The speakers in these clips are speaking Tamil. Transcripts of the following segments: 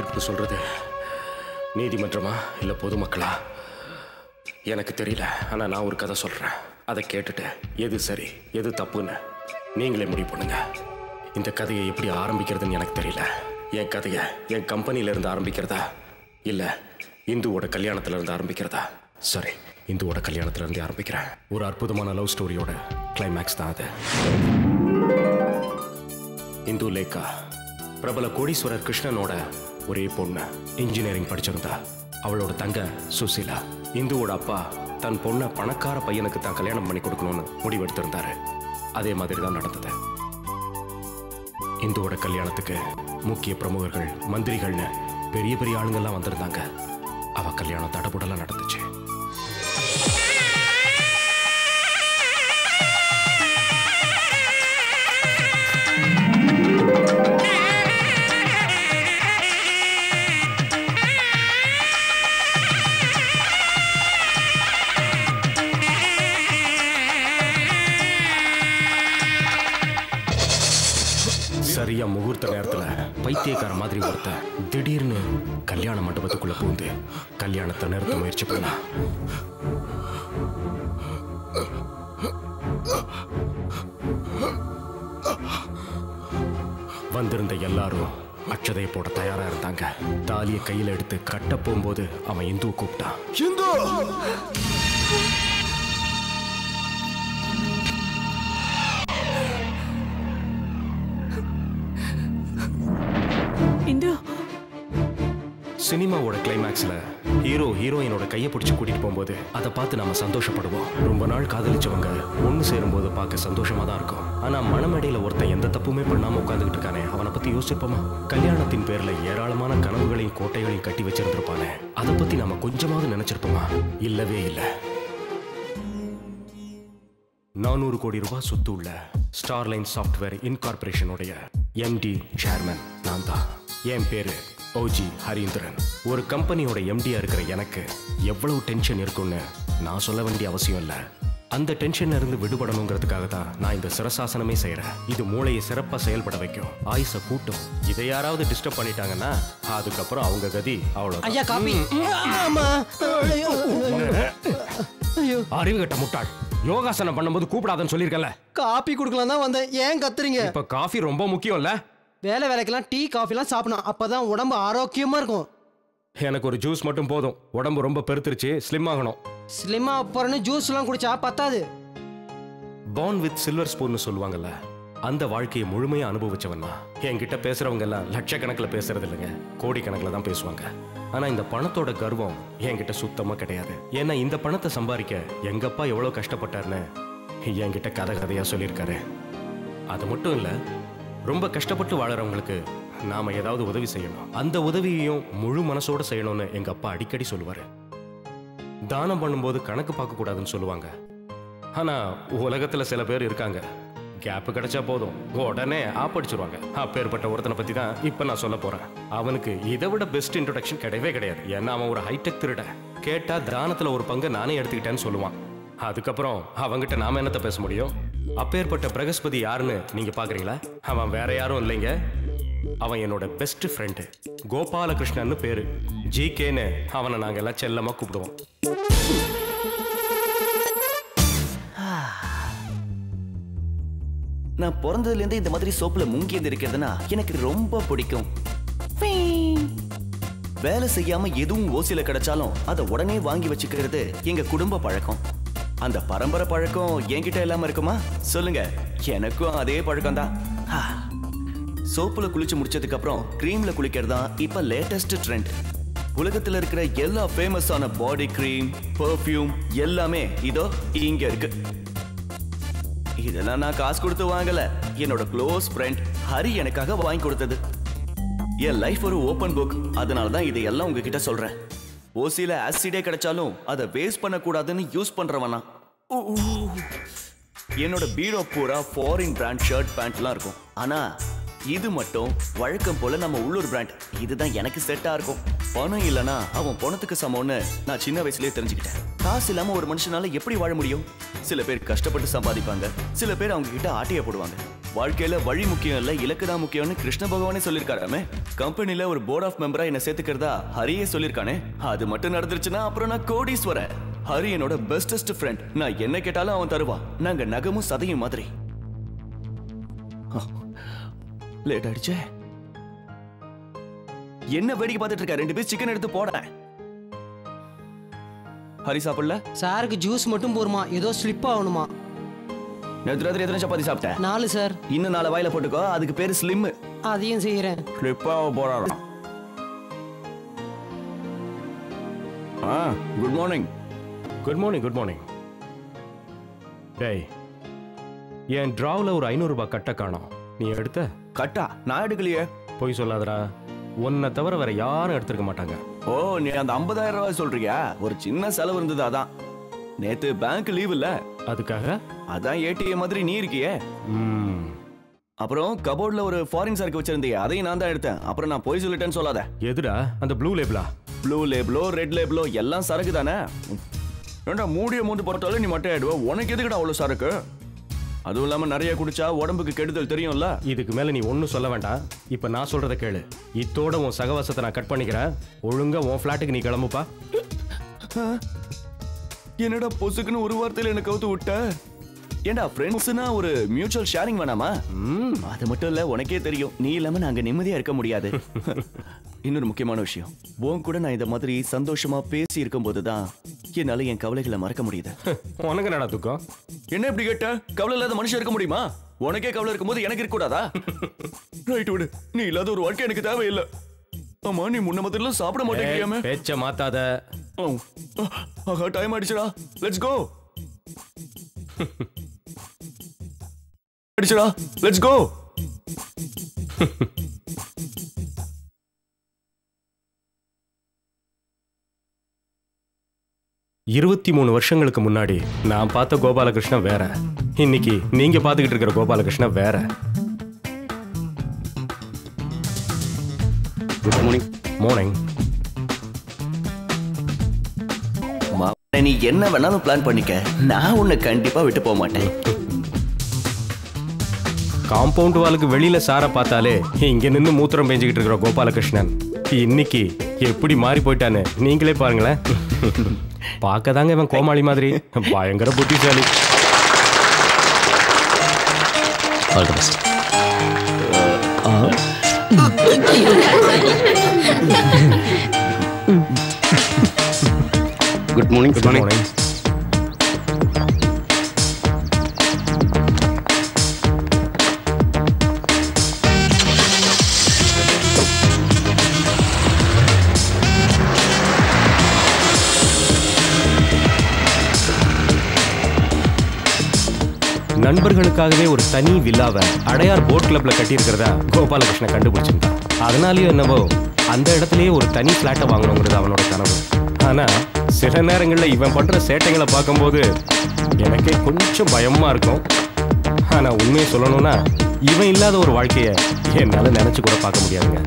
தீர்ப்பு சொல்றது நீதிமன்றமா இல்ல பொதுமக்களா? எனக்கு தெரியல. ஆனா நான் ஒரு கதை சொல்றேன். அதை கேட்டுட்டு எது சரி எது தப்புன்னு நீங்களே முடிவு பண்ணுங்க. இந்த கதையை எப்படி ஆரம்பிக்கிறதுன்னு எனக்கு தெரியல. என் கதையை என் கம்பெனில இருந்து ஆரம்பிக்கிறதா? இல்ல இந்துவோட கல்யாணத்துல இருந்து ஆரம்பிக்கிறதா? சரி இந்துவோட கல்யாணத்துல இருந்து ஆரம்பிக்கிறேன். ஒரு அற்புதமான லவ் ஸ்டோரியோட கிளைமேக்ஸ் தான் அது. இந்து லேக்கா. பிரபல கோடீஸ்வரர் கிருஷ்ணனோட ஒரே பொண்ணு இன்ஜினியரிங் படிச்சிருந்தா. அவளோட தங்க சுசீலா. இந்துவோட அப்பா தன் பொண்ணை பணக்கார பையனுக்கு தான் கல்யாணம் பண்ணி கொடுக்கணும்னு முடிவெடுத்திருந்தாரு. அதே மாதிரி தான் நடந்தது. இந்துவோட கல்யாணத்துக்கு முக்கிய பிரமுகர்கள் மந்திரிகள்னு பெரிய பெரிய ஆளுங்கள்லாம் வந்திருந்தாங்க. அவ கல்யாணம் தடபுடலாம் நடந்துச்சு. கொடுத்த முகூர்த்த நேரத்துல பைத்தியக்கார மாதிரி ஒருத்தன் திடீர்னு கல்யாண மண்டபத்துக்குள்ள பூந்து கல்யாணத்தை நிறுத்த முயற்சி பண்ணா. வந்திருந்த எல்லாரும் அட்சதையை போட தயாரா இருந்தாங்க. தாலியை கையில எடுத்து கட்ட போகும்போது அவன் இந்து கூப்பிட்டான். இந்து! சினிமாவோட கிளைமேக்ஸ்ல ஹீரோ ஹீரோயினோட கையை பிடிச்சி கூட்டிட்டு போகும்போது அதை பார்த்து நம்ம சந்தோஷப்படுவோம். ரொம்ப நாள் காதலிச்சவங்க ஒன்று சேரும்போது பார்க்க சந்தோஷமா தான் இருக்கும். ஆனா மனமேடையில ஒருத்தன் எந்த தப்புமே பண்ணாம உட்காந்துக்கிட்டு இருக்கானே அவனை பத்தி யோசிச்சிருப்போமா? கல்யாணத்தின் பேர்ல ஏராளமான கனவுகளையும் கோட்டைகளையும் கட்டி வச்சிருந்திருப்பானே அதை பத்தி நம்ம கொஞ்சமாவது நினைச்சிருப்போமா? இல்லவே இல்லை. நானூறு கோடி ரூபாய் சொத்து உள்ள ஸ்டார்லைன் சாஃப்ட்வேர் இன்கார்பரேஷனுடைய எம்டி சேர்மன் நான் தான். என் பேரு ஓஜி ஹரீந்திரன் ஒரு கம்பெனியோட எம்டியா இருக்கிற எனக்கு எவ்வளவு டென்ஷன் இருக்கும்னு நான் சொல்ல வேண்டிய அவசியம் இல்லை. அந்த டென்ஷன்ல இருந்து விடுபடணுங்கிறதுக்காக தான் நான் இந்த சிரசாசனமே செய்யறேன் இது மூளையை சிறப்பா செயல்பட வைக்கும். ஆயுச கூட்டும். இதை யாராவது டிஸ்டர்ப் பண்ணிட்டாங்கன்னா அதுக்கப்புறம் அவங்க கதி அவ்வளவு ஐயா ஐயோ. அறிவு கட்ட முட்டாள். யோகாசனம் பண்ணும்போது கூப்பிடாதன்னு சொல்லியிருக்கல காப்பி குடுக்கலாம் தான் வந்தேன். ஏன் கத்துறீங்க? இப்ப காஃபி ரொம்ப முக்கியம்ல. வேலை வேலைக்கெல்லாம் டீ காஃபிலாம் சாப்பிடணும். அப்பதான் உடம்பு ஆரோக்கியமா இருக்கும். எனக்கு ஒரு ஜூஸ் மட்டும் போதும். உடம்பு ரொம்ப பெருத்துருச்சு. ஸ்லிம் ஆகணும். ஸ்லிம்மா போறேன்னு ஜூஸ்லாம் குடிச்சா பத்தாது. பார்ன் வித் சில்வர் ஸ்பூன்னு சொல்லுவாங்கல்ல அந்த வாழ்க்கையை முழுமையா அனுபவிச்சவன் தான் என்கிட்ட பேசுறவங்க எல்லாம் லட்சக்கணக்கில் பேசுறது இல்லைங்க கோடிக்கணக்கில் தான் பேசுவாங்க. ஆனா இந்த பணத்தோட கர்வம் என்கிட்ட சுத்தமா கிடையாது. ஏன்னா இந்த பணத்தை சம்பாதிக்க எங்க அப்பா எவ்வளவு கஷ்டப்பட்டாருன்னு என்கிட்ட கதை கதையா சொல்லியிருக்காரு. அது மட்டும் இல்ல ரொம்ப கஷ்டப்பட்டு வாழறவங்களுக்கு நாம ஏதாவது உதவி செய்யணும். அந்த உதவியையும் முழு மனசோட செய்யணும்னு எங்க அப்பா அடிக்கடி சொல்லுவாரு. தானம் பண்ணும்போது கணக்கு பார்க்க கூடாதுன்னு சொல்லுவாங்க. ஆனா உலகத்துல சில பேர் இருக்காங்க. கேப் கிடைச்சா போதும். உடனே ஆப்படிச்சிருவாங்க. அப்பேற்பட்ட ஒருத்தனை பத்தி தான் இப்ப நான் சொல்ல போறேன். அவனுக்கு இதை விட பெஸ்ட் இன்ட்ரொடக்ஷன் கிடையவே கிடையாது. ஏன்னா அவன் ஒரு ஹைடெக் திருட. கேட்டா தானத்துல ஒரு பங்கு நானே எடுத்துக்கிட்டேன்னு சொல்லுவான். அதுக்கப்புறம் அவங்ககிட்ட நாம என்னத்த பேச முடியும்? அப்பேற்பட்ட பிரகஸ்பதி யாருன்னு நீங்க பாக்குறீங்களா? அவன் வேற யாரும் இல்லைங்க. அவன் என்னோட பெஸ்ட் ஃப்ரெண்டு கோபாலகிருஷ்ணன்னு பேரு. ஜிகேன்னு அவனை நாங்க எல்லாம் செல்லமா கூப்பிடுவோம். நான் பிறந்ததுலேருந்தே இந்த மாதிரி சோப்புல முங்கி இருக்கிறதுனா எனக்கு ரொம்ப பிடிக்கும். வேலை செய்யாம எதுவும் ஓசில கிடைச்சாலும் அதை உடனே வாங்கி வச்சுக்கிறது எங்க குடும்ப பழக்கம். அந்த பரம்பரை பழக்கம் என்கிட்ட இல்லாம இருக்குமா? சொல்லுங்க. எனக்கும் அதே பழக்கம் தான் சோப்புல குளிச்சு முடிச்சதுக்கு அப்புறம் கிரீம்ல குளிக்கிறது தான் இப்ப லேட்டஸ்ட் ட்ரெண்ட் உலகத்துல இருக்கிற எல்லா ஃபேமஸான பாடி கிரீம் பெர்ஃப்யூம் எல்லாமே இதோ இங்க இருக்கு. இதெல்லாம் நான் காசு கொடுத்து வாங்கல. என்னோட க்ளோஸ் ஃப்ரெண்ட் ஹரி எனக்காக வாங்கி கொடுத்தது. என் லைஃப் ஒரு ஓப்பன் புக் அதனால தான் இதையெல்லாம் உங்ககிட்ட சொல்றேன். ஓசியில ஆசிடே கிடைச்சாலும் அதை வேஸ்ட் பண்ணக்கூடாதுன்னு யூஸ் பண்றவனா. என்னோட பீரோ பூரா ஃபாரின் பிராண்ட் ஷர்ட் பேண்ட்லாம் இருக்கும். ஆனா இது மட்டும் வழக்கம் போல நம்ம உள்ளூர் பிராண்ட் இதுதான் எனக்கு செட்டா இருக்கும். பணம் இல்லனா அவன் பணத்துக்கு சமம்னு நான் சின்ன வயசுலயே தெரிஞ்சுக்கிட்டேன். காசு இல்லாம ஒரு மனுஷனால எப்படி வாழ முடியும்? சில பேர் கஷ்டப்பட்டு சம்பாதிப்பாங்க. சில பேர் அவங்க கிட்ட ஆட்டைய போடுவாங்க. வாழ்க்கையில வழி முக்கியம் இல்ல இலக்கு தான் முக்கியம்னு கிருஷ்ண பகவானே சொல்லியிருக்காராமே கம்பெனில ஒரு போர்ட் ஆஃப் மெம்பரா என்ன சேர்த்துக்கிறதா ஹரியே சொல்லியிருக்கானே அது மட்டும் நடந்துருச்சுன்னா அப்புறம் நான் கோடீஸ்வரன். ஹரி என்னோட பெஸ்டஸ்ட் ஃப்ரெண்ட் நான் என்ன கேட்டாலும் அவன் தருவான் நாங்க நகமும் சதையும் மாதிரி. லேட் ஆயிடுச்சே. என்ன வேடிக்கை பார்த்துட்டு இருக்க? ரெண்டு பீஸ் சிக்கன் எடுத்து போட ஹரி சாப்பிடல? சாருக்கு ஜூஸ் மட்டும் போருமா? ஏதோ ஸ்லிப் ஆகணுமா? நேற்று ராத்திரி எத்தனை சப்பாத்தி சாப்பிட்டேன்? நாலு சார். இன்னும் நாலு வாயில போட்டுக்கோ அதுக்கு பேரு ஸ்லிம் அதையும் செய்கிறேன் ஸ்லிப்பாக போறாராம் ஆ good morning good morning good morning டேய் என் டிராவில் ஒரு ஐநூறுரூபா கட்டை காணோம். நீ எடுத்த? கட்டா? நான் எடுக்கலையே. போய் சொல்லாதடா. உன்னை தவிர வேற யாரும் எடுத்திருக்க மாட்டாங்க. ஓ நீ அந்த 50000 ரூபாய் சொல்றியா? ஒரு சின்ன செலவு இருந்தது அதான். நேத்து பேங்க் லீவ் இல்ல அதுக்காக? அதான் ஏடிஎம் மாதிரி நீ இருக்கியே. அப்புறம் கபோர்ட்ல ஒரு ஃபாரின் சரக்கு வச்சிருந்தியே அதையும் நான் தான் எடுத்தேன். அப்புறம் நான் போய் சொல்லிட்டேன்னு சொல்லாத. எதுடா? அந்த ப்ளூ லேபிளா ப்ளூ லேபிளோ ரெட் லேபிளோ எல்லாம் சரக்கு தானே? ஏண்டா மூடிய மூந்து பொறுத்தாலும் நீ மட்டும் ஆயிடுவ உனக்கு எதுக்குடா அவ்வளவு சரக்கு? அதுவும் இல்லாம நிறைய குடிச்சா உடம்புக்கு கெடுதல் தெரியும்ல? இதுக்கு மேல நீ ஒன்றும் சொல்ல வேண்டாம். இப்போ நான் சொல்றத கேளு. இத்தோட உன் சகவாசத்தை நான் கட் பண்ணிக்கிறேன். ஒழுங்கா உன் ஃப்ளாட்டுக்கு நீ கிளம்புப்பா. என்னடா பொசுக்குன்னு ஒரு வார்த்தையில என்ன கவுத்து விட்ட? ஏண்டா ஃப்ரெண்ட்ஸ்னா ஒரு மியூச்சுவல் ஷேரிங் வேணாமா? அது மட்டும் இல்ல உனக்கே தெரியும். நீ இல்லாம நாங்க நிம்மதியா இருக்க முடியாது. இன்னொரு முக்கியமான விஷயம். உன் கூட நான் இந்த மாதிரி சந்தோஷமா பேசி இருக்கும்போது தான் என்னால என் கவலைகளை மறக்க முடியுது. உனக்கு என்னடா துக்கம்? என்ன இப்படி கேட்ட? கவலை இல்லாத மனுஷன் இருக்க முடியுமா? உனக்கே கவலை இருக்கும்போது எனக்கு இருக்க கூடாதா? ரைட் விடு. நீ இல்லாத ஒரு வாழ்க்கை எனக்கு தேவையில்லை. ஆமா நீ முன்ன மாதிரிலாம் சாப்பிட மாட்டேங்கிறியாமே. ஏய், பேச்ச மாத்தாத. ஆஹா டைம் ஆயிடுச்சுடா. லெட்ஸ் கோ ஆயிடுச்சுடா. லெட்ஸ் கோ இருபத்தி மூணு வருஷங்களுக்கு முன்னாடி நான் பார்த்த கோபாலகிருஷ்ணன் வேற. இன்னைக்கு நீங்க பார்த்துக்கிட்டு இருக்கிற கோபாலகிருஷ்ணன் வேற. குட் மார்னிங் மார்னிங் நீ என்ன வேணாலும் பிளான் பண்ணிக்க. நான் உன்னை கண்டிப்பா விட்டு போக மாட்டேன். காம்பவுண்ட் வாலுக்கு வெளியில சார பார்த்தாலே இங்க நின்னு மூத்திரம் பேஞ்சுக்கிட்டு இருக்கிற கோபாலகிருஷ்ணன். இன்னைக்கு எப்படி மாறி போயிட்டான்னு நீங்களே பாருங்களேன். பார்க்க தாங்க இவன் கோமாளி மாதிரி. பயங்கர புத்திசாலி. All the best good morning good morning நண்பர்களுக்காகவே ஒரு தனி வில்லாவை அடையார் போட் கிளப்ல கட்டியிருக்கிறதா கோபாலகிருஷ்ணன் கண்டுபிடிச்சிருந்தான். அதனாலயும் என்னவோ அந்த இடத்துலயே ஒரு தனி பிளாட்டை வாங்கணுங்கிறது அவனோட கனவு. ஆனா சில நேரங்கள்ல இவன் பண்ற சேட்டைகளை பார்க்கும்போது எனக்கே கொஞ்சம் பயமா இருக்கும். ஆனா உண்மையை சொல்லணும்னா இவன் இல்லாத ஒரு வாழ்க்கைய என்னால நினைச்சு கூட பார்க்க முடியாதுங்க.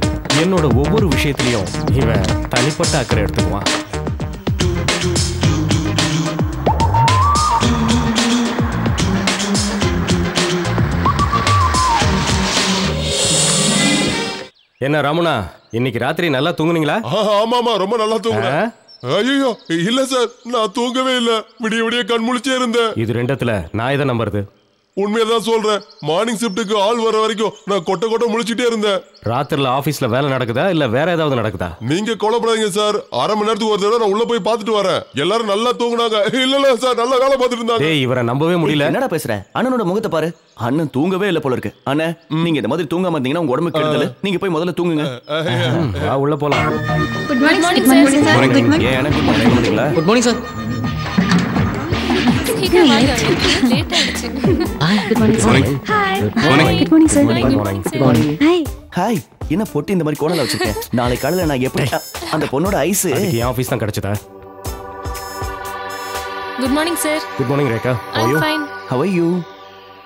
என்னோட ஒவ்வொரு விஷயத்திலையும் இவன் தனிப்பட்ட அக்கறை எடுத்துக்குவான். என்ன ரமணா இன்னைக்கு ராத்திரி நல்லா தூங்குனீங்களா? ஆ, ஆமாமா ரொம்ப நல்லா தூங்குறேன் ஐயோ இல்ல சார் நான் தூங்கவே இல்ல. விடிய விடிய கண் முழிச்சே இருந்தேன். இது ரெண்டத்துல நான் எதை நம்புறது? உண்மையை தான் சொல்றேன் மார்னிங் ஷிஃப்ட்டுக்கு ஆள் வர வரைக்கும் நான் கொட்ட கொட்ட முழிச்சிட்டே இருந்தேன் ராத்திரில ஆபீஸ்ல வேலை நடக்குதா இல்ல வேற ஏதாவது நடக்குதா நீங்க கொலைப்படாதீங்க சார் அரை மணி நேரத்துக்கு ஒரு தடவை நான் உள்ள போய் பார்த்துட்டு வரேன் எல்லாரும் நல்லா தூங்குனாங்க இல்ல இல்ல சார் நல்லா வேலை பார்த்துட்டு இருந்தாங்க டேய் இவரை நம்பவே முடியல என்னடா பேசுற அண்ணனோட முகத்தை பாரு அண்ணன் தூங்கவே இல்ல போல இருக்கு அண்ணே நீங்க இந்த மாதிரி தூங்காம இருந்தீங்கன்னா உங்க உடம்புக்கு கெடுதல் நீங்க போய் முதல்ல தூங்குங்க வா உள்ள போலாம் good morning sir good morning வந்தீங்களா? குட் மார்னிங் சார் சீக்கிரம் வாங்க லேட் ஆயிடுச்சு good morning sir hi good morning sir. Hi hi என்ன பொட்டி இந்த மாதிரி கோணல வச்சிருக்கேன் நாளை காலையில நான் எப்படி அந்த பொண்ணோட ஐஸ் என் ஆபீஸ் தான் கிடைச்சதா? Good morning sir good morning Rekha. How you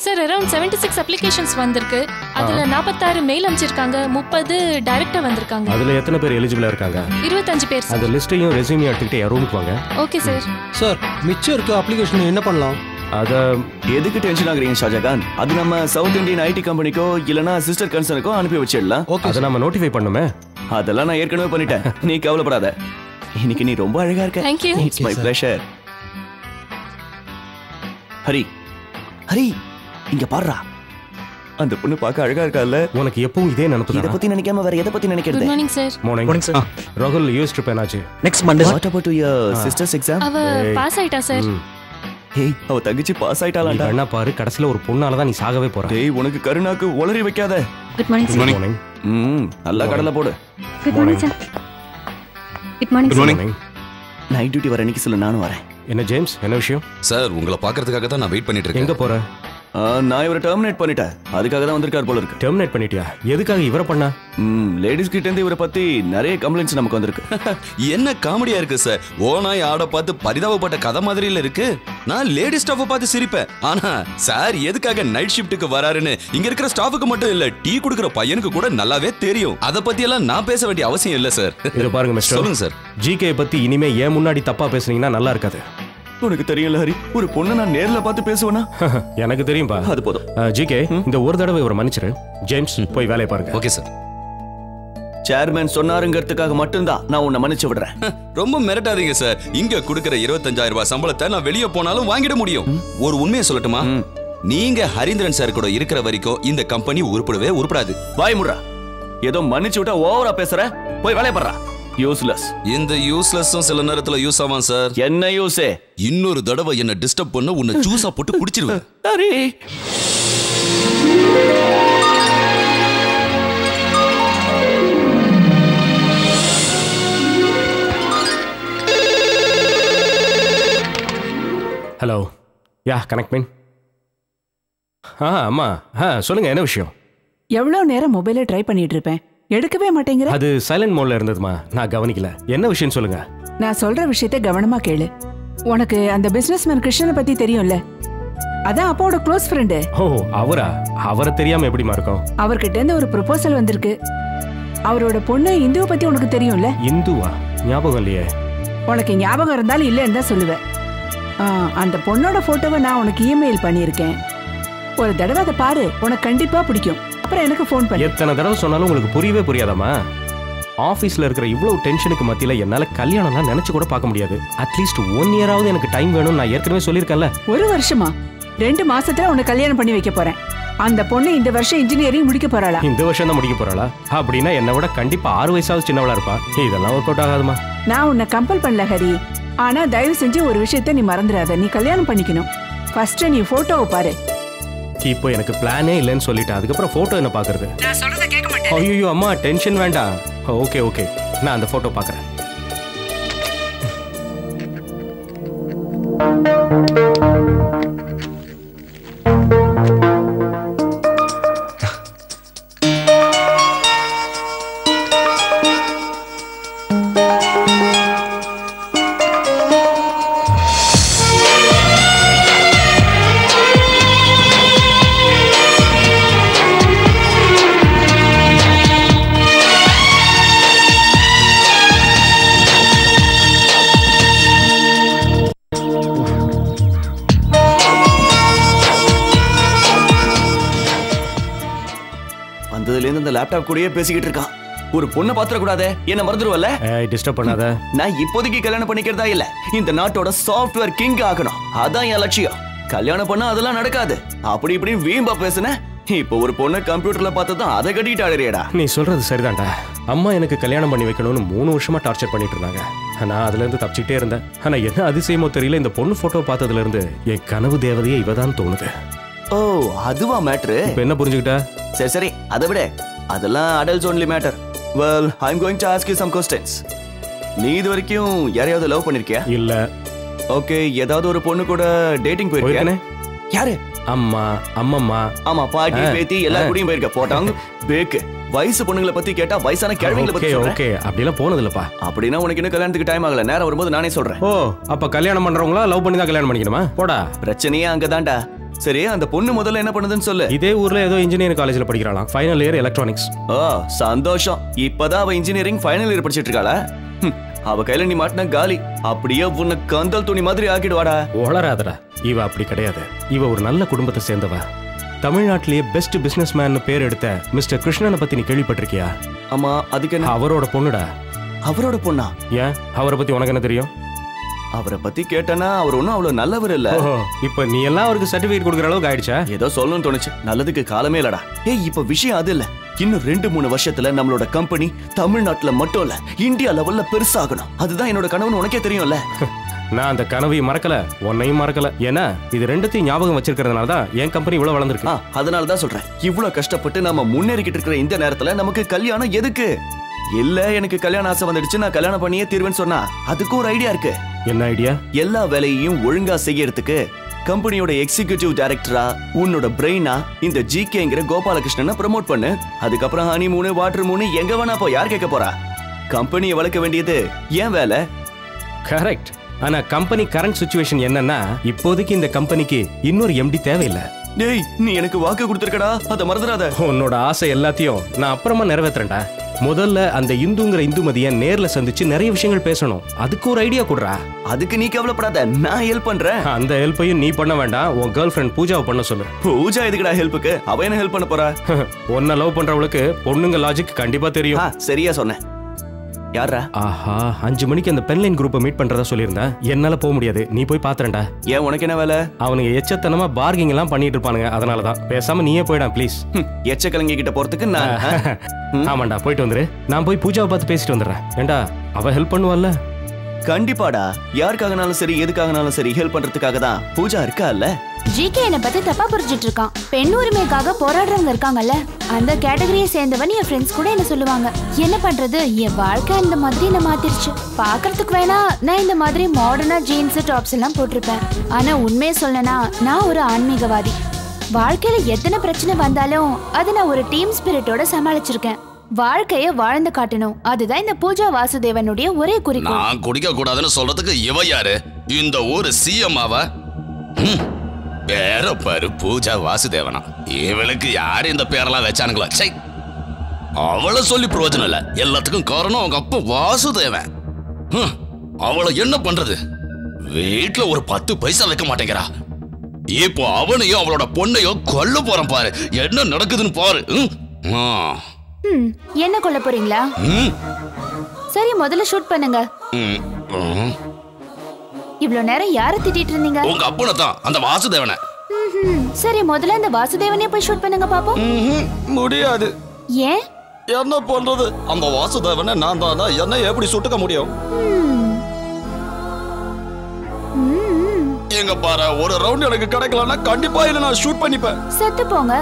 sir around seventy six applications வந்திருக்கு. அதுல நாற்பத்தாறு மெயில் அமைச்சிருக்காங்க முப்பது டைரக்டா வந்திருக்காங்க. அதுல எத்தனை பேர் எலிஜிபிளா இருக்காங்க? இருபத்தஞ்சு பேர் சார் அந்த லிஸ்ட்டையும் ரெஸ்யூமையும் எடுத்துக்கிட்டு என் ரூமுக்கு வாங்க ஓகே சார் சார் மிச்சம் இருக்க அப்ளிகேஷன் என்ன பண்ணலாம்? அத எதுக்கு டென்ஷன் ஆகுறீங்க ஷாஜகான்? அது நம்ம சவுத் இந்தியன் ஐடி கம்பெனிக்கோ இல்லனா சிஸ்டர் கன்சர்னுக்கோ அனுப்பி வச்சிடலாம். அதை நம்ம நோட்டிஃபை பண்ணுமே. அதெல்லாம் நான் ஏற்கனவே பண்ணிட்டேன். நீ கவலைப்படாத. இன்னைக்கு நீ ரொம்ப அழகா இருக்க. Thank you. It's my pleasure Hari. Hari இங்க பாருடா அந்த பொண்ணு பார்க்க அழகா இருக்கால்ல? உனக்கு எப்பவும் இதே நினைப்பு இத பத்தி நினைக்காம வேற எதை பத்தி குட் நினைக்கிறது மார்னிங் சார் மார்னிங் சார் ராகுல் யூஸ் ட்ரிப் என்னாச்சு? Next Monday what about your sister's exam அவ பாஸ் ஆயிட்டா சார். ஹேய் அவ தங்கச்சி பாஸ் நீ ஆயிட்டாளாண்டா வேணா பாரு கடைசியில ஒரு பொண்ணால தான் நீ சாகவே போற. டேய் உனக்கு கருணாக்கு உளறி வைக்காத. குட் மார்னிங் சார் மார்னிங் ம் நல்லா கடலை போடு. Good morning sir good morning sir morning night duty வர அன்னைக்கு சொல்ல நானும் வரேன். என்ன ஜேம்ஸ் என்ன விஷயம்? சார் உங்களை பார்க்கறதுக்காக தான் நான் வெயிட் பண்ணிட்டு இருக்கேன். எங்க போற? ஆ, நான் இவரை டெர்மினேட் பண்ணிட்டேன். அதுக்காக தான் வந்திருக்கார் போல இருக்கு. டெர்மினேட் பண்ணிட்டியா? எதுக்காக இவரை பண்ணா? ம் லேடிஸ் கிட்ட இருந்து இவரை பத்தி நிறைய கம்ப்ளைண்ட்ஸ் நமக்கு வந்திருக்கு. என்ன காமெடியா இருக்கு சார் ஓனாய் ஆட பார்த்து பரிதாபப்பட்ட கதை மாதிரில இருக்கு. நான் லேடி ஸ்டாஃப பார்த்து சிரிப்பேன். ஆனா சார் எதுக்காக நைட் ஷிஃப்ட்டுக்கு வராருன்னு இங்க இருக்கிற ஸ்டாஃபுக்கு மட்டும் இல்ல டீ குடுக்கிற பையனுக்கு கூட நல்லாவே தெரியும். அத பத்தி எல்லாம் நான் பேச வேண்டிய அவசியம் இல்ல சார் இது பாருங்க மிஸ்டர் சொல்லுங்க சார் ஜிகே பத்தி இனிமே ஏன் முன்னாடி தப்பா பேசுனீங்கன்னா நல்லா இருக்காது. உனக்கு தெரியல ஹரி ஒரு பொண்ணை நான் நேர்ல பார்த்து பேசுவேனா? எனக்கு தெரியும்பா. அது போதும். ஜிகே இந்த ஒரு தடவை இவரை மன்னிச்சிரு. ஜேம்ஸ் போய் வேலையை பாருங்க. ஓகே சார் சேர்மேன் சொன்னாருங்கிறதுக்காக மட்டும்தான் நான் உன்னை மன்னிச்சு விடுறேன். ரொம்ப மிரட்டாதீங்க சார் இங்க குடுக்கிற இருபத்தஞ்சாயிரம் ரூபாய் சம்பளத்தை நான் வெளியே போனாலும் வாங்கிட முடியும். ஒரு உண்மையை சொல்லட்டுமா? நீங்க ஹரீந்திரன் சார் கூட இருக்கிற வரைக்கும் இந்த கம்பெனி உருப்படவே உருப்படாது. வாய் முடுறா. ஏதோ மன்னிச்சு விட்டா ஓவரா பேசுற? போய் வேலைய பண்றா யூஸ்லெஸ் இந்த யூஸ்லெஸ்ஸும் சில நேரத்துல யூஸ் ஆவான் சார் என்ன யூஸே இன்னொரு தடவை என்ன டிஸ்டர்ப் பண்ண உன்னை ஜூஸா போட்டு குடிச்சிருவேன். Hari hello yeah connect mean. ஆ அம்மா. ஆ சொல்லுங்க என்ன விஷயம்? எவ்வளவு நேரம் மொபைலை ட்ரை பண்ணிட்டு இருப்பேன்? எடுக்கவே மாட்டேங்கிற? அது சைலண்ட் மோட்ல இருந்ததுமா. நான் கவனிக்கல. என்ன விஷயம் சொல்லுங்க. நான் சொல்ற விஷயத்த கவனமா கேளு. உனக்கு அந்த பிசினஸ்மேன் கிருஷ்ணனை பத்தி தெரியும்ல. அதான் அப்பாவோட க்ளோஸ் ஃப்ரெண்டு ஓ அவரா? அவரை தெரியாம எப்படிமா இருக்கும்? அவர்கிட்ட இருந்து ஒரு ப்ரொபோசல் வந்திருக்கு. அவரோட பொண்ணு இந்துவை பத்தி உனக்கு தெரியும்ல? இந்துவா? ஞாபகம் இல்லையே. உனக்கு ஞாபகம் இருந்தாலும் இல்லைன்னு தான் சொல்லுவேன். அந்த பொண்ணோட போட்டோவை நான் உனக்கு இமெயில் பண்ணியிருக்கேன். ஒரு தடவை அதை பாரு. உனக்கு கண்டிப்பா பிடிக்கும். அப்புறம் எனக்கு ஃபோன் பண்ணு. எத்தனை தடவை சொன்னாலும் உங்களுக்கு புரியவே புரியாதாம்மா? ஆஃபீஸில் இருக்கிற இவ்வளவு டென்ஷனுக்கு மத்தியில் என்னால் கல்யாணம்லாம் நினச்சி கூட பார்க்க முடியாது. அட்லீஸ்ட் ஒன் இயராவது எனக்கு டைம் வேணும்னு நான் ஏற்கனவே சொல்லியிருக்கேன்ல. ஒரு வருஷமா? ரெண்டு மாசத்துல உன்னை கல்யாணம் பண்ணி வைக்க போறேன். அந்த பொண்ணு இந்த வருஷம் இன்ஜினியரிங் முடிக்க போறாளா? இந்த வருஷம் தான் முடிக்க போறாளா? அப்படின்னா என்னை விட கண்டிப்பா ஆறு வயசாவது சின்னவளா இருப்பா. இதெல்லாம் ஒர்க் அவுட் ஆகாதுமா நான் உன்னை கம்பல் பண்ணல ஹரி. ஆனா தயவு செஞ்சு ஒரு விஷயத்த நீ மறந்துடாத. நீ கல்யாணம் பண்ணிக்கணும். ஃபர்ஸ்ட் நீ போட்டோவை பாரு. இப்போ எனக்கு பிளானே இல்லைன்னு சொல்லிட்டேன் அதுக்கப்புறம் போட்டோ என்ன மாட்டேன். ஐயோ அம்மா டென்ஷன் வேண்டாம். ஓகே ஓகே நான் அந்த போட்டோ பார்க்கறேன். கூடயே பேசிக்கிட்டு இருக்கான். ஒரு பொண்ணை பாத்திர கூடாதே என்ன மறந்துடுவல்ல? டிஸ்டர்ப் பண்ணாத. நான் இப்போதைக்கு கல்யாணம் பண்ணிக்கிறதா இல்ல இந்த நாட்டோட சாஃப்ட்வேர் கிங் ஆகணும். அதான் என் லட்சியம். கல்யாணம் பண்ணா அதெல்லாம் நடக்காது. அப்படி இப்படி வீம்பா பேசுன இப்போ ஒரு பொண்ணை கம்ப்யூட்டர்ல பார்த்ததான் அதை கட்டிட்டு ஆடுறியடா. நீ சொல்றது சரிதான்டா. அம்மா எனக்கு கல்யாணம் பண்ணி வைக்கணும்னு மூணு வருஷமா டார்ச்சர் பண்ணிட்டு இருந்தாங்க. நான் அதுல இருந்து தப்பிச்சுக்கிட்டே இருந்தேன். ஆனா என்ன அதிசயமோ தெரியல இந்த பொண்ணு போட்டோ பார்த்ததுல இருந்து என் கனவு தேவதையே இவதான் தோணுது. ஓ அதுவா மேட்ரு என்ன புரிஞ்சுக்கிட்ட? சரி சரி அதை விட. அதெல்லாம் adults only matter well I am going to ask you some questions நீ இது வரைக்கும் யாரையாவது லவ் பண்ணிருக்கியா? இல்ல. ஓகே ஏதாவது ஒரு பொண்ணு கூட டேட்டிங் போயிருக்கியா. யாரு? அம்மா அம்மம்மா. ஆமா பாட்டி பேத்தி எல்லா. கூடயும் போயிருக்க. போட்டாங்க. பேக்கு. வயசு பொண்ணுங்களை பத்தி கேட்டா வயசான கிழவிங்களை பத்தி ஓகே அப்படியெல்லாம் போனது இல்லப்பா அப்படின்னா உனக்கு இன்னும் கல்யாணத்துக்கு டைம் ஆகல. நேரம் வரும்போது நானே சொல்றேன். ஓ அப்ப கல்யாணம் பண்றவங்களா லவ் பண்ணி தான் கல்யாணம் பண்ணிக்கணுமா? போடா. பிரச்சனையே அங்கதான்டா. சரி அந்த பொண்ணு முதல்ல என்ன பண்ணுதுன்னு சொல்லு. இதே ஊர்ல ஏதோ இன்ஜினியரிங் காலேஜ்ல படிக்கிறாளாம். ஃபைனல் இயர் எலக்ட்ரானிக்ஸ் ஓ சந்தோஷம். இப்பதான் அவ இன்ஜினியரிங் ஃபைனல் இயர் படிச்சிட்டு இருக்காளா அவ கையில நீ மாட்டின காலி. அப்படியே உன்னை கந்தல் துணி மாதிரி ஆக்கிடுவாடா. உளராதடா இவ அப்படி கிடையாது. இவ ஒரு நல்ல குடும்பத்தை சேர்ந்தவ. தமிழ்நாட்டிலேயே பெஸ்ட் பிசினஸ் மேன் பேர் எடுத்த மிஸ்டர் கிருஷ்ணனை பத்தி நீ கேள்விப்பட்டிருக்கியா? ஆமா அதுக்கு என்ன? அவரோட பொண்ணுடா. அவரோட பொண்ணா? ஏன்? அவரை பத்தி உனக்கு என்ன தெரியும்? அவரை பத்தி கேட்டனா அவர் ஒன்னும் அவ்வளவு நல்லவர் இல்ல. இப்போ நீ எல்லாம் அவருக்கு சர்டிபிகேட் கொடுக்குற அளவுக்கு ஆயிடுச்சா? ஏதோ சொல்லணும்னு தோணுச்சு. நல்லதுக்கு காலமே இல்லடா. ஏய் இப்ப விஷயம் அது இல்ல. இன்னும் ரெண்டு மூணு வருஷத்துல நம்மளோட கம்பெனி தமிழ்நாட்டுல மட்டும் இல்ல இந்தியா லெவல்ல பெருசாகணும். அதுதான் என்னோட கனவுன்னு உனக்கே தெரியும்ல. நான் அந்த கனவையும் மறக்கல உன்னையும் மறக்கல. ஏன்னா இது ரெண்டுத்தையும் ஞாபகம் வச்சிருக்கிறதுனால தான் என் கம்பெனி இவ்வளவு வளர்ந்துருக்கு. அதனால தான் சொல்றேன். இவ்வளவு கஷ்டப்பட்டு நம்ம முன்னேறிக்கிட்டு இருக்கிற இந்த நேரத்துல நமக்கு கல்யாணம் எதுக்கு? இல்ல எனக்கு கல்யாணம் ஆசை வந்துடுச்சு நான் கல்யாணம் பண்ணியே தீர்வேன்னு சொன்னா அதுக்கு ஒரு ஐடியா இருக்கு. என்ன ஐடியா எல்லா வேலையையும் ஒழுங்கா செய்யறதுக்கு கம்பெனியோட எக்ஸிகியூட்டிவ் டைரக்டரா உன்னோட பிரெயினா இந்த ஜிகேங்கிற கோபாலகிருஷ்ணனை ப்ரோமோட் பண்ணு. அதுக்கப்புறம் ஹனி மூணு வாட்டர் மூணு எங்க வேணா போ யார் கேட்க போறா? கம்பெனியை வளர்க்க வேண்டியது ஏன் வேலை. கரெக்ட் ஆனா கம்பெனி கரண்ட் சுச்சுவேஷன் என்னன்னா இப்போதைக்கு இந்த கம்பெனிக்கு இன்னொரு எம்டி தேவையில்லை. டேய் நீ எனக்கு வாக்கு கொடுத்துருக்கடா அதை மறந்துடாத. உன்னோட ஆசை எல்லாத்தையும் நான் அப்புறமா நிறைவேத்துறேன்டா. முதல்ல அந்த இந்துங்கிற இந்துமதியை நேர்ல சந்திச்சு நிறைய விஷயங்கள் பேசணும். அதுக்கு ஒரு ஐடியா கொடுறா. அதுக்கு நீ கவலைப்படாத நான் ஹெல்ப் பண்றேன். அந்த ஹெல்ப்பையும் நீ பண்ண வேண்டாம். உன் கேர்ள் ஃப்ரெண்ட் பூஜாவை பண்ண சொல்லு. பூஜா எதுக்குடா ஹெல்ப்புக்கு அவ என்ன ஹெல்ப் பண்ண போறா? உன்னை லவ் பண்றவளுக்கு பொண்ணுங்க லாஜிக் கண்டிப்பா தெரியும். சரியா சொன்னேன். யாரா ஆஹா அஞ்சு மணிக்கு அந்த பென்லைன் குரூப்பை மீட் பண்றதா சொல்லியிருந்தேன் என்னால போக முடியாது. நீ போய் பாத்துறேன்டா. ஏன் உனக்கு என்ன வேலை? அவனுங்க எச்சத்தனமா பார்கிங் எல்லாம் பண்ணிட்டு இருப்பானுங்க. அதனால தான் பேசாம நீயே போயிடா ப்ளீஸ் எச்ச கலங்கி கிட்ட போறதுக்கு நான்? ஆமாண்டா போயிட்டு வந்துரு. நான் போய் பூஜாவை பார்த்து பேசிட்டு வந்துடுறேன். ஏண்டா அவ ஹெல்ப் பண்ணுவாள்ல? கண்டிப்பாடா. யாருக்காகனாலும் சரி எதுக்காகனாலும் சரி ஹெல்ப் பண்றதுக்காக தான் பூஜா இருக்கா ஜிகே என்ன பத்தி தப்பா புரிஞ்சிட்டு இருக்கான். பெண் உரிமைக்காக போராடுறவங்க இருக்காங்கல்ல அந்த கேட்டகரியை சேர்ந்தவன் என் ஃப்ரெண்ட்ஸ் கூட என்ன சொல்லுவாங்க? என்ன பண்றது? என் வாழ்க்கை இந்த மாதிரி என்ன மாத்திருச்சு? பாக்குறதுக்கு வேணா நான் இந்த மாதிரி மாடர்னா ஜீன்ஸ் டாப்ஸ் எல்லாம் போட்டிருப்பேன். ஆனா உண்மையை சொல்லனா நான் ஒரு ஆன்மீகவாதி. வாழ்க்கையில எத்தனை பிரச்சனை வந்தாலும் அதை நான் ஒரு டீம் ஸ்பிரிட்டோட சமாளிச்சிருக்கேன். வாழ்க்கைய வாழ்ந்து காட்டணும். அதுதான் இந்த பூஜா வாசுதேவனுடைய ஒரே குறிக்கோள். நான் குடிக்க கூடாதுன்னு சொல்றதுக்கு இவ யாரு? இந்த ஊரு சிஎம் அவ பேர பாரு பூஜா வாசுதேவனா. இவளுக்கு யாரு இந்த பேரெல்லாம் வச்சானுங்களா? சை அவளை சொல்லி பிரயோஜனம் இல்ல. எல்லாத்துக்கும் காரணம் அவங்க அப்பா வாசுதேவன். அவளை என்ன பண்றது? வீட்டுல ஒரு பத்து பைசா வைக்க மாட்டேங்கிறா. இப்போ அவனையும் அவளோட பொண்ணையும் கொல்ல போறான் பாரு. என்ன நடக்குதுன்னு பாரு. ஆ. ம், என்ன கொல்ல போறீங்களா. சரி முதல்ல ஷூட் பண்ணுங்க. இவ்ளோ நேரம் யார திட்டிட்டு இருந்தீங்க? உங்க அப்பனை தான் அந்த வாசுதேவனை. சரி முதல்ல அந்த வாசுதேவனே போய் ஷூட் பண்ணுங்க பாப்போம். முடியாது. ஏன்? என்ன பண்றது? அந்த வாசுதேவனை நான் தான்? என்ன எப்படி சுட்டுக்க முடியும்? எங்க பாரு ஒரு ரவுண்ட் எனக்கு கிடைக்கலன்னா கண்டிப்பா இல்ல நான் ஷூட் பண்ணிப்பேன். செத்து போங்க.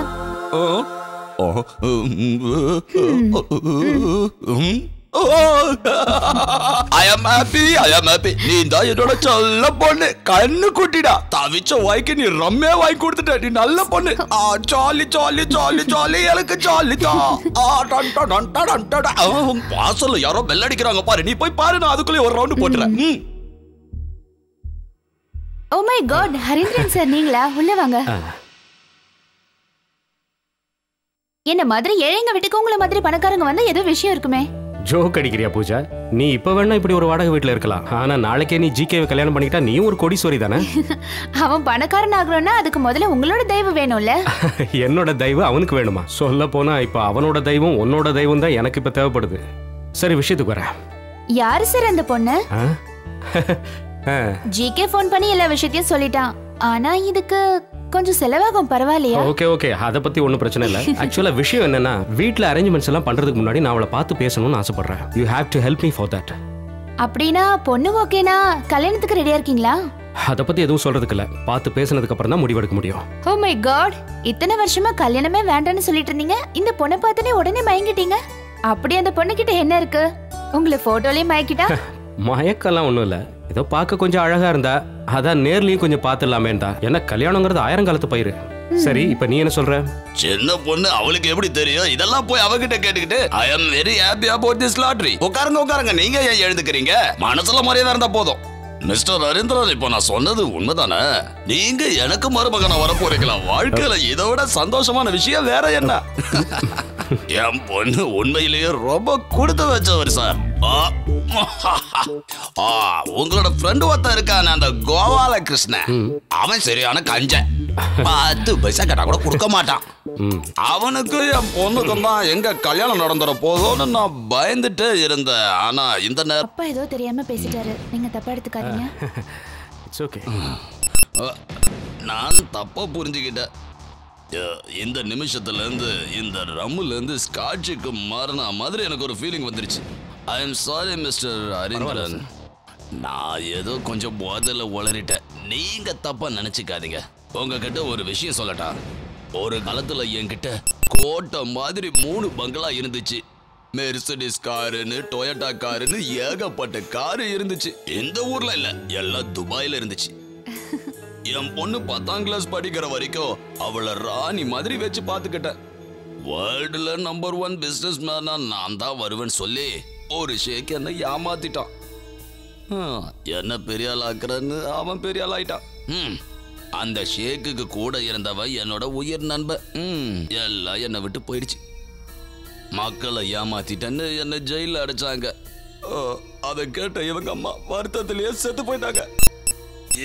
நீ தான் என்னோட சொல்ல பொண்ணு. கண்ணு குட்டிடா. தவிச்ச வாய்க்கு நீ ரம்மே வாங்கி கொடுத்துட்ட. நீ நல்ல பொண்ணு. ஆ ஜாலி ஜாலி ஜாலி ஜாலி. எனக்கு. ஆ, வாசல்ல யாரோ பெல் அடிக்கிறாங்க பாரு. நீ போய் பாரு நான் அதுக்குள்ளே ஒரு ரவுண்ட் போட்டுறேன். Oh my. God Harindran sir நீங்களா? உள்ள வாங்க. என்ன மாதிரி ஏழைங்க வீட்டுக்கு உங்களை மாதிரி பணக்காரங்க வந்தா ஏதோ விஷயம் இருக்குமே? ஜோக் அடிக்கிறியா பூஜா? நீ இப்ப வேணா இப்படி ஒரு வாடகை வீட்டுல இருக்கலாம். ஆனா நாளைக்கே நீ ஜிகேவை கல்யாணம் பண்ணிக்கிட்டா நீயும் ஒரு கோடீஸ்வரி தானே? அவன் பணக்காரன் ஆகணும்னா அதுக்கு முதல்ல உங்களோட தயவு வேணும்ல. என்னோட தெய்வம் அவனுக்கு வேணுமா? சொல்ல போனா இப்ப அவனோட தெய்வம் உன்னோட தெய்வம் தான் எனக்கு இப்ப தேவைப்படுது. சரி விஷயத்துக்கு வரேன். யாரு சார் அந்த பொண்ணு? ஜிகே ஃபோன் பண்ணி எல்லா விஷயத்தையும் சொல்லிட்டான். ஆனா இதுக்கு கொஞ்சம் செலவாகும் பரவாயில்லையா? Okay okay. அதை பத்தி ஒன்றும் பிரச்சனை இல்லை. ஆக்சுவலா விஷயம் என்னன்னா வீட்ல அரேஞ்ச்மெண்ட்ஸ் எல்லாம் பண்றதுக்கு முன்னாடி நான் அவளை பார்த்து பேசணும்னு ஆசைப்படுறேன். You have to help me for that அப்படின்னா பொண்ணு ஓகேனா கல்யாணத்துக்கு ரெடியா இருக்கீங்களா? அதை பத்தி எதுவும் சொல்றதுக்கு இல்ல. பார்த்து பேசினதுக்கு அப்புறம் தான் முடிவெடுக்க முடியும். ஓ மை காட் இத்தனை வருஷமா கல்யாணமே வேண்டாம்னு சொல்லிட்டு இருந்தீங்க. இந்த பொண்ணை பார்த்தனே உடனே மயங்கிட்டீங்க. அப்படி அந்த பொண்ணு கிட்ட என்ன இருக்கு? உங்களை போட்டோலயே மயக்கிட்டா? மயக்கெல்லாம் ஒன்றும் இல்லை. ஏதோ பார்க்க கொஞ்சம் அழகா இருந்தா அதான் நேர்லயும் கொஞ்சம் பார்த்துடலாமேண்டா ஏன்னா கல்யாணங்கிறது ஆயிரம் காலத்து பயிர் சரி இப்ப நீ என்ன சொல்ற? சின்ன பொண்ணு அவளுக்கு எப்படி தெரியும்? இதெல்லாம் போய் அவகிட்ட கேட்டுக்கிட்டு I am very happy about this lottery உட்காருங்க உட்காருங்க. நீங்க ஏன் எழுதுக்கிறீங்க மனசுல மரியாதை இருந்தா போதும். மிஸ்டர் ஹரீந்திரன் இப்போ நான் சொன்னது உண்மைதானே? நீங்க எனக்கு மருமகனை வர போறீங்களா வாழ்க்கையில இதை விட சந்தோஷமான விஷயம் வேற என்ன? என் பொண்ணு உண்மையிலேயே ரொம்ப கொடுத்து வச்சவர் சார். உங்களோட ஃப்ரெண்டு ஒருத்தன் இருக்கான அந்த கோபால கிருஷ்ணன் அவன் சரியான கஞ்சன். பத்து பைசா கேட்டா கூட கொடுக்க மாட்டான். அவனுக்கு என் பொண்ணுக்கும் தான் எங்க கல்யாணம் நடந்துற போதோன்னு நான் பயந்துட்டே இருந்தேன். ஆனா இந்த நேரம் அப்பா ஏதோ தெரியாம பேசிட்டாரு. நீங்க தப்பா எடுத்துக்காதீங்க. இட்ஸ் ஓகே நான் தப்பா புரிஞ்சுக்கிட்டேன். இந்த நிமிஷத்துல இருந்து இந்த ரம்முல இருந்து ஸ்காட்சுக்கு மாறின மாதிரி எனக்கு ஒரு ஃபீலிங் வந்துருச்சு. I am sorry mister Harindran நான் ஏதோ கொஞ்சம் போதையில உளறிட்டேன். நீங்க தப்பா நினைச்சுக்காதீங்க. உங்ககிட்ட ஒரு விஷயம் சொல்லட்டா? ஒரு காலத்துல என்கிட்ட கோட்டை மாதிரி மூணு பங்களா இருந்துச்சு. மெர்சடிஸ் காருன்னு டொயோட்டா காருன்னு ஏகப்பட்ட காரு இருந்துச்சு. இந்த ஊர்ல இல்ல எல்லாம் துபாயில இருந்துச்சு. என் பொண்ணு பத்தாம் கிளாஸ் படிக்கிற வரைக்கும் அவளை ராணி மாதிரி வச்சு பார்த்துக்கிட்டேன். வேர்ல்டுல நம்பர் ஒன் பிசினஸ் மேனா நான் தான் வருவேன்னு சொல்லி ஒரு ஷேக் என்னை ஏமாத்திட்டான். என்ன பெரிய ஆள் ஆக்குறன்னு அவன் பெரிய ஆளாயிட்டான் ம், அந்த ஷேக்குக்கு கூட இருந்தவன் என்னோட உயிர் நண்பன். ம், எல்லாம் என்னை விட்டு போயிடுச்சு. மக்களை ஏமாத்திட்டேன்னு என்னை ஜெயிலில் அடைச்சாங்க. ஓ, அதை கேட்ட இவங்க அம்மா வருத்தத்திலேயே செத்து போயிட்டாங்க.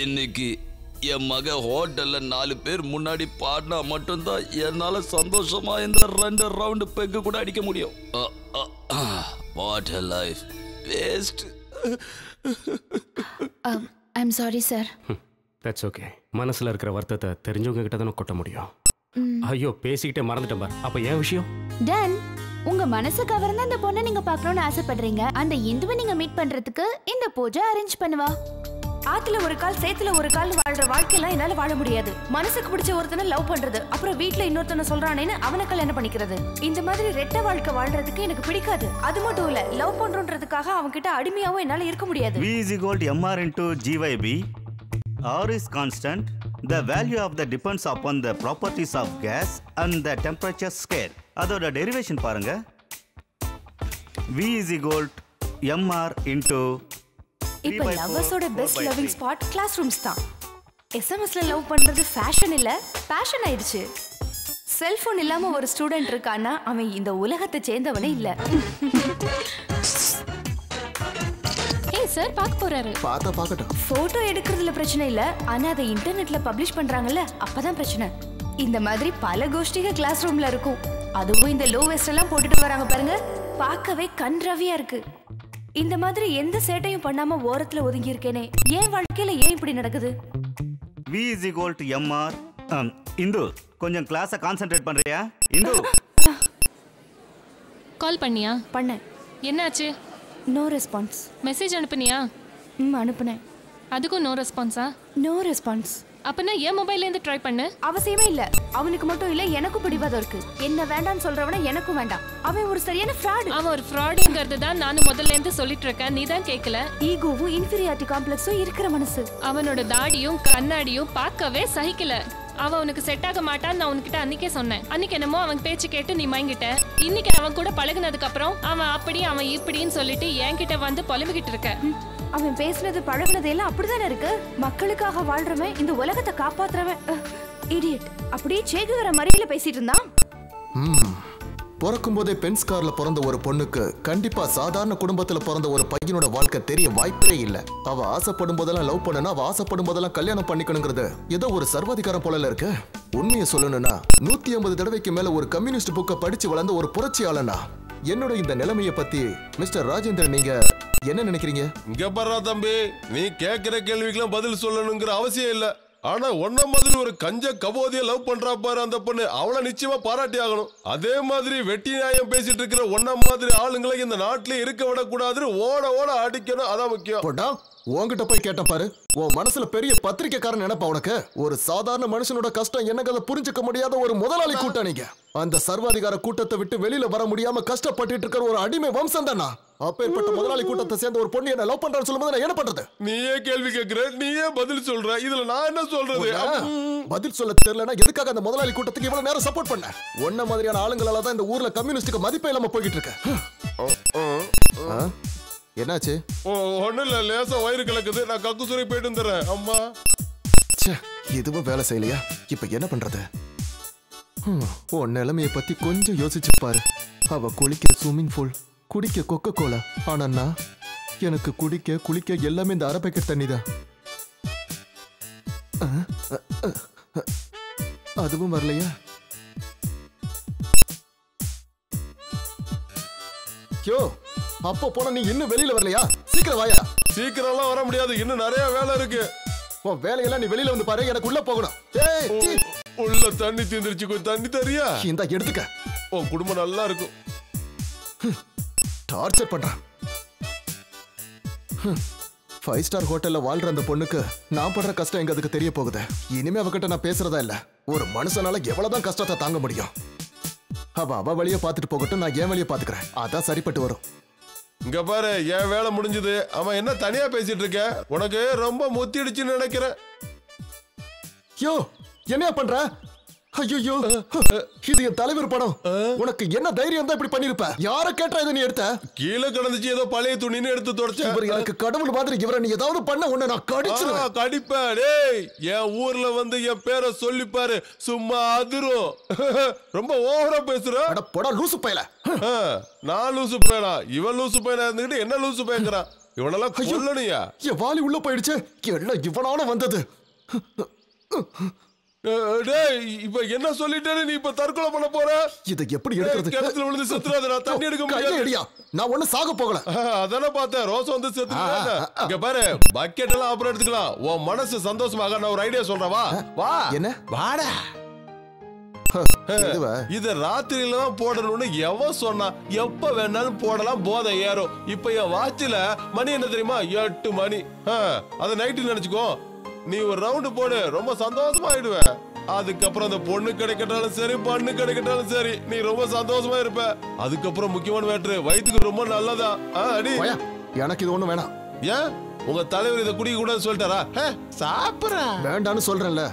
இன்னைக்கு என் மக ஹோட்டல்ல நாலு பேர் முன்னாடி பாடினா மட்டும்தான் என்னால சந்தோஷமா இந்த ரெண்டு ரவுண்டு பெக்கு கூட அடிக்க முடியும். What life waste I am sorry sir that's okay மனசுல இருக்கிற வருத்தத்தை தெரிஞ்சவங்க கிட்ட தானே கொட்ட முடியும். ஐயோ பேசிக்கிட்டே மறந்துட்டேன் பார். அப்ப ஏன் விஷயம்? தென் உங்க மனசு கவர்ந்த அந்த பொண்ணை நீங்க பார்க்கணும்னு ஆசைப்படுறீங்க. அந்த இந்துவை நீங்க மீட் பண்றதுக்கு இந்த பூஜை அரேஞ்ச் பண்ணுவா. ஆத்துல ஒரு கால் சேத்துல ஒரு கால் வாழ்ற வாழ்க்கையெல்லாம் என்னால வாழ முடியாது மனசுக்கு பிடிச்ச ஒருத்தனை லவ் பண்றது அப்புறம் வீட்டுல இன்னொருத்தனை சொல்றானேன்னு அவனை கல்யாணம் பண்ணிக்கிறது இந்த மாதிரி ரெட்ட வாழ்க்கை வாழ்றதுக்கு எனக்கு பிடிக்காது அது மட்டும் இல்ல லவ் பண்றோன்றதுக்காக அவன் கிட்ட அடிமையாவும் என்னால இருக்க முடியாது V is equal to MR into GYB. R is constant. The value of the depends upon the properties of gas and the temperature scale. அதோட டெரிவேஷன் பாருங்க V is equal to MR into இப்ப லவ்வர்ஸோட best loving spot class rooms தான். எஸ்எம்எஸ்ல லவ் பண்றது ஃபேஷன் இல்ல பேஷன் ஆயிடுச்சு. செல்போன் இல்லாம ஒரு ஸ்டூடெண்ட் இருக்கான்னா அவன் இந்த உலகத்தை சேர்ந்தவனே இல்ல. சார் பார்க்க போறாரு. பார்த்தா பார்க்கட்டும். போட்டோ எடுக்கிறதுல பிரச்சனை இல்ல ஆனா அதை இன்டர்நெட்ல பப்ளிஷ் பண்றாங்கல்ல அப்பதான் பிரச்சனை. இந்த மாதிரி பல கோஷ்டிக கிளாஸ் ரூம்ல இருக்கும். அதுவும் இந்த லோ வெஸ்ட் எல்லாம் போட்டுட்டு வராங்க பாருங்க. பார்க்கவே கண்ரவியா இருக்கு. இந்த மாதிரி எந்த சேட்டையும் பண்ணாம ஓரத்துல ஒதுங்கி இருக்கேனே ஏன் வாழ்க்கையில ஏன் இப்படி நடக்குது? V is equal to MR. Um, Hindu கொஞ்சம் கிளாஸை கான்சென்ட்ரேட் பண்றியா? இந்து. கால் பண்ணியா? பண்ணேன் என்னாச்சு? நோ ரெஸ்பான்ஸ் மெசேஜ் அனுப்புனியா? ம் அனுப்புனேன். அதுக்கும் நோ ரெஸ்பான்ஸா நோ ரெஸ்பான்ஸ் அப்பனா என் மொபைல்ல இருந்து ட்ரை பண்ணு. அவசியமே இல்ல. அவனுக்கு மட்டும் இல்ல எனக்கும் பிடிவாதம் இருக்கு. என்ன வேண்டாம்னு சொல்றவன எனக்கும் வேண்டாம். அவன் ஒரு சரியான ஃப்ராட் அவன் ஒரு ஃப்ராடுங்கிறது தான் நானும் முதல்ல இருந்து சொல்லிட்டு இருக்கேன். நீ தான் கேட்கல ஈகோவும் இன்ஃபீரியாரிட்டி காம்ப்ளெக்ஸும் இருக்கிற மனசு. அவனோட தாடியும் கண்ணாடியும் பார்க்கவே சகிக்கல. அவன் உனக்கு செட் ஆக மாட்டான்னு நான் உன்கிட்ட அன்னைக்கே சொன்னேன். அன்னைக்கு என்னமோ அவன் பேச்சு கேட்டு நீ மயங்கிட்ட. இன்னைக்கு அவன் கூட பழகுனதுக்கு அப்புறம் அவன் அப்படி அவன் இப்படின்னு சொல்லிட்டு என்கிட்ட வந்து புலம்பிக்கிட்டு இருக்க. அவன் பேசுனது பழகுனது எல்லாம் அப்படிதானே இருக்கு? மக்களுக்காக வாழ்றவன் இந்த உலகத்தை காப்பாத்துறவன் இடியட் அப்படியே சேகுவர மறியல பேசிட்டு இருந்தான். ம். பிறக்கும் போதே பென்ஸ் கார்ல பிறந்த ஒரு பொண்ணுக்கு கண்டிப்பா சாதாரண குடும்பத்துல பிறந்த ஒரு பையனோட வாழ்க்கை தெரிய வாய்ப்பே இல்ல. அவ ஆசைப்படும் போதெல்லாம் லவ் பண்ணனா அவ ஆசைப்படும் போதெல்லாம் கல்யாணம் பண்ணிக்கணுங்கிறது ஏதோ ஒரு சர்வாதிகாரம் போல இருக்கு. உண்மையை சொல்லணும்னா நூத்தி ஐம்பது தடவைக்கு மேல ஒரு கம்யூனிஸ்ட் புக்கை படிச்சு வளர்ந்த ஒரு புரட்சியாளனா? என்னோட இந்த நிலைமையை பத்தி மிஸ்டர் ராஜேந்திரன் நீங்க என்ன நினைக்கிறீங்க? இங்க பாரு தம்பி நீ கேக்குற கேள்விக்கெல்லாம் பதில் சொல்லணுங்கிற அவசியம் இல்ல. ஆனா ஒன்ன மாதிரி ஒரு கஞ்ச கபோதிய லவ் பண்றா பாரு அந்த பொண்ணு. அவளை நிச்சயமா பாராட்டி ஆகணும். அதே மாதிரி வெட்டி நியாயம் பேசிட்டு இருக்கிற ஒன்ன மாதிரி ஆளுங்களை இந்த நாட்டிலே இருக்க விடக்கூடாதுன்னு ஓட ஓட அடிக்கணும். அதான் முக்கியம். உன்கிட்ட போய் கேட்டேன் பாரு. உன் மனசுல பெரிய பத்திரிக்கைக்காரன் நினைப்பா உனக்கு? ஒரு சாதாரண மனுஷனோட கஷ்டம் என்னங்கிறத புரிஞ்சுக்க முடியாத ஒரு முதலாளி கூட்டம் நீங்க அந்த சர்வாதிகார கூட்டத்தை விட்டு வெளியில வர முடியாம கஷ்டப்பட்டுட்டு இருக்கிற ஒரு அடிமை வம்சம் தானா அப்பேற்பட்ட முதலாளி கூட்டத்தை சேர்ந்த ஒரு பொண்ணு என்ன லவ் பண்றான்னு சொல்லும்போது நான் என்ன பண்றது? நீயே கேள்வி கேக்குற நீயே பதில் சொல்ற. இதுல நான் என்ன சொல்றது. பதில் சொல்ல தெரியலனா எதுக்காக அந்த முதலாளி கூட்டத்துக்கு இவ்வளவு நேரம் சப்போர்ட் பண்ண? ஒன்ன மாதிரியான ஆளுங்களால தான் இந்த ஊர்ல கம்யூனிஸ்டுக்கு மதிப்பே இல்லாம போய்கிட்டு இருக்கு? என்னாச்சு? ஒண்ணு இல்ல லேசா வயிறு கலக்குது நான் கக்குசுரை போயிட்டு வந்துடுறேன். அம்மா. ச்சே இதுவும் வேலை செய்யலையா? இப்ப என்ன பண்றது? உன் நிலைமைய பத்தி கொஞ்சம் யோசிச்சு பாரு. அவ குளிக்கிற ஸ்விம்மிங் பூல் குடிக்க கொக்க கோலா ஆனா எனக்கு குடிக்க குளிக்க எல்லாமே இந்த அரை பேக்கெட் தண்ணி தான் அதுவும் வரலையா? யோ அப்போ போன நீ இன்னும் வெளியில வரலையா? சீக்கிரம் வாயா. சீக்கிரம்லாம் வர முடியாது. இன்னும் நிறைய வேலை இருக்கு. உன் வேலையெல்லாம் நீ வெளியில வந்து பாரு எனக்கு உள்ள போகணும். ஏய். உள்ள தண்ணி தீந்துருச்சு கொஞ்சம் தண்ணி தரியா? இந்தா எடுத்துக்க. உன் குடும்பம் நல்லா இருக்கும். டார்ச்சர் பண்றான். ஃபைவ் ஸ்டார் ஹோட்டல்ல வாழ்ற அந்த பொண்ணுக்கு நான் படுற கஷ்டம் எங்க அதுக்கு தெரிய போகுது. இனிமே அவகிட்ட நான் பேசுறதா இல்ல. ஒரு மனுஷனால எவ்வளவுதான் கஷ்டத்தை தாங்க முடியும். அவ அவ வழிய பார்த்துட்டு போகட்டும் நான் என் வழிய பாத்துக்கிறேன் அதான் சரிப்பட்டு வரும். இங்க பாரு என் வேலை முடிஞ்சது. அவன் என்ன தனியா பேசிட்டு இருக்க? உனக்கு ரொம்ப முத்திடுச்சுன்னு நினைக்கிறேன். யோ என்னையா பண்ற? ஐயோ இது என் தலைவர் படம். உனக்கு என்ன தைரியம் தான் இப்படி பண்ணிருப்ப? யார கேட்டா இதை நீ எடுத்த? கீழே கிடந்துச்சு ஏதோ பழைய துணின்னு எடுத்து தொடச்சேன் இவர் எனக்கு கடவுள் மாதிரி இவரை நீ ஏதாவது பண்ண உன்னை நான் கடிச்சிருவேன். கடிப்பேன். டேய் என் ஊர்ல வந்து என் பேரை சொல்லிப்பாரு. சும்மா அதிரும் ரொம்ப ஓவரா பேசுற. அட போடா லூசு பயல. நான் லூசு பையனா இவன் லூசு பையனா இருந்துகிட்டு என்ன லூசு பையங்கிறான் இவனெல்லாம் கொல்லணுயா? என் வாலி உள்ள போயிடுச்சு. எல்லாம் இவனால வந்தது? இப்ப என்ன சொல்லிட்டேன்னு நீ இப்ப தற்கொலை பண்ண போற? இதை எப்படி எடுக்கிறது? கிணத்துல விழுந்து நான் தண்ணி எடுக்க முடியாது. நான் ஒண்ணு சாக போகல. அதானே பார்த்தேன். ரோசம் வந்து செத்து இங்க பாரு பக்கெட் எல்லாம் அப்புறம் எடுத்துக்கலாம். உன் மனசு சந்தோஷமாக நான் ஒரு ஐடியா சொல்றேன். வா வா. என்ன? வாடா? இத ராத்திரியில தான் போடணும்னு எவன் சொன்னா? எப்ப வேணாலும் போடலாம் போதை ஏறும். இப்ப என் வாட்சில மணி என்ன தெரியுமா? எட்டு மணி. அத நைட்டு நினைச்சுக்கோ. நீ ஒரு ரவுண்டு போடு. ரொம்ப சந்தோஷமா ஆயிடுவ அதுக்கப்புறம் அந்த பொண்ணு கிடைக்கட்டாலும் சரி பண்ணு கிடைக்கட்டாலும் சரி நீ ரொம்ப சந்தோஷமா இருப்ப. அதுக்கப்புறம் முக்கியமான மேட்ரு வயிற்றுக்கு ரொம்ப நல்லதா? அடி. எனக்கு இது ஒண்ணு வேணாம். ஏன்? உங்க தலைவர் இதை குடிக்க கூடாது சொல்லிட்டாரா? ஹே, சாப்பிடுறேன் வேண்டான்னு சொல்றேன்ல.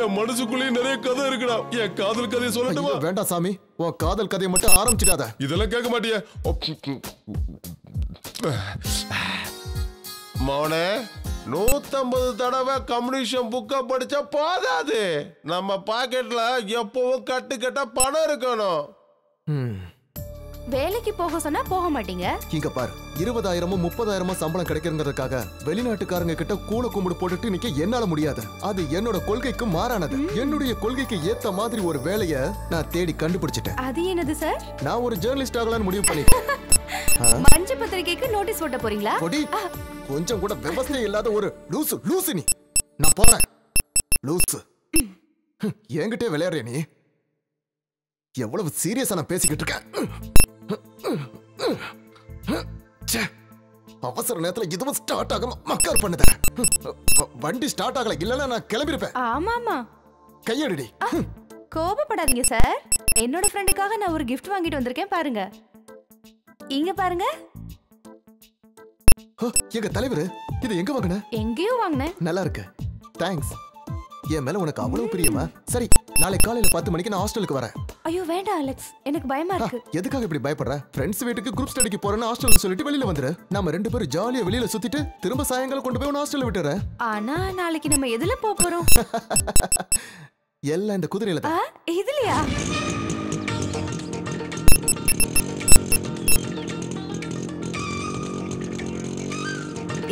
என் மனசுக்குள்ளேயும் நிறைய கதை இருக்குடா. என் காதல் கதையை சொல்லட்டுமா? வேண்டாம் சாமி. உன் காதல் கதையை மட்டும் ஆரம்பிச்சிடாத. இதெல்லாம் கேட்க மாட்டியே. மௌனே நூத்தம்பது தடவை கம்யூனிஷன் புக்கை படிச்சா போதாது நம்ம பாக்கெட்ல எப்பவும் கட்டு கட்ட பணம் இருக்கணும் ம். வேலைக்கு போக சொன்னா போக மாட்டீங்க? இங்க பாரு இருபதாயிரமும் முப்பதாயிரமும் சம்பளம் கிடைக்கிறதுக்காக வெளிநாட்டுக்காரங்க கிட்ட கூல கும்பிடு போட்டுட்டு நிக்க என்னால முடியாது. அது என்னோட கொள்கைக்கு மாறானது. என்னுடைய கொள்கைக்கு ஏத்த மாதிரி ஒரு வேலைய நான் தேடி கண்டுபிடிச்சிட்டேன். அது என்னது சார்? நான் ஒரு ஜேர்னலிஸ்ட் ஆகலாம்னு முடிவு பண்ணிட்டேன் மஞ்ச பத்திரிகைக்கு நோட்டீஸ் போட்ட போறீங்களா? கொடி கொஞ்சம் கூட விவசாயம் இல்லாத ஒரு லூசு லூசு நீ. நான் போறேன். லூசு. ஹம், என்கிட்டயே விளையாடுறிய நீ? எவ்வளவு சீரியஸா நான் பேசிக்கிட்டு இருக்கேன். அவசர நேரத்துல இதுவும் ஸ்டார்ட் ஆகாம மக்கார் பண்ணுத. வண்டி ஸ்டார்ட் ஆகல இல்லன்னா நான் கிளம்பிருப்பேன். ஆமா ஆமா கையடிடி கோபப்படாதீங்க சார் என்னோட ஃப்ரெண்டுக்காக நான் ஒரு gift வாங்கிட்டு வந்திருக்கேன் பாருங்க. இங்க பாருங்க. ஹோ, எங்க தலைவர்? இது எங்க வாங்கின? எங்கேயோ வாங்கினேன். நல்லா இருக்கு. தேங்க்ஸ் என் மேல உனக்கு அவ்வளவு பிரியமா? சரி நாளை காலையில பத்து மணிக்கு நான் ஹாஸ்டலுக்கு வரேன். ஐயோ வேண்டாம் அலெக்ஸ். எனக்கு பயமா இருக்கு. எதுக்காக இப்படி பயப்படுற? ஃப்ரெண்ட்ஸ் வீட்டுக்கு குரூப் ஸ்டடிக்கு போறேன்னு ஹாஸ்டல் சொல்லிட்டு வெளியில வந்துரு. நம்ம ரெண்டு பேரும் ஜாலியா வெளியில சுத்திட்டு திரும்ப சாயங்காலம் கொண்டு போய் உன் ஹாஸ்டல்ல விட்டுறேன். ஆனா நாளைக்கு நம்ம எதுல போக போறோம்? எல்லாம் இந்த குதிரையில தான். இதுலயா?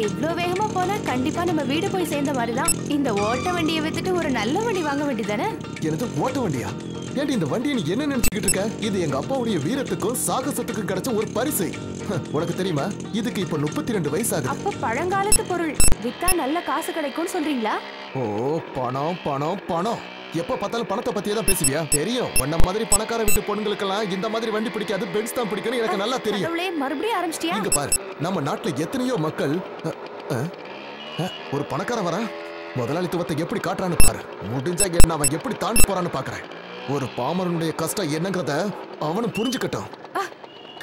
இவ்ளோ வேகமா போனா கண்டிப்பா நம்ம வீடு போய் சேர்ந்த மாதிரி தான் இந்த ஓட்ட வண்டியை வித்துட்டு ஒரு நல்ல வண்டி வாங்க வேண்டியதானே எனது ஓட்ட வண்டியா? ஏன்டி இந்த வண்டியை நீ என்ன நினைச்சுக்கிட்டு இருக்க? இது எங்க அப்பாவுடைய வீரத்துக்கும் சாகசத்துக்கும் கிடைச்ச ஒரு பரிசு. உனக்கு தெரியுமா? இதுக்கு இப்ப முப்பத்தி ரெண்டு வயசு ஆகுது அப்ப பழங்காலத்து பொருள். வித்தா நல்ல காசு கிடைக்கும்னு சொல்றீங்களா? ஓ பணம் பணம் பணம். எப்ப பார்த்தாலும் பணத்தை பத்தியே தான் பேசுவியா? தெரியும். உன்ன மாதிரி பணக்கார வீட்டு பொண்ணுங்களுக்கெல்லாம் இந்த மாதிரி வண்டி பிடிக்காது பென்ஸ் தான் பிடிக்கணும் எனக்கு நல்லா தெரியும். மறுபடியும் ஆரம்பிச்சிட்டியா? இங்க பாரு. நம்ம நாட்டுல எத்தனையோ மக்கள் ஒரு பணக்காரன் வரான் முதலாளித்துவத்தை எப்படி காட்டுறான்னு பாரு. முடிஞ்சா என்ன அவன் எப்படி தாண்டி போறான்னு பாக்குறேன். ஒரு பாமரனுடைய கஷ்டம் என்னங்கிறத அவனும் புரிஞ்சுக்கட்டும்.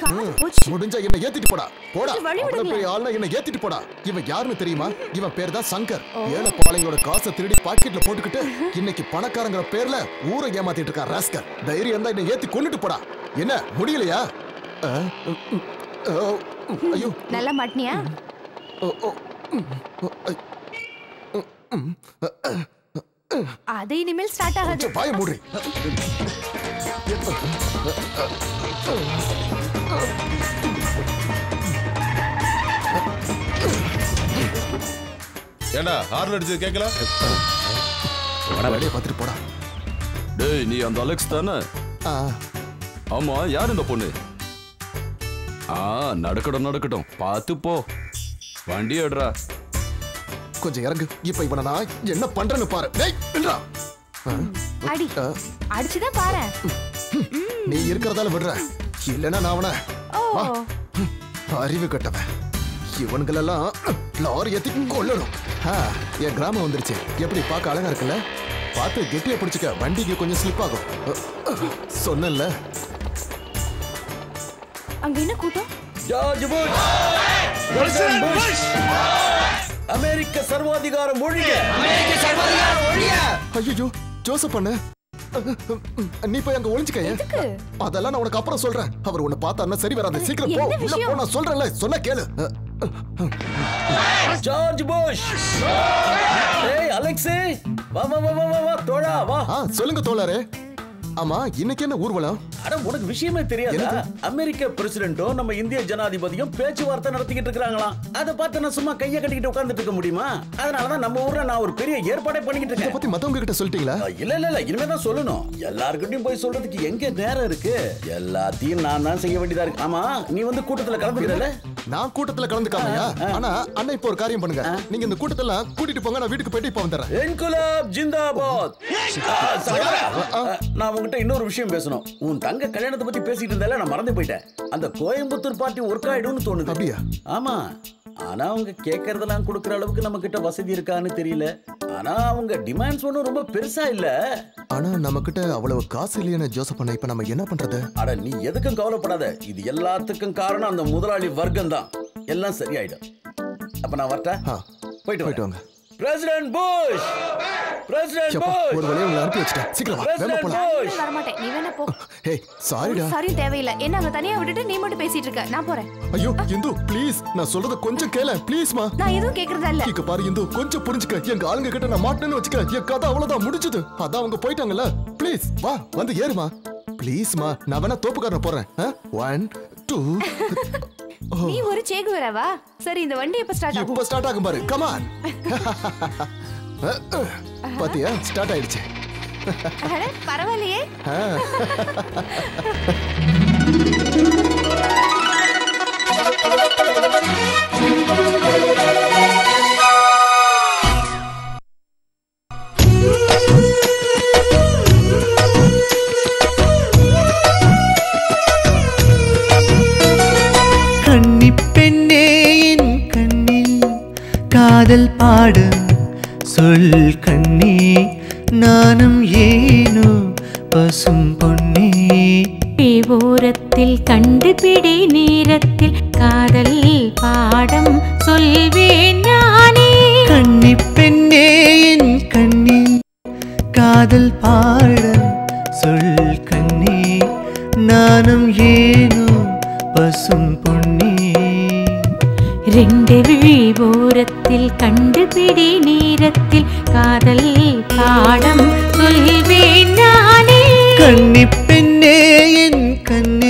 காது போச்சு. முடிஞ்சா என்ன ஏத்திட்டு போடா. போடா. அவ்வளவு. பெரிய ஆள்னா என்ன ஏத்திட்டு போடா. இவன் யாருன்னு தெரியுமா? இவன் பேர் தான் சங்கர். ஏழை பாளையோட காசை திருடி பாக்கெட்ல போட்டுக்கிட்டு இன்னைக்கு பணக்காரங்கிற பேர்ல ஊரை ஏமாத்திட்டு இருக்கான் ராஸ்கர். தைரியம் தான் என்ன ஏத்தி கொண்டுட்டு போடா. என்ன முடியலையா? ஐயோ. நல்லா மாட்டினியா? அது இனிமேல் ஸ்டார்ட் ஆகாது. வாய மூடுறி ஏண்டா ஹார்ன் அடிச்சது கேட்கல? வேலையை பார்த்துட்டு போடா. டேய் நீ அந்த அலெக்ஸ் தானே? ஆமா யார் இந்த பொண்ணு? ஆ நடக்கட்டும் நடக்கட்டும். பார்த்து போ. வண்டி எடுறா. கொஞ்சம் இறங்கு. இப்ப இவனை நான் என்ன பண்றேன்னு பாரு. டேய். ஆ, அடி அடிச்சுதான் பாரு நீ இருக்கிறதால விடுற இல்லைன்னா நான் அவனை. அறிவு கட்டவன். இவனுங்களெல்லாம் லாரி ஏத்தி கொல்லணும். ஆ, என் கிராமம் வந்துருச்சு. எப்படி பார்க்க அழகா இருக்குல்ல? பார்த்து கெட்டியா பிடிச்சுக்க வண்டிக்கு கொஞ்சம் ஸ்லிப் ஆகும். சொன்னல அங்க என்ன கூட்டம்? George Bush. பிரசிடென்ட் புஷ் அமெரிக்க சர்வாதிகாரம் ஒழிக. அமெரிக்க ஐயோ ஜோசப் பண்ண நீ போய் அங்க ஒளிஞ்சுக்க அதெல்லாம் நான் உனக்கு அப்புறம் சொல்றேன். அவர் உன்னை பார்த்தாருன்னா சரி வராது சீக்கிரம் போ. விஷயம்? போ நான் சொல்றேன்ல சொன்ன கேளு. George Bush. ஏய் அலெக்ஸே. வா வா வா வா வா, வா தோழா வா. சொல்லுங்க தோழரே. ஆமா இன்னைக்கு என்ன ஊர்வலம்? அட உனக்கு விஷயமே தெரியாதா? அமெரிக்க பிரசிடென்ட்டும் நம்ம இந்திய ஜனாதிபதியும் பேச்சுவார்த்தை நடத்திக்கிட்டு இருக்காங்களாம் அதை பார்த்து நான் சும்மா கையை கட்டிக்கிட்டு உட்கார்ந்துட்டு இருக்க முடியுமா? அதனாலதான் நம்ம ஊர்ல நான் ஒரு பெரிய ஏற்பாடே பண்ணிக்கிட்டு இருக்கேன். பத்தி மத்தவங்க கிட்ட சொல்லிட்டீங்களா? இல்ல இல்ல இல்ல இனிமே தான் சொல்லணும். எல்லார்கிட்டயும் போய் சொல்றதுக்கு எங்க நேரம் இருக்கு? எல்லாத்தையும் நான் தான் செய்ய வேண்டியதா இருக்கு. ஆமா நீ வந்து கூட்டத்துல கலந்துக்கிறல நான் கூட்டத்துல கலந்துக்காமையா? ஆனா அண்ணன் இப்போ ஒரு காரியம் பண்ணுங்க. நீங்க இந்த கூட்டத்துல கூட்டிட்டு போங்க நான் வீட்டுக்கு போயிட்டு இப்போ வந்துடுறேன். நான் உங்ககிட்ட இன்னொரு விஷயம் பேசணும். உன் தங்க கல்யாணத்தை பத்தி பேசிட்டு இருந்தால நான் மறந்து போயிட்டேன். அந்த கோயம்புத்தூர் பார்ட்டி ஒர்க் ஆயிடும்னு தோணுது. அப்படியா? ஆமா. ஆனா அவங்க கேட்கறதெல்லாம் கொடுக்குற அளவுக்கு நம்ம கிட்ட வசதி இருக்கான்னு தெரியல. ஆனா அவங்க டிமாண்ட்ஸ் ஒன்றும் ரொம்ப பெருசா இல்ல. ஆனா நம்ம கிட்ட அவ்வளவு காசு இல்லையான ஜோசப் அண்ணா இப்ப நம்ம என்ன பண்றது? அட நீ எதுக்கும் கவலைப்படாத. இது எல்லாத்துக்கும் காரணம் அந்த முதலாளி வர்க்கம் தான் எல்லாம் சரியாயிடும். அப்ப நான் வரட்டா? போயிட்டு போயிட்டு வாங்க. பிரசிடென்ட் புஷ் பிரசிடென்ட் புஷ் ஒரு வழியை உங்களை அனுப்பி வச்சுட்டேன். சீக்கிரம் வா வேகமா போலாம். வர மாட்டேன். நீ வேணா போ. ஏய் சாரிடா சாரி தேவையில்லை. என்ன அங்க தனியா விட்டுட்டு நீ மட்டும் பேசிட்டு இருக்க. நான் போறேன். ஐயோ இந்து ப்ளீஸ் நான் சொல்றத கொஞ்சம் கேள. ப்ளீஸ்மா நான் எதுவும் கேக்குறதா இல்ல. இங்க பாரு இந்து கொஞ்சம் புரிஞ்சுக்க. எங்க ஆளுங்க கிட்ட நான் மாட்டேன்னு வச்சுக்க. என் கதை அவ்வளவுதான் முடிஞ்சது. அதான் அவங்க போயிட்டாங்கல்ல. ப்ளீஸ் வா வந்து ஏறுமா. ப்ளீஸ்மா நான் வேணா தோப்புக்காரனை போறேன். ஒன் டூ நீ ஒரு சேகு வரவா சரி இந்த வண்டி எப்ப ஸ்டார்ட் ஆகும்? இப்ப ஸ்டார்ட் ஆகும் பாரு. கமான் பாத்தியா? ஸ்டார்ட் ஆயிடுச்சு. பரவாயில்லையே. ஆ. கன்னி காதல் பாடும் சொல் கண்ணே நானும் ஏனோ பசும் பொன்னே. ஓரத்தில் கண்டுபிடி நேரத்தில் காதல் பாடம் சொல்வேன் நானே. கன்னி பெண்ணே என் கண்ணில் காதல் பாடும் சொல் கண்ணே நானும் ஏனோ பசும் பொன்னே. ரெண்டு விழிபோரத்தில் கண்டுபிடி நேரத்தில் காதல் பாடம் சொல்வேன் நானே. கன்னி பெண்ணே என் கண்ணில்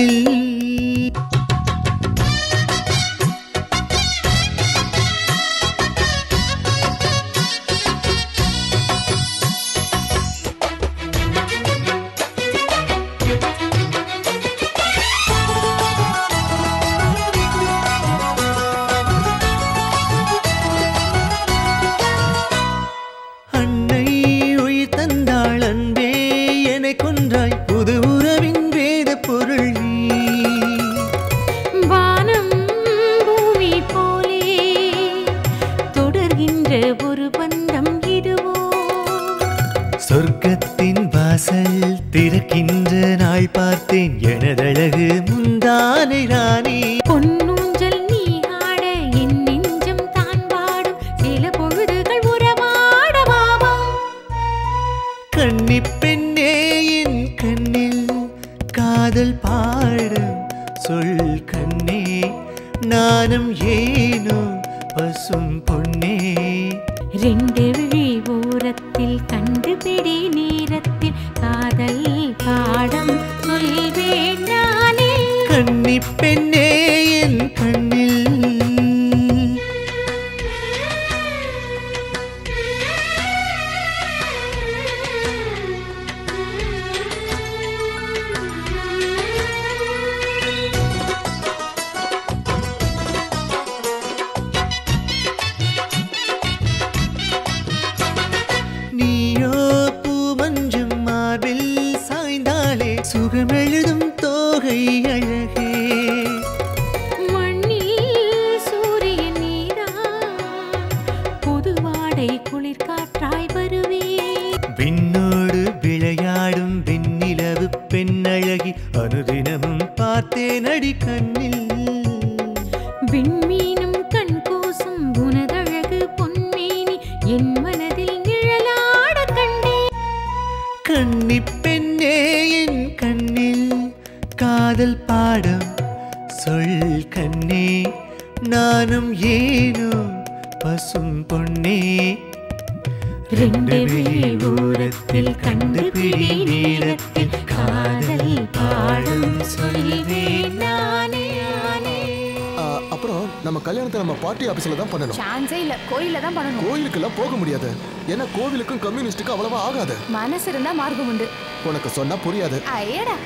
மார்க்கம் உண்டு. உனக்கு சொன்னா புரியாது. ஐயடா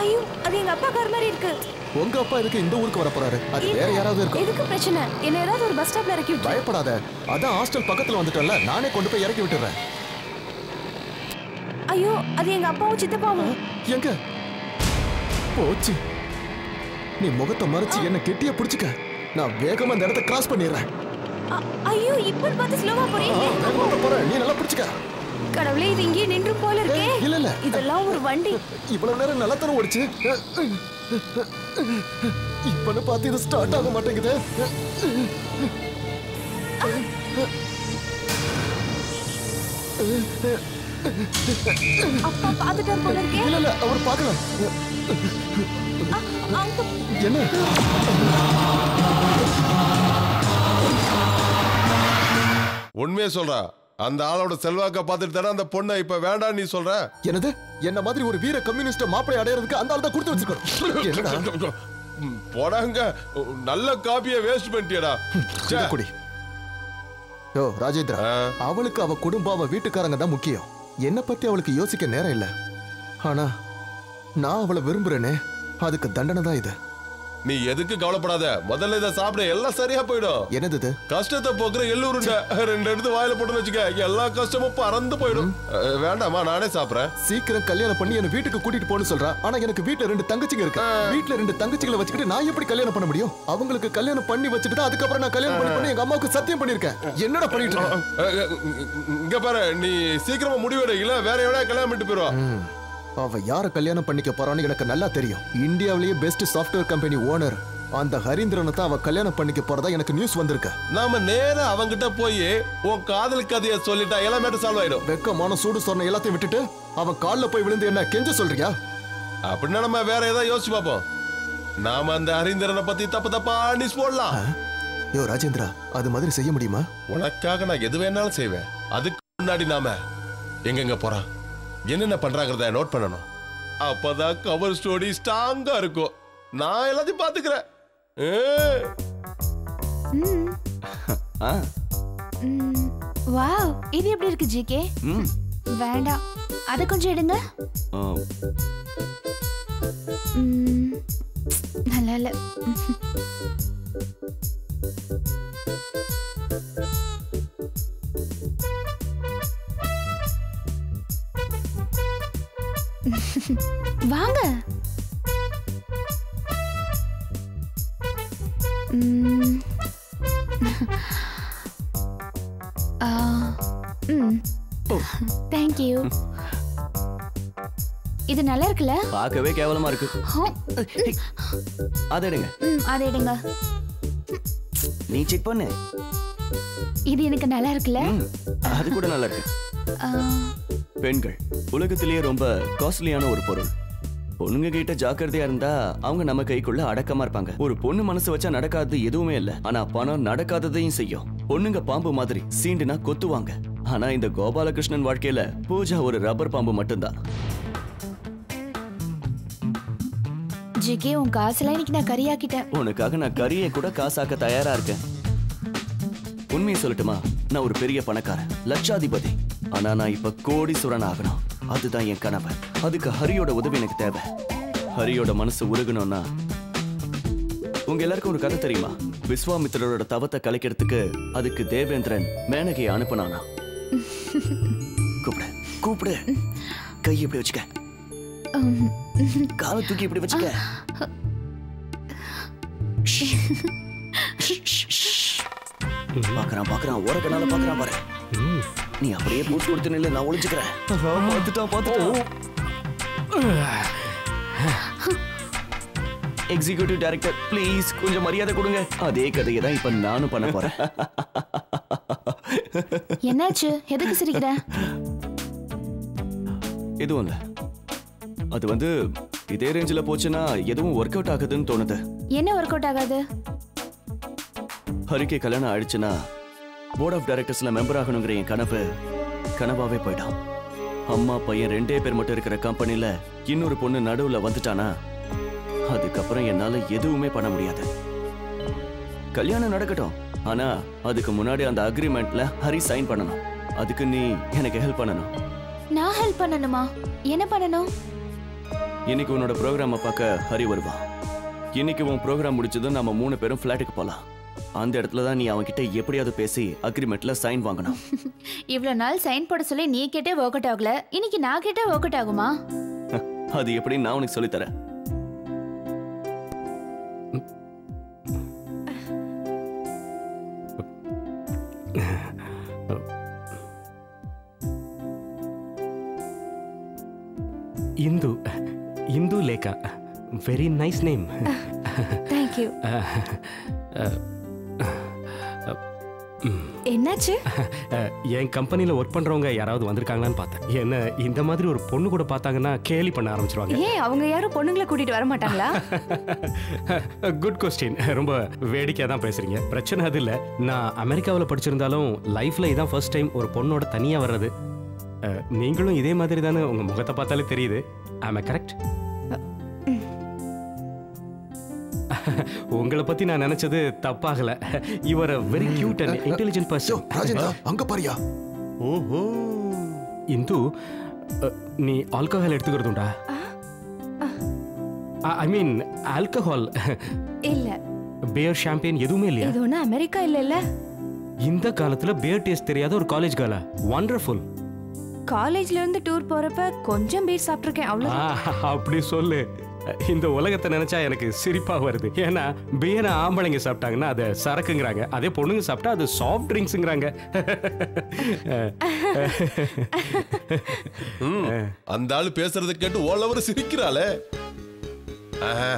ஐயோ அது எங்க அப்பா கார் மாதிரி இருக்கு. உங்க அப்பா இதுக்கு இந்த ஊருக்கு வர போறாரு? அது வேற யாராவது இருக்கும் எதுக்கு பிரச்சனை? என்ன ஏதாவது ஒரு பஸ் ஸ்டாப்ல இறக்கி விட்டு பயப்படாத. அதான் ஹாஸ்டல் பக்கத்துல வந்துட்டோம்ல நானே கொண்டு போய் இறக்கி விட்டுறேன். ஐயோ அது எங்க அப்பாவும் சித்தப்பாவும். எங்க? போச்சு. நீ முகத்தை மறைச்சு என்ன கெட்டியா பிடிச்சுக்க. நான் வேகமா இந்த இடத்த கிராஸ் பண்ணிடுறேன். ஐயோ இப்ப பார்த்து ஸ்லோவா போறீங்க. வேகமா போறேன். நீ நல்லா பிடிச்சுக்க. கடவுளே இது இங்கே நின்று போல இருக்கே. இல்ல இல்ல. இதெல்லாம் ஒரு வண்டி. இவ்வளவு நேரம் நல்லா தானே ஓடிச்சு. இப்பன்னு பார்த்து இது ஸ்டார்ட் ஆக மாட்டேங்குது. அப்பா பாத்துட்டார் போல இருக்கே. இல்ல இல்ல அவர் பார்க்கல. அங்க என்ன? உண்மையை சொல்றா. அந்த ஆளோட செல்வாக்க பார்த்துட்டு தானே அந்த பொண்ணை இப்ப வேண்டாம் நீ சொல்ற? என்னது? என்ன மாதிரி ஒரு வீர கம்யூனிஸ்ட மாப்பிளை அடையறதுக்கு அந்த ஆள் தான் கொடுத்து வச்சிருக்கணும். என்னடா ம், போடாங்க நல்ல காப்பியை வேஸ்ட் பண்ணிட்டியடா. குடி. யோ ராஜேந்திரா அவளுக்கு அவ குடும்பம் அவ வீட்டுக்காரங்க தான் முக்கியம். என்ன பத்தி அவளுக்கு யோசிக்க நேரம் இல்ல. ஆனா நான் அவளை விரும்புறேனே. அதுக்கு தண்டனை தான் இது. நீ எதுக்கு கவலைப்படாத? முதல்ல இதை சாப்பிட எல்லாம் சரியா போயிடும். என்னது கஷ்டத்தை போக்குற எள்ளூருண்ட ரெண்டு எடுத்து வாயில போட்டுன்னு வச்சுக்க எல்லா கஷ்டமும் பறந்து போயிடும். வேண்டாமா நானே சாப்பிடுறேன். சீக்கிரம் கல்யாணம் பண்ணி என்ன வீட்டுக்கு கூட்டிட்டு போன்னு சொல்றா. ஆனா எனக்கு வீட்ல ரெண்டு தங்கச்சிங்க இருக்கு. வீட்ல ரெண்டு தங்கச்சிகளை வச்சுக்கிட்டு நான் எப்படி கல்யாணம் பண்ண முடியும்? அவங்களுக்கு கல்யாணம் பண்ணி வச்சுட்டு தான் அதுக்கப்புறம் நான் கல்யாணம் பண்ணி பண்ணி எங்க அம்மாவுக்கு சத்தியம் பண்ணிருக்கேன் என்னடா பண்ணிட்டு இங்க பாரு நீ சீக்கிரமா முடிவெடு. இல்ல வேற எவனா கல்யாணம் பண்ணிட்டு போயிருவா. அவ யார கல்யாணம் பண்ணிக்க போறான்னு எனக்கு நல்லா தெரியும். இந்தியாவிலேயே பெஸ்ட் சாஃப்ட்வேர் கம்பெனி ஓனர் அந்த ஹரீந்திரனை தான் அவ கல்யாணம் பண்ணிக்க போறதா எனக்கு நியூஸ் வந்திருக்கு. நாம நேரா அவங்கிட்ட போய் உன் காதல் கதைய சொல்லிட்டா எல்லாம் சால்வ் ஆயிடும். வெக்கமான சூடு சொன்ன எல்லாத்தையும் விட்டுட்டு அவன் கால்ல போய் விழுந்து என்ன கெஞ்ச சொல்றியா? அப்படின்னா நம்ம வேற ஏதாவது யோசிச்சு பார்ப்போம். நாம அந்த ஹரீந்திரனை பத்தி தப்பு தப்பா நியூஸ் போடலாம். யோ ராஜேந்திரா அது மாதிரி செய்ய முடியுமா? உனக்காக நான் எது வேணாலும் செய்வேன். அதுக்கு முன்னாடி நாம எங்கெங்க போறான் என்னென்ன பண்றாங்கிறத நோட் பண்ணணும். அப்பதான் கவர் ஸ்டோரி ஸ்ட்ராங்கா இருக்கும். நான் எல்லாத்தையும் பாத்துக்கிறேன் வாவ் இது எப்படி இருக்கு ஜிகே? வேண்டாம். அதை கொஞ்சம் எடுங்க. நல்லா இல்ல. வாங்க. தேங்க்யூ இது நல்லா இருக்குல்ல? பார்க்கவே கேவலமா இருக்கு. அதை எடுங்க. அதை எடுங்க. நீ செக் பண்ணு. இது எனக்கு நல்லா இருக்குல்ல? அது கூட நல்லா இருக்கு. பெண்கள் உலகத்திலேயே ரொம்ப காஸ்ட்லியான ஒரு பொருள். பொண்ணுங்க கிட்ட ஜாக்கிரதையா இருந்தா அவங்க நம்ம கைக்குள்ள அடக்கமா இருப்பாங்க. ஒரு பொண்ணு மனசு வச்சா நடக்காதது எதுவுமே இல்ல. ஆனா பணம் நடக்காததையும் செய்யும். பொண்ணுங்க பாம்பு மாதிரி சீண்டுனா கொத்துவாங்க. ஆனா இந்த கோபாலகிருஷ்ணன் வாழ்க்கையில பூஜா ஒரு ரப்பர் பாம்பு மட்டும்தான். ஜிகே உன் காசுலாம் இன்னைக்கு நான் கறியாக்கிட்டேன். உனக்காக நான் கறியை கூட காசாக்க தயாரா இருக்கேன். உண்மையை சொல்லட்டுமா? நான் ஒரு பெரிய பணக்காரன் லட்சாதிபதி. ஆனா நான் இப்ப கோடீஸ்வரன் ஆகணும். அதுதான் என் கனவு அதுக்கு ஹரியோட உதவி எனக்கு தேவை. ஹரியோட மனசு உருகணும்னா உங்க எல்லாருக்கும் ஒரு கதை தெரியுமா? விஸ்வாமித்திரரோட தவத்தை கலைக்கிறதுக்கு அதுக்கு தேவேந்திரன் மேனகையை அனுப்புனானா? கூப்பிடு கூப்பிடு. கை இப்படி வச்சுக்க. காலை தூக்கி இப்படி வச்சுக்க. பாக்குறான் பாக்குறான் ஓரக்கனால பாக்குறான் பாரு. நீ அப்படியே பூச்சி கொடுத்து நில்லு நான் ஒளிச்சுக்கிறேன் பார்த்துட்டான் பார்த்துட்டான். எக்ஸிகியூட்டிவ் டைரக்டர் ப்ளீஸ் கொஞ்சம் மரியாதை கொடுங்க. அதே கதையை தான் இப்ப நானும் பண்ண போறேன். என்னாச்சு? எதுக்கு சிரிக்கிற? எதுவும் இல்ல. அது வந்து இதே ரேஞ்சில் போச்சுன்னா எதுவும் ஒர்க் அவுட் ஆகுதுன்னு தோணுது. என்ன ஒர்க் அவுட் ஆகாது? ஹரிக்கு கல்யாணம் ஆயிடுச்சுன்னா போர்ட் ஆஃப் டைரக்டர்ஸ்ல மெம்பர் ஆகணுங்கிற என் கனவு கனவாவே போயிடும் அம்மா பையன் ரெண்டே பேர் மட்டும் இருக்கிற கம்பெனில இன்னொரு பொண்ணு நடுவுல வந்துட்டானா அதுக்கப்புறம் என்னால எதுவுமே பண்ண முடியாது. கல்யாணம் நடக்கட்டும் ஆனா அதுக்கு முன்னாடி அந்த அக்ரிமெண்ட்ல ஹரி சைன் பண்ணணும். அதுக்கு நீ எனக்கு ஹெல்ப் பண்ணணும். நான் ஹெல்ப் பண்ணணுமா? என்ன பண்ணணும்? இன்னைக்கு உன்னோட ப்ரோக்ராமை பார்க்க ஹரி வருவான். இன்னைக்கு உன் ப்ரோக்ராம் முடிச்சதும் நம்ம மூணு பேரும் ஃப்ளாட்டுக்கு போலாம். அந்த இடத்துல தான் நீ அவன்கிட்ட எப்படியாவது பேசி அக்ரிமெண்ட்ல சைன் வாங்கணும். இவ்வளவு நாள் சைன் போட சொல்லி நீ கேட்டே ஒர்க் அவுட் ஆகல. இன்னைக்கு நான் கேட்டே ஒர்க் அவுட் ஆகுமா? அது எப்படி நான் உனக்கு சொல்லித் தரேன் Indu Indu Lekha. Very nice name thank you என்னாச்சு? என் கம்பெனியில் ஒர்க் பண்ணுறவங்க யாராவது வந்திருக்காங்களான்னு பார்த்தேன். என்ன இந்த மாதிரி ஒரு பொண்ணு கூட பார்த்தாங்கன்னா கேலி பண்ண ஆரம்பிச்சிருவாங்க. ஏன் அவங்க யாரும் பொண்ணுங்களை கூட்டிட்டு வர மாட்டாங்களா? குட் கொஸ்டின் ரொம்ப வேடிக்கையாக தான் பேசுறீங்க. பிரச்சனை அது இல்லை. நான் அமெரிக்காவில் படிச்சிருந்தாலும் லைஃப்ல இதான் ஃபர்ஸ்ட் டைம் ஒரு பொண்ணோட தனியாக வர்றது. நீங்களும் இதே மாதிரி தானே உங்கள் முகத்தை பார்த்தாலே தெரியுது. ஆமா கரெக்ட் உங்களை பத்தி நான் நினைச்சது தப்பாகல. Your very cute and intelligent person Rajendra அங்க பாரியா? ஓஹோ. இந்து நீ ஆல்கஹால் எடுத்துக்கிறதுண்டா? ஐ மீன் ஆல்கஹால் இல்ல. பியர் ஷாம்பேன் எதுவுமே இல்லையா? இது ஒண்ணு அமெரிக்கா இல்ல இந்த காலத்துல பியர் டேஸ்ட் தெரியாத ஒரு காலேஜ் கால வண்டர்ஃபுல் காலேஜ்ல இருந்து டூர் போறப்ப கொஞ்சம் பீர் சாப்பிட்டிருக்கேன் அவ்வளவு அப்படி சொல்லு. இந்த உலகத்தை நினைச்சா எனக்கு சிரிப்பா வருது. ஏன்னா பியரை ஆம்பளைங்க சாப்பிட்டாங்கன்னா அதை சரக்குங்கிறாங்க. அதே பொண்ணுங்க சாப்பிட்டா அது சாஃப்ட் ட்ரிங்க்ஸுங்கிறாங்க அந்த ஆளு பேசுறத கேட்டு ஓலவர் சிரிக்கிறாளே. ஆஹா,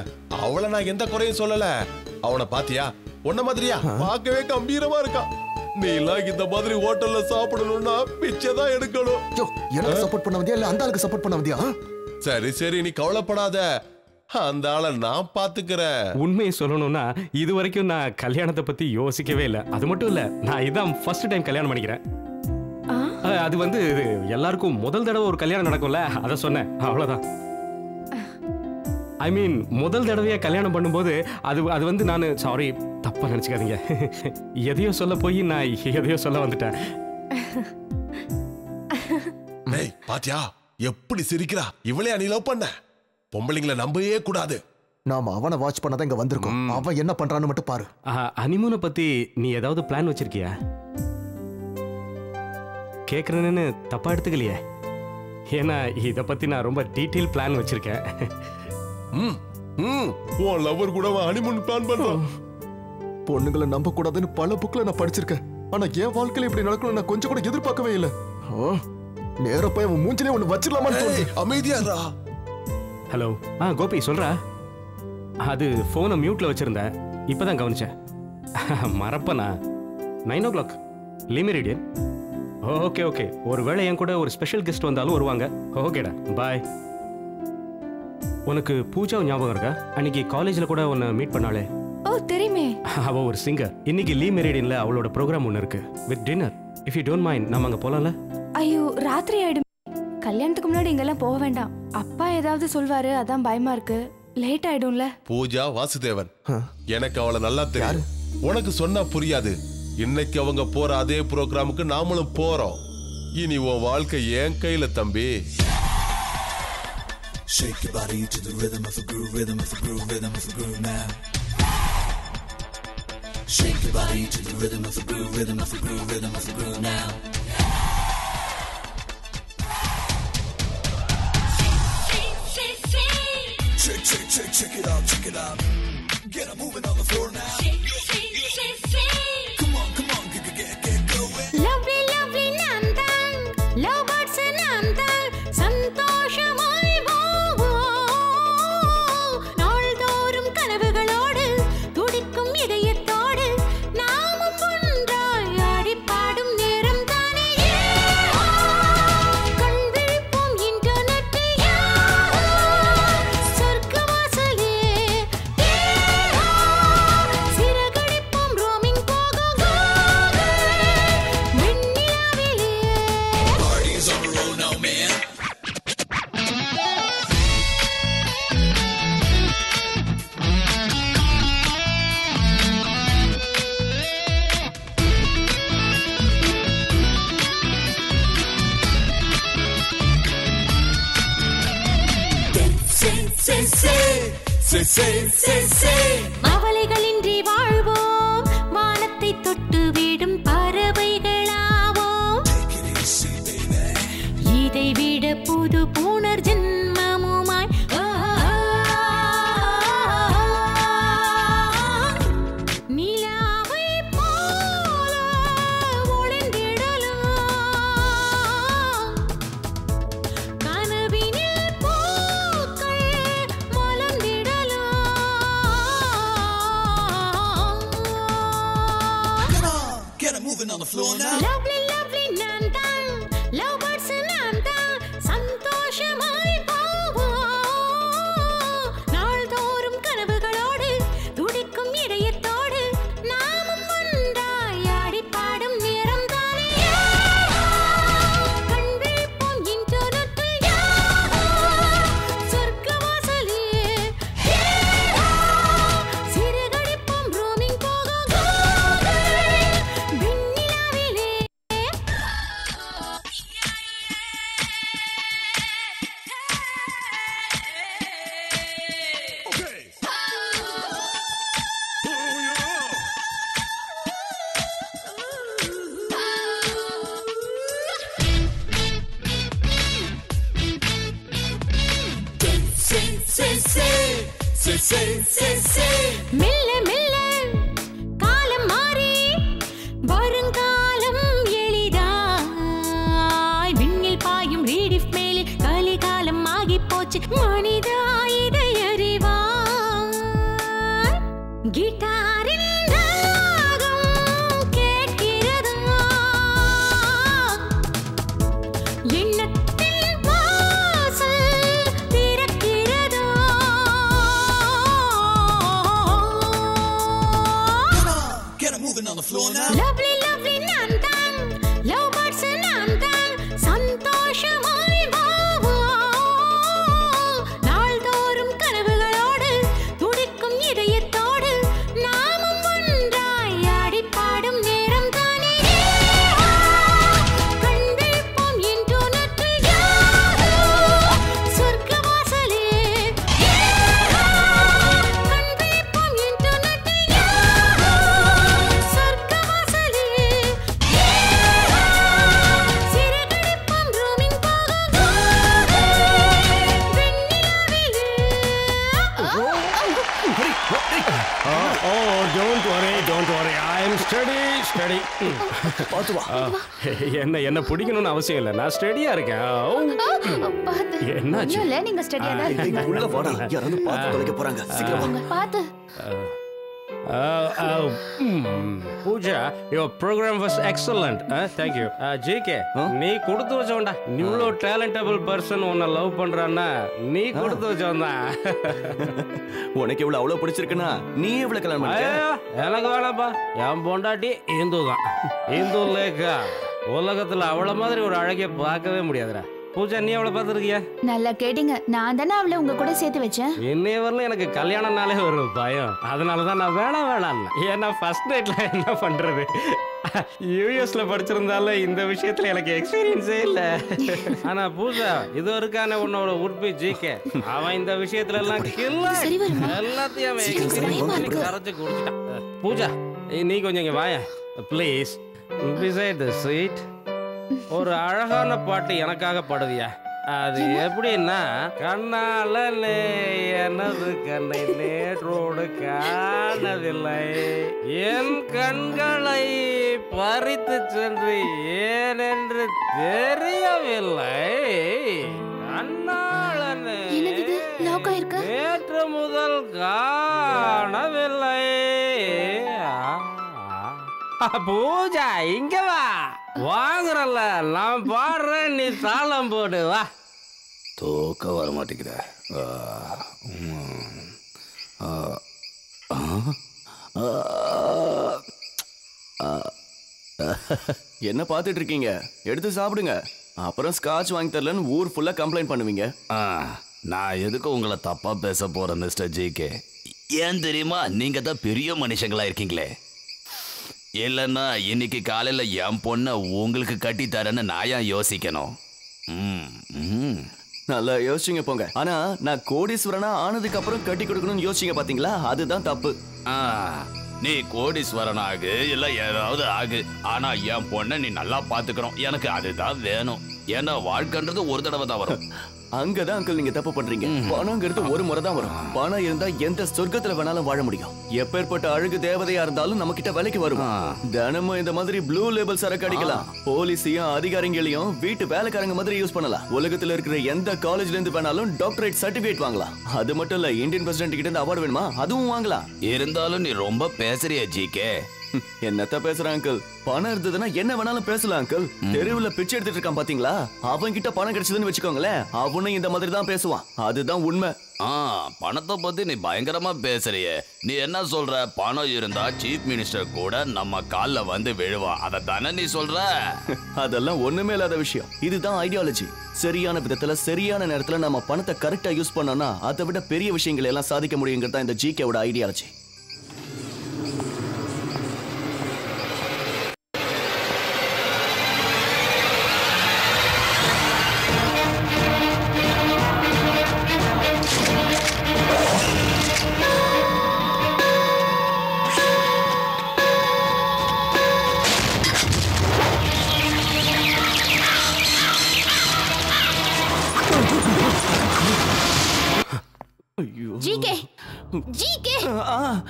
அவளை நான் எந்த குறையும் சொல்லல. அவனை பாத்தியா? உன்ன மாதிரியா? பார்க்கவே கம்பீரமா இருக்கான் நீ எல்லாம் இந்த மாதிரி ஹோட்டல்ல சாப்பிடணும்னா பிச்சை தான் எடுக்கணும் எனக்கு சப்போர்ட் பண்ண வந்தியா? இல்ல அந்த ஆளுக்கு சப்போர்ட் பண்ண வந்தியா? சரி சரி நீ கவலைப்படாத. அந்த ஆளை நான் பாத்துக்கிறேன். உண்மையை சொல்லணும்னா இது வரைக்கும் நான் கல்யாணத்தை பத்தி யோசிக்கவே இல்லை. அது மட்டும் இல்ல நான் இதான் ஃபர்ஸ்ட் டைம் கல்யாணம் பண்ணிக்கிறேன். அது வந்து எல்லாருக்கும் முதல் தடவை ஒரு கல்யாணம் நடக்கும்ல அதை சொன்னேன். அவ்வளவுதான். ஐ மீன் முதல் தடவையா கல்யாணம் பண்ணும்போது அது அது வந்து நான் சாரி தப்பா நினைச்சுக்காதீங்க. எதையோ சொல்ல போய் நான் எதையோ சொல்ல வந்துட்டேன். பாத்தியா? எப்படி சிரிக்கிறா? இவளே நீ லவ் பண்ண? பொம்பளைங்களை நம்பவே கூடாது. நாம அவனை வாட்ச் பண்ணதான் இங்க வந்திருக்கோம். அவன் என்ன பண்றான்னு மட்டும் பாரு. அனிமூனை பத்தி நீ ஏதாவது பிளான் வச்சிருக்கியா? கேட்குறேன்னு தப்பா எடுத்துக்கலையே. ஏன்னா இதை பத்தி நான் ரொம்ப டீட்டெயில் பிளான் வச்சிருக்கேன். ம் ம் உன் லவர் கூட ஹனிமூன் பிளான் பண்றான். பொண்ணுங்களை நம்ப கூடாதுன்னு பல புக்ல நான் படிச்சிருக்கேன். ஆனா என் வாழ்க்கையில இப்படி நடக்கணும் நான் கொஞ்சம் கூட எதிர்பார்க்கவே இல்லை. நேர போய் அவன் மூஞ்சிலே ஒண்ணு வச்சிடலாமான்னு அமைதியாரா ஹலோ ஆ கோபி சொல்றா. அது ஃபோனை மியூட்ல வச்சிருந்தேன் இப்பதான் கவனிச்சேன். மறப்பனா? Nine o'clock Le Meridien okay okay ஒருவேளை என் கூட ஒரு ஸ்பெஷல் கெஸ்ட் வந்தாலும் வருவாங்க. ஓகேடா பாய் உனக்கு பூஜா ஞாபகம் இருக்கா? அன்னைக்கு காலேஜில் கூட உன்னை மீட் பண்ணாளே. ஓ தெரியுமே. அவ ஒரு சிங்கர் இன்னைக்கு லீ மெரிடியன்ல அவளோட ப்ரோக்ராம் ஒன்று இருக்கு. With dinner if you don't mind நம்ம அங்கே போலாம்ல? ஐயோ ராத்திரி ஆயிடும். கல்யாணத்துக்கு முன்னாடி இங்கெல்லாம் போக வேண்டாம் அப்பா ஏதாவது சொல்வாரு அதான் பயமா இருக்கு லேட் ஆயிடும்ல பூஜா வாசுதேவன் எனக்கு அவளை நல்லா தெரியும் உனக்கு சொன்னா புரியாது இன்னைக்கு அவங்க போற அதே ப்ரோக்ராமுக்கு நாமளும் போறோம் இனி உன் வாழ்க்கை என் கையில தம்பி Shake your body to the rhythm of a groove, rhythm of a groove, rhythm of a groove now. Shake your body to the rhythm of a groove, rhythm of a groove, rhythm of a groove now. Check, check, check, check it out, check it out. Get a moving on the floor now. அவலைகளின்றி வாழ்வோம். வானத்தை தொட்டு விடும் பறவைகளாவோம். இதை விட புது பிடிக்கணும்னு அவசியம் இல்லை. நான் ஸ்டெடியா இருக்கேன். என்னாச்சு? இல்ல நீங்க ஸ்டடியா தான் இருக்கீங்க. உள்ள வாடா. யாராவது பார்த்து தொலைக்க போறாங்க. சீக்கிரம் வாங்க. பாத்து Pooja your program was excellent thank you GK நீ கொடுத்து வச்சவன்டா. நீ இவ்வளோ டேலண்டபிள் பர்சன் உன்னை லவ் பண்றான்னா நீ கொடுத்து வச்சவன் தான் உனக்கு இவ்வளவு அவ்வளவு பிடிச்சிருக்குன்னா நீ கல்யாணம் ஐயோ, எனக்கு வேணாப்பா என் பொண்டாட்டி இந்து தான் இந்து லேக்கா உலகத்துல அவள மாதிரி ஒரு அழகிய பார்க்கவே முடியாதுடா. பூஜா நீ அவளை பார்த்துருக்கியா? நல்லா கேட்டீங்க. நான் தானே அவளை உங்க கூட சேர்த்து வச்சேன். இன்னைய வரல எனக்கு கல்யாணம்னாலே ஒரு பயம். அதனால தான் நான் வேணாம் வேணாம் ஏன்னா ஃபர்ஸ்ட் நைட்ல என்ன பண்றது? யூஎஸ்ல படிச்சிருந்தாலும் இந்த விஷயத்துல எனக்கு எக்ஸ்பீரியன்ஸே இல்ல. ஆனா பூஜா இது வரைக்கான உன்னோட உற்பி ஜிகே அவன் இந்த விஷயத்துல எல்லாம் எல்லாத்தையும் அவன் எக்ஸ்பீரியன்ஸ் கரைச்சு குடிச்சிட்டான். பூஜா நீ கொஞ்சம் இங்க வாய ப்ளீஸ் பிசைட் த சீட் ஒரு அழகான பாட்டு எனக்காக பாடுவியா? அது எப்படின்னா கண்ணால எனது கண்ணை நேற்றோடு காணவில்லை. என் கண்களை பறித்து சென்று ஏனென்று தெரியவில்லை. கண்ணாளனே நேற்று முதல் காணவில்லை. பூஜா இங்க வா. வாங்குறல்ல நான் பாடுறேன் நீ தாளம் போடு வா. தூக்கம் வர மாட்டேங்குத என்ன பார்த்துட்டு இருக்கீங்க எடுத்து சாப்பிடுங்க. அப்புறம் ஸ்காட்ச் வாங்கி தரலன்னு ஊர் ஃபுல்லா கம்ப்ளைண்ட் பண்ணுவீங்க. நான் எதுக்கு உங்களை தப்பா பேச போறேன் மிஸ்டர் ஜிகே ஏன் தெரியுமா? நீங்க தான் பெரிய மனுஷங்களா இருக்கீங்களே. இல்லைன்னா இன்னைக்கு காலையில என் பொண்ணை உங்களுக்கு கட்டி தரேன்னு நான் ஏன் யோசிக்கணும்? ம், ம். நல்லா யோசிச்சுங்க போங்க. ஆனா நான் கோடீஸ்வரனா ஆனதுக்கு அப்புறம் கட்டி கொடுக்கணும்னு யோசிச்சீங்க பாத்தீங்களா? அதுதான் தப்பு. நீ கோடீஸ்வரன் ஆகு இல்ல ஏதாவது ஆகு. ஆனா என் பொண்ணை நீ நல்லா பாத்துக்கணும். எனக்கு அதுதான் வேணும். ஏன்னா வாழ்க்கைன்றது ஒரு தடவை தான் வரும். அங்கதான் அங்கிள் நீங்க தப்பு பண்றீங்க. பணங்கிறது ஒரு முறை தான் வரும். பணம் இருந்தா எந்த சொர்க்கத்துல வேணாலும் வாழ முடியும். எப்பேற்பட்ட அழகு தேவதையா இருந்தாலும் நம்ம கிட்ட வேலைக்கு வரும். தினமும் இந்த மாதிரி ப்ளூ லேபிள் சரக்கு அடிக்கலாம். போலீஸையும் அதிகாரிகளையும் வீட்டு வேலைக்காரங்க மாதிரி யூஸ் பண்ணலாம். உலகத்துல இருக்கிற எந்த காலேஜ்ல இருந்து வேணாலும் டாக்டரேட் சர்டிபிகேட் வாங்கலாம். அது மட்டும் இல்ல இந்தியன் பிரசிடென்ட் கிட்ட இருந்து அவார்டு வேணுமா? அதுவும் வாங்கலாம். இருந்தாலும் நீ ரொம்ப பேசுறிய ஜிகே என்னத்த பேசுற அங்கிள் பணம் இருந்ததுன்னா என்ன வேணாலும் பேசலாம் அங்கிள் தெருவுல பிச்சை எடுத்துட்டு இருக்கான் பாத்தீங்களா? அவன் கிட்ட பணம் கிடைச்சதுன்னு வச்சுக்கோங்களேன் அவனும் இந்த மாதிரி தான் பேசுவான். அதுதான் உண்மை. ஆ பணத்தை பத்தி நீ பயங்கரமா பேசுறிய. நீ என்ன சொல்ற? பணம் இருந்தா சீஃப் மினிஸ்டர் கூட நம்ம கால்ல வந்து விழுவான். அதை தானே நீ சொல்ற? அதெல்லாம் ஒண்ணுமே இல்லாத விஷயம். இதுதான் ஐடியாலஜி சரியான விதத்துல சரியான நேரத்துல நம்ம பணத்தை கரெக்டா யூஸ் பண்ணோம்னா அதை விட பெரிய விஷயங்களை எல்லாம் சாதிக்க முடியுங்கிறது தான் இந்த ஜிகேவோட ஐடியாலஜி ஜிகே!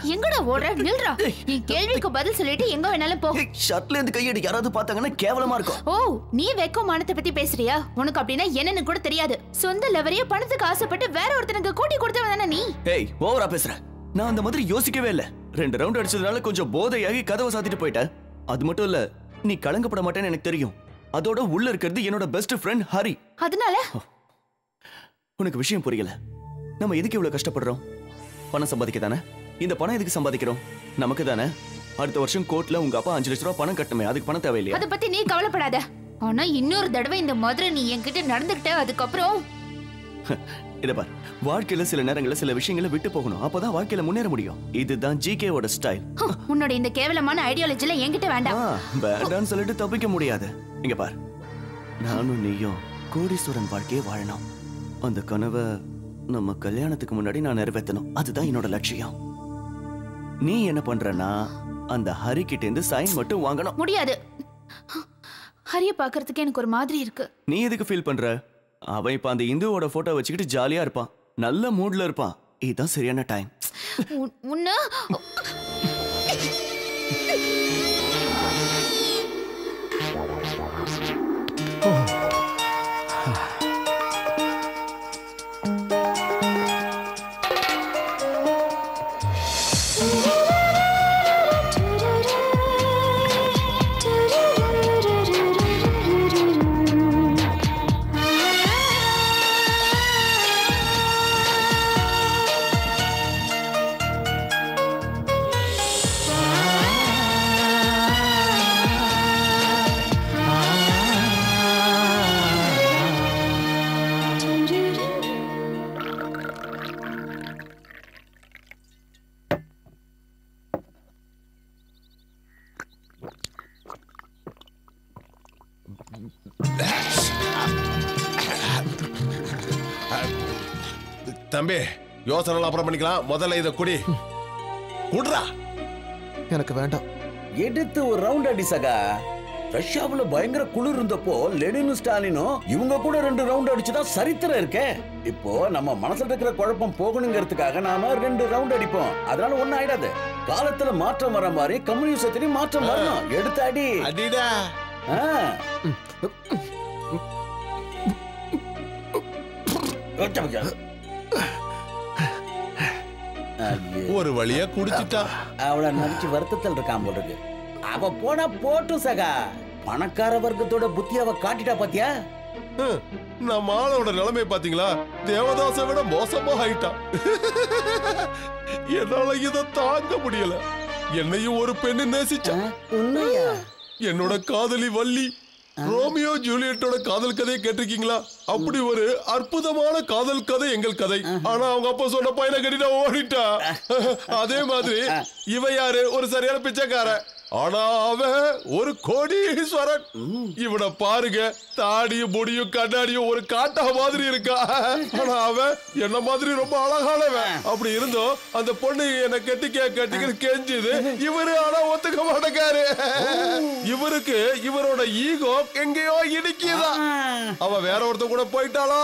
எங்கடா ஓடுற? நில்றா. என் கேள்விக்கு பதில் சொல்லிட்டு எங்க வேணாலும் போ. ஷர்ட்ல இருந்து கையடி யாராவது பார்த்தாங்கன்னா கேவலமா இருக்கும். ஓ நீ வெக்கம் மானத்தை பத்தி பேசுறியா? உனக்கு அப்படின்னா என்னன்னு கூட தெரியாது. சொந்த லவரைய பணத்துக்கு ஆசைப்பட்டு வேற ஒருத்தனுக்கு கூட்டி கொடுத்தவன் தானே நீ? ஏய் ஓவரா பேசுற. நான் அந்த மாதிரி யோசிக்கவே இல்ல. ரெண்டு ரவுண்ட் அடிச்சதுனால கொஞ்சம் போதையாகி கதவை சாத்திட்டு போயிட்டேன். அது மட்டும் இல்ல நீ கலங்கப்பட மாட்டேன்னு எனக்கு தெரியும். அதோட உள்ள இருக்கிறது என்னோட பெஸ்ட் ஃப்ரெண்ட் ஹரி. அதனால? உனக்கு விஷயம் புரியல. நம்ம எதுக்கு இவ்வளவு கஷ்டப்படுறோம்? பணம் சம்பாதிக்க தானே இந்த பணம் எதுக்கு சம்பாதிக்கிறோம்? நமக்கு தானே? அடுத்த வருஷம் கோர்ட்ல உங்க அப்பா அஞ்சு லட்ச ரூபா பணம் கட்டணுமே அதுக்கு பணம் தேவையில்லையா? அத பத்தி நீ கவலைப்படாத. ஆனா இன்னொரு தடவை இந்த மாதிரி நீ என்கிட்ட நடந்துகிட்ட அதுக்கப்புறம் இத பார். வாழ்க்கையில சில நேரங்கள்ல சில விஷயங்களை விட்டு போகணும். அப்பதான் வாழ்க்கையில முன்னேற முடியும். இதுதான் ஜிகேவோட ஸ்டைல் உன்னோட இந்த கேவலமான ஐடியாலஜில என்கிட்ட வேண்டாம். வேண்டான்னு சொல்லிட்டு தப்பிக்க முடியாது. இங்க பார். நானும் நீயும் கோடீஸ்வரன் வாழ்க்கையை வாழணும். அந்த கனவை நம்ம கல்யாணத்துக்கு முன்னாடி நான் நிறைவேற்றணும் அதுதான் என்னோட லட்சியம். நீ என்ன பண்றனா அந்த ஹரி கிட்ட இருந்து சைன் மட்டும் வாங்கணும். முடியாது. ஹரிய பாக்குறதுக்கு எனக்கு ஒரு மாதிரி இருக்கு. நீ எதுக்கு ஃபீல் பண்ற? அவன் இப்ப அந்த இந்துவோட போட்டோ வச்சுக்கிட்டு ஜாலியா இருப்பான். நல்ல மூட்ல இருப்பான். இதுதான் சரியான டைம் உன்- உன்ன யோசனை அப்புறம் பண்ணிக்கலாம். முதல்ல இதை குடி. குடுறா. எனக்கு வேண்டாம். எடுத்து ஒரு ரவுண்ட் அடி சகா. ரஷ்யாவுல பயங்கர குளிர் இருந்தப்போ லெனினும் ஸ்டாலினும் இவங்க கூட ரெண்டு ரவுண்ட் அடிச்சுதான் சரித்திரம் இருக்கே. இப்போ நம்ம மனசுல இருக்கிற குழப்பம் போகணுங்கிறதுக்காக நாம ரெண்டு ரவுண்ட் அடிப்போம். அதனால ஒண்ணும் ஆயிடாது. காலத்துல மாற்றம் வர மாதிரி கம்யூனிசத்திலையும் மாற்றம் வரணும். எடுத்து அடி. அடிடா. ஒரு வழியா குடிச்சிட்டா. அவள நடிச்சு வருத்தத்தில் இருக்கான் போல இருக்கு அவ போனா போட்டும் சகா. பணக்கார வர்க்கத்தோட புத்தி அவ காட்டிட்டா பாத்தியா? நம்ம ஆளோட நிலைமை பாத்தீங்களா? தேவதாசை விட மோசமா ஆயிட்டான் என்னால இத தாங்க முடியல. என்னையும் ஒரு பெண்ணு நேசிச்சா. என்னோட காதலி வள்ளி. ரோமியோ ஜூலியட்டோட காதல் கதையை கேட்டிருக்கீங்களா? அப்படி ஒரு அற்புதமான காதல் கதை எங்கள் கதை. ஆனா அவங்க அப்பா சொன்ன பையனை கட்டிட்டு ஓடிட்டா அதே மாதிரி இவ யாரு? ஒரு சரியான பிச்சைக்கார ஆனா அவன் ஒரு கோடீஸ்வரன். இவனை பாருங்க தாடியும் முடியும் கண்ணாடியும் ஒரு காட்டா மாதிரி இருக்கா? ஆனா அவன் என்ன மாதிரி ரொம்ப அழகானவன். அப்படி இருந்தோம் அந்த பொண்ணு என்ன கெட்டிக்க கட்டிக்க கெஞ்சுது. இவரு ஆனா ஒத்துக்க மாட்டேங்காரு. இவருக்கு இவரோட ஈகோ எங்கேயோ இடிக்குதா? அவ வேற ஒருத்தன் கூட போயிட்டாளா?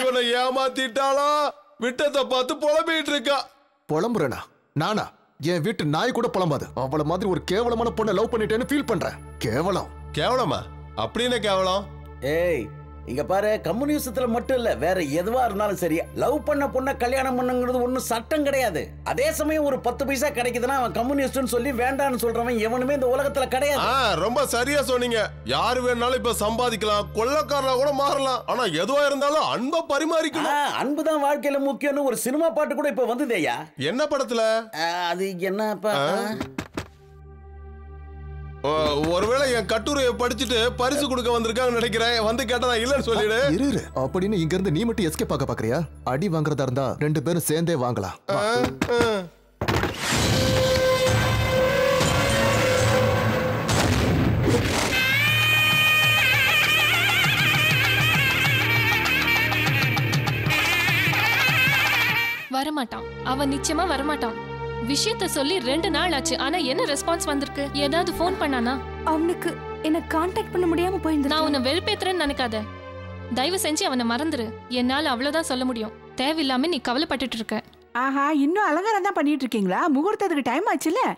இவனை ஏமாத்திட்டாளா? விட்டத்தை பார்த்து புலம்பிட்டு இருக்கா. புலம்புறேனா? நானா? என் வீட்டு நாய் கூட புலம்பாது. அவள மாதிரி ஒரு கேவலமான பொண்ணை லவ் பண்ணிட்டேன்னு ஃபீல் பண்றேன். கேவலம். கேவலமா? அப்படின்னு கேவலம்? ஏய் இங்க பாரு கம்யூனிசத்துல மட்டும் இல்ல வேற எதுவா இருந்தாலும் சரி லவ் பண்ண பொண்ண கல்யாணம் பண்ணுங்கிறது ஒண்ணும் சட்டம் கிடையாது. அதே சமயம் ஒரு பத்து பைசா கிடைக்குதுன்னா அவன் கம்யூனிஸ்ட்னு சொல்லி வேண்டாம்னு சொல்றவன் எவனுமே இந்த உலகத்துல கிடையாது. ரொம்ப சரியா சொன்னீங்க. யாரு வேணாலும் இப்ப சம்பாதிக்கலாம். கொள்ளக்காரனா கூட மாறலாம். ஆனா எதுவா இருந்தாலும் அன்பை பரிமாறிக்கணும். அன்பு தான் வாழ்க்கையில முக்கியம்னு ஒரு சினிமா பாட்டு கூட இப்ப வந்ததேயா என்ன படத்துல? அது என்னப்பா ஒருவேளை என் கட்டுரையை படிச்சுட்டு பரிசு கொடுக்க வந்திருக்காங்கன்னு நினைக்கிறேன். வந்து கேட்டா நான் இல்லைன்னு சொல்லிடு. இரு இரு. அப்படின்னு இங்க இருந்து நீ மட்டும் எஸ்கேப் ஆக பாக்குறியா அடி வாங்குறதா இருந்தா ரெண்டு பேரும் சேர்ந்தே வாங்கலாம். வரமாட்டான். அவன் நிச்சயமா வரமாட்டான். விஷயத்த சொல்லி ரெண்டு நாள் ஆச்சு. ஆனா என்ன ரெஸ்பான்ஸ் வந்திருக்கு? ஏதாவது ஃபோன் பண்ணானா? அவனுக்கு என்ன காண்டாக்ட் பண்ண முடியாம போயிருந்து நான் உன்னை வெறுப்பேத்துறேன்னு நினைக்காத. தயவு செஞ்சு அவனை மறந்துரு. என்னால அவ்வளவுதான் சொல்ல முடியும். தேவையில்லாம நீ கவலைப்பட்டுட்டு இருக்க. ஆஹா இன்னும் அலங்காரம் தான் பண்ணிட்டு இருக்கீங்களா? முகூர்த்தத்துக்கு டைம் ஆச்சுல்ல?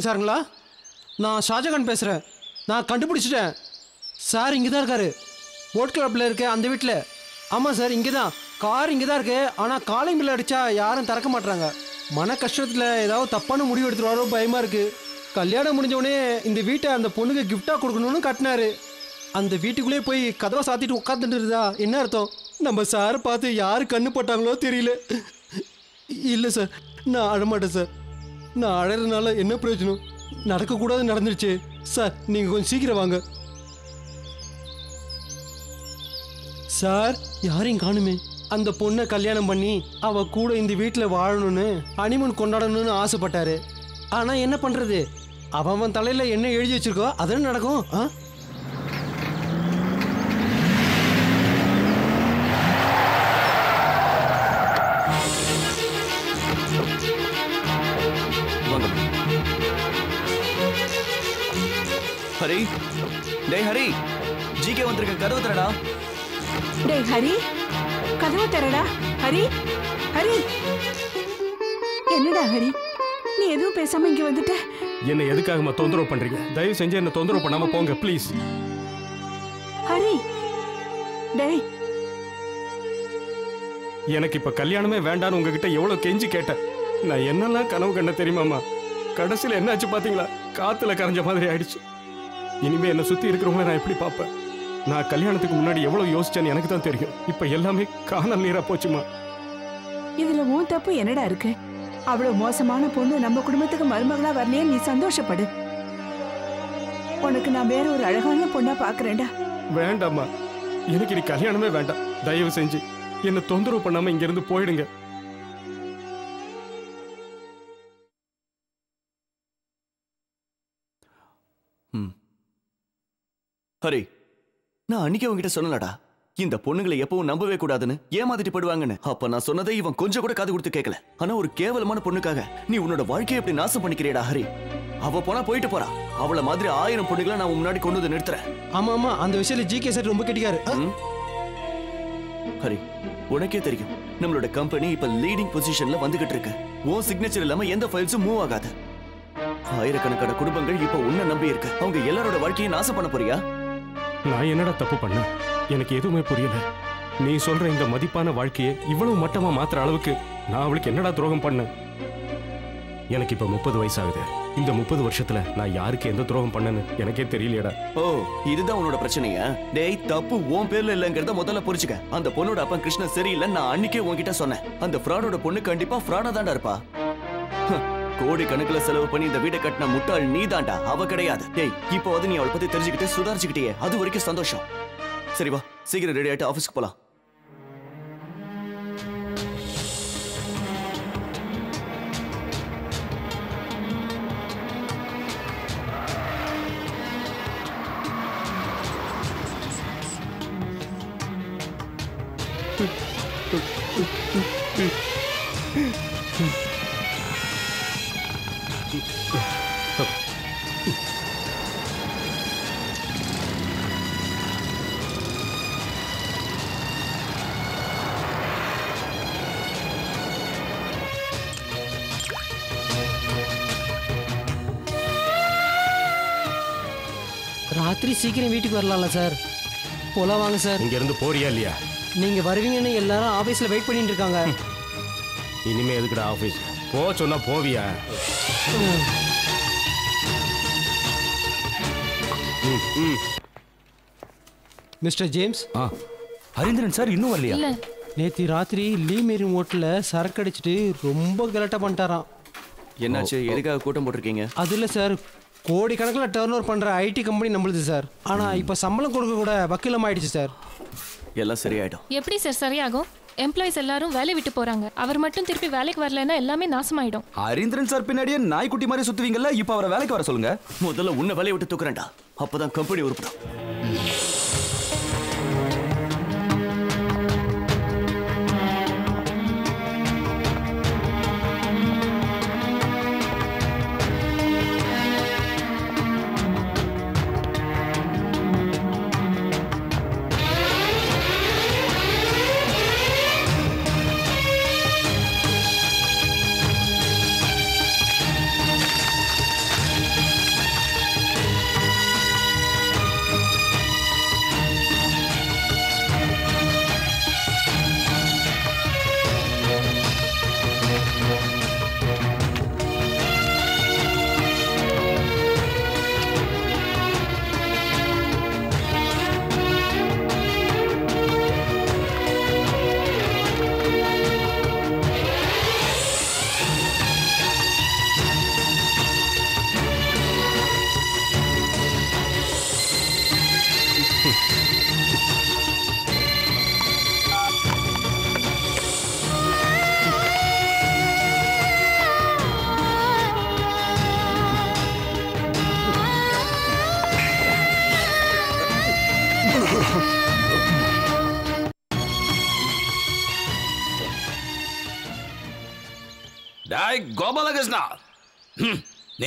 கோபாலகிருஷ்ணன் சாருங்களா நான் ஷாஜகான் பேசுகிறேன் நான் கண்டுபிடிச்சிட்டேன். சார் இங்கே தான் இருக்காரு போட் கிளப்பில் இருக்க அந்த வீட்டில் ஆமாம் சார் இங்கே தான் கார் இங்கே தான் இருக்குது ஆனால் காலிங் பில் அடித்தா யாரும் திறக்க மாட்டுறாங்க மன கஷ்டத்தில் ஏதாவது தப்பான முடிவு எடுத்துருவாரோ பயமாக இருக்குது கல்யாணம் முடிஞ்சவொடனே இந்த வீட்டை அந்த பொண்ணுக்கு கிஃப்டாக கொடுக்கணும்னு கட்டினாரு. அந்த வீட்டுக்குள்ளேயே போய் கதவை சாத்திட்டு உட்காந்துட்டு இருந்தா என்ன அர்த்தம்? நம்ம சார் பார்த்து யார் கண்ணு போட்டாங்களோ தெரியல. இல்லை சார் நான் அழமாட்டேன் சார். நான் அழகிறதுனால என்ன பிரயோஜனம்? நடக்கக்கூடாது நடந்துருச்சு. சார் நீங்கள் கொஞ்சம் சீக்கிரம் வாங்க. சார் யாரையும் காணுமே. அந்த பொண்ணை கல்யாணம் பண்ணி அவ கூட இந்த வீட்டில் வாழணும்னு அனிமன் கொண்டாடணும்னு ஆசைப்பட்டாரு. ஆனால் என்ன பண்ணுறது அவன் அவன் என்ன எழுதி வச்சிருக்கோ அதெல்லாம் நடக்கும்? ஆ? ஹரி! என்னடா ஹரி? நீ எதுவும் பேசாம இங்க வந்துட்ட? என்ன எதுக்காகமா தொந்தரவு பண்றீங்க? தயவு செஞ்சு என்ன தொந்தரவு பண்ணாம போங்க ப்ளீஸ். ஹரி! டேய்! எனக்கு இப்ப கல்யாணமே வேண்டான்னு உங்ககிட்ட எவ்வளவு கெஞ்சி கேட்டேன். நான் என்னெல்லாம் கனவு கண்ட தெரியுமாமா கடைசியில என்னாச்சு பாத்தீங்களா? காத்துல கரைஞ்ச மாதிரி ஆயிடுச்சு. இனிமே என்ன சுத்தி இருக்கிறவங்கள நான் எப்படி பார்ப்பேன்? நான் கல்யாணத்துக்கு முன்னாடி எவ்வளவு யோசிச்சேன்னு எனக்கு தான் தெரியும். இப்ப எல்லாமே காணல் நீரா போச்சுமா இதுல உன் தப்பு என்னடா இருக்கு? அவ்வளவு மோசமான பொண்ணு நம்ம குடும்பத்துக்கு மருமகளா வரலையே நீ சந்தோஷப்படு. உனக்கு நான் வேற ஒரு அழகான பொண்ணா பாக்குறேன்டா. வேண்டாம்மா. எனக்கு இனி கல்யாணமே வேண்டாம். தயவு செஞ்சு. என்ன தொந்தரவு பண்ணாம இங்க இருந்து போயிடுங்க ஹரி நான் அன்னைக்கு உங்ககிட்ட சொன்னலடா இந்த பொண்ணுங்களை எப்பவும் நம்பவே கூடாதுன்னு ஏமாத்திட்டு படுவாங்கன்னு அப்ப நான் சொன்னதை இவன் கொஞ்சம் கூட காது கொடுத்து கேட்கல ஆனா ஒரு கேவலமான பொண்ணுக்காக நீ உன்னோட வாழ்க்கையை எப்படி நாசம் பண்ணிக்கிறியடா ஹரி. அவ போனா போயிட்டு போறா. அவள மாதிரி ஆயிரம் பொண்ணுகளை நான் முன்னாடி கொண்டு வந்து நிறுத்துறேன். ஆமா ஆமா அந்த விஷயத்துல ஜிகே சார் ரொம்ப கெட்டிக்காரு. ஹரி உனக்கே தெரியும். நம்மளோட கம்பெனி இப்ப லீடிங் பொசிஷன்ல வந்துகிட்டு இருக்கு. உன் சிக்னேச்சர் இல்லாம எந்த ஃபைல்ஸும் மூவ் ஆகாது. ஆயிரக்கணக்கான குடும்பங்கள் இப்ப உன்னை நம்பி இருக்கு. அவங்க எல்லாரோட வாழ்க்கையை நாசம் பண்ண போறியா? நான் என்னடா தப்பு பண்ணேன்? எனக்கு எதுவுமே புரியல. நீ சொல்ற இந்த மதிப்பான வாழ்க்கையை இவ்வளவு மட்டமா மாத்துற அளவுக்கு நான் அவளுக்கு என்னடா துரோகம் பண்ண எனக்கு இப்ப முப்பது வயசாகுது. இந்த முப்பது வருஷத்துல நான் யாருக்கு எந்த துரோகம் பண்ணேன்னு எனக்கே தெரியலையடா. ஓ இதுதான் உன்னோட பிரச்சனையா? டேய் தப்பு உன் பேர்ல இல்லங்கறத முதல்ல புரிச்சுக்க அந்த பொண்ணோட அப்பா கிருஷ்ணன் சரியில்லை நான் அன்னைக்கே உன்கிட்ட சொன்னேன். அந்த ஃப்ராடோட பொண்ணு கண்டிப்பா ஃப்ராடா தான்டா இருப்பா. கோடி கணக்குல செலவு பண்ணி இந்த வீட்டை கட்டின முட்டாள் நீ தாண்டா அவ கிடையாது. டேய் இப்போ வந்து நீ அவளை பத்தி தெரிஞ்சுக்கிட்டு சுதாரிச்சுக்கிட்டே அது வரைக்கும் சந்தோஷம். சரி வா சீக்கிரம் ரெடி ஆயிட்டு ஆஃபீஸ்க்கு போலாம். சீக்கிரம் வீட்டுக்கு வரலாம்ல சார். போலாம் வாங்க சார். இங்க இருந்து போறியா இல்லையா? நீங்க வருவீங்கன்னு எல்லாரும் ஆபீஸ்ல வெயிட் பண்ணிட்டு இருக்காங்க. இனிமே எதுக்குடா ஆபீஸ் போ சொன்னா போவியா. Mister James? ஆ. ஹரீந்திரன் சார் இன்னும் வரலையா? இல்ல. நேத்தி ராத்திரி லீ மேரி ஹோட்டல்ல சரக்கு அடிச்சிட்டு ரொம்ப கலட்டா பண்ணிட்டாராம். என்னாச்சு? எதுக்காக கூட்டம் போட்டிருக்கீங்க? அது இல்லை சார். கோடிக்கணக்கில் டேர்ன் ஓவர் பண்ணுற ஐடி கம்பெனி நம்மளுது சார் ஆனால் இப்போ சம்பளம் கொடுக்க கூட வக்கீலம் ஆயிடுச்சு சார் எல்லாம் சரியாயிடும். எப்படி சார் சரியாகும்? எம்ப்ளாயிஸ் எல்லாரும் வேலையை விட்டு போறாங்க. அவர் மட்டும் திருப்பி வேலைக்கு வரலைன்னா எல்லாமே நாசமாயிடும். ஹரீந்திரன் சார் பின்னாடியே நாய்க்குட்டி மாதிரி சுத்துவீங்கல்ல இப்ப அவரை வேலைக்கு வர சொல்லுங்க. முதல்ல உன்னை வேலையை விட்டு தூக்குறேன்டா. அப்பதான் கம்பெனி உருப்படும்.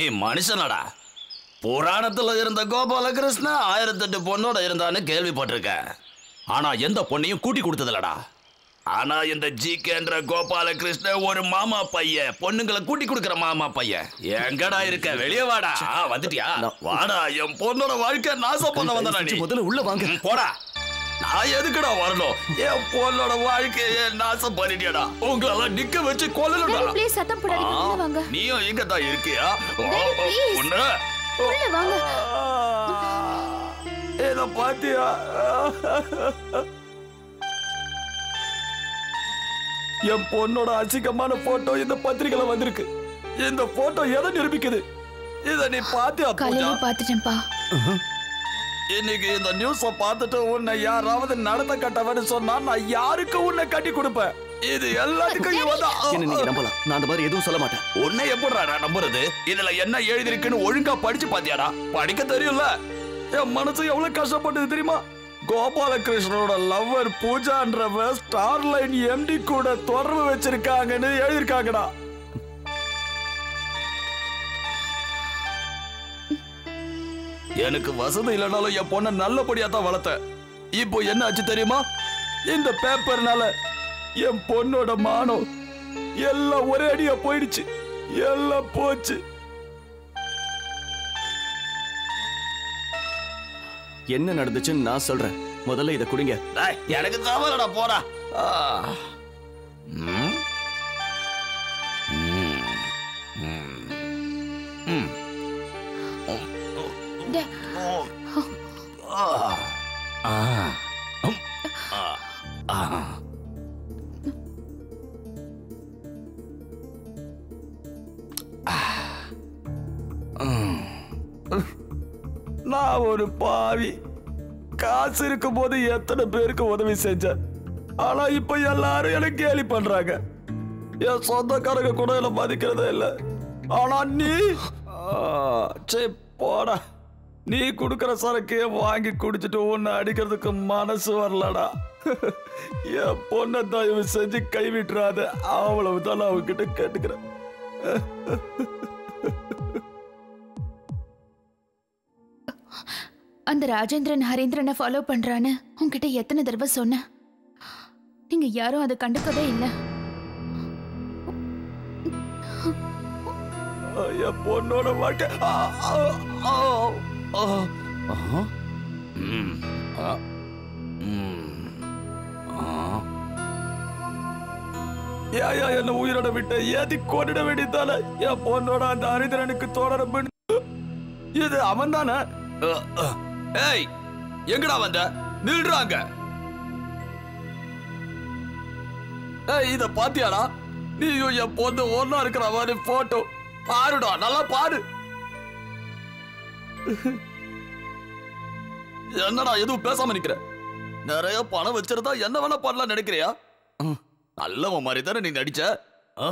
நீ மனுஷனடா. புராணத்துல இருந்த கோபாலகிருஷ்ண ஆயிரத்தெட்டு பொண்ணோட இருந்தான்னு கேள்விப்பட்டிருக்கேன். ஆனா எந்த பொண்ணையும் கூட்டி கொடுத்ததில்லடா. ஆனா இந்த ஜிகேன்ற கோபாலகிருஷ்ண ஒரு மாமா பையன் பொண்ணுங்களை கூட்டி கொடுக்கிற மாமா பையன் எங்கடா இருக்க? வெளியே வாடா. வந்துட்டியா? வாடா என் பொண்ணோட வாழ்க்கை நாசம் பண்ண வந்தடா நீ? முதல்ல உள்ள வாங்க. போடா. நான் எதுக்குடா வரணும்? என் பொண்ணோட வாழ்க்கையை நாசம் பண்ணிட்டியாடா. உங்களெல்லாம் நிக்க வச்சு கொல்லணும்டா. please சத்தம் போடாதீங்க. உள்ள வாங்க. நீயும் இங்க தான் இருக்கியா. ஒண்ணு உள்ள வாங்க. இத பாத்தியா? என் பொண்ணோட அசிங்கமான போட்டோ இந்த பத்திரிக்கையில வந்திருக்கு. இந்த போட்டோ எதை நிரூபிக்குது? இத நீ பாத்தியா பூஜா? பாத்துட்டேன்ப்பா இன்னைக்கு இந்த நியூஸ பார்த்துட்டு உன்னை யாராவது நடத்த கட்டவன்னு சொன்னா நான் யாருக்கு உன்னை கட்டி கொடுப்பேன்? இது எல்லாத்துக்கும் என்ன நீங்க நம்பலாம்? நான் அந்த மாதிரி எதுவும் சொல்ல மாட்டேன். உன்னை எப்படிடா நம்புறது? இதுல என்ன எழுதிருக்குன்னு ஒழுங்கா படிச்சு பாத்தியாடா படிக்க தெரியும்ல. என் மனசு எவ்வளவு கஷ்டப்பட்டது தெரியுமா? கோபாலகிருஷ்ணனோட லவ்வர் பூஜான்றவ ஸ்டார்லைன் எம்டி கூட தொடர்பு வச்சிருக்காங்கன்னு எழுதிருக்காங்கடா எனக்கு வசதி இல்லைனாலும் என் பொண்ணை நல்லபடியா தான் வளர்த்தேன். இப்போ என்ன ஆச்சு தெரியுமா? இந்த பேப்பர்னால என் பொண்ணோட மானம் எல்லாம் ஒரே அடியா போயிடுச்சு. எல்லாம் போச்சு. என்ன நடந்துச்சுன்னு நான் சொல்றேன். முதல்ல இதை குடிங்க. எனக்கு தவறடா போடா. ஒரு பாவி. காசு இருக்கும் போது எத்தனை பேருக்கு உதவி செஞ்சேன் ஆனா இப்ப எல்லாரும் எனக்கு கேலி பண்றாங்க. என் சொந்தக்காரங்க கூட என்ன மதிக்கிறதே இல்ல. ஆனா நீ சே போடா. நீ கொடுக்குற சரக்கு வாங்கி குடிச்சிட்டு உன்னை அடிக்கிறதுக்கு மனசு வரலடா. என் பொண்ணை தயவு செஞ்சு கைவிட்டுறாத அவ்வளவுதான் நான் அவகிட்ட கேட்டுக்கிறேன். அந்த ராஜேந்திரன் ஹரேந்திரனை ஃபாலோ பண்றான்னு உங்ககிட்ட எத்தனை தடவை சொன்னேன்? நீங்க யாரும் அதை கண்டுக்கவே இல்லை. பொண்ணோட வாழ்க்கை. ஆ, ம், ஆ. ஏயா என்ன உயிரோட விட்ட. ஏதி கொண்டுட வேண்டியதால என் பொண்ணோட அந்த ஹரிதரனுக்கு தொடர இது அவன் தானே ஏய் எங்கடா வந்த? நில்றாங்க. ஏய் இத பாத்தியாடா? நீயும் என் பொண்ணு ஒன்னா இருக்கிற மாதிரி போட்டோ பாருடா நல்லா பாரு. என்னடா எதுவும் பேசாம நிக்கிற? நிறைய பணம் வச்சிருந்தா என்ன வேணா பண்ணலாம் நினைக்கிறியா? ம், நல்லவன் மாதிரி தானே நீ நடிச்ச? ஆ?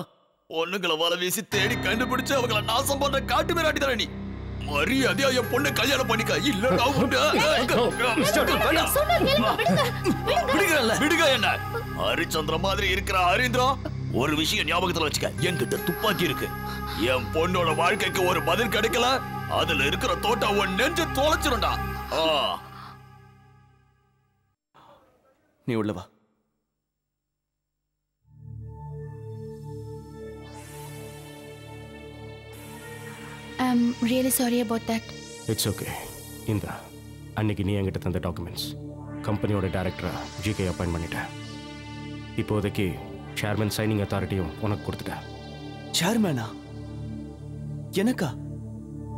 பொண்ணுங்களை வலை வீசி தேடி கண்டுபிடிச்சு அவங்கள நாசம் பண்ற காட்டு மிராட்டி தானே நீ? மரியாதையா என் பொண்ணு கல்யாணம் பண்ணிக்க. இல்லடா உண்டு விடுங்கல்ல விடுங்க என்ன? ஹரிச்சந்திர மாதிரி இருக்கிற ஹரீந்திரம் ஒரு விஷயம் ஞாபகத்துல வச்சுக்க. என்கிட்ட துப்பாக்கி இருக்கு. என் பொண்ணோட வாழ்க்கைக்கு ஒரு பதில் கிடைக்கல. அதுல இருக்கிற தோட்டம் உன் நெஞ்சு தொலைச்சிரும்டா. ஆ. நீ உள்ள வா I am really sorry about that it's okay இந்த அன்னைக்கு நீ என்கிட்ட தந்த டாக்குமெண்ட்ஸ் கம்பெனியோட டைரக்டரை ஜிகே அப்பாயிண்ட் பண்ணிட்டேன் இப்போதைக்கு சேர்மன் சைனிங் அத்தாரிட்டியும் உனக்கு கொடுத்துட்டேன் சேர்மேனா எனக்கா?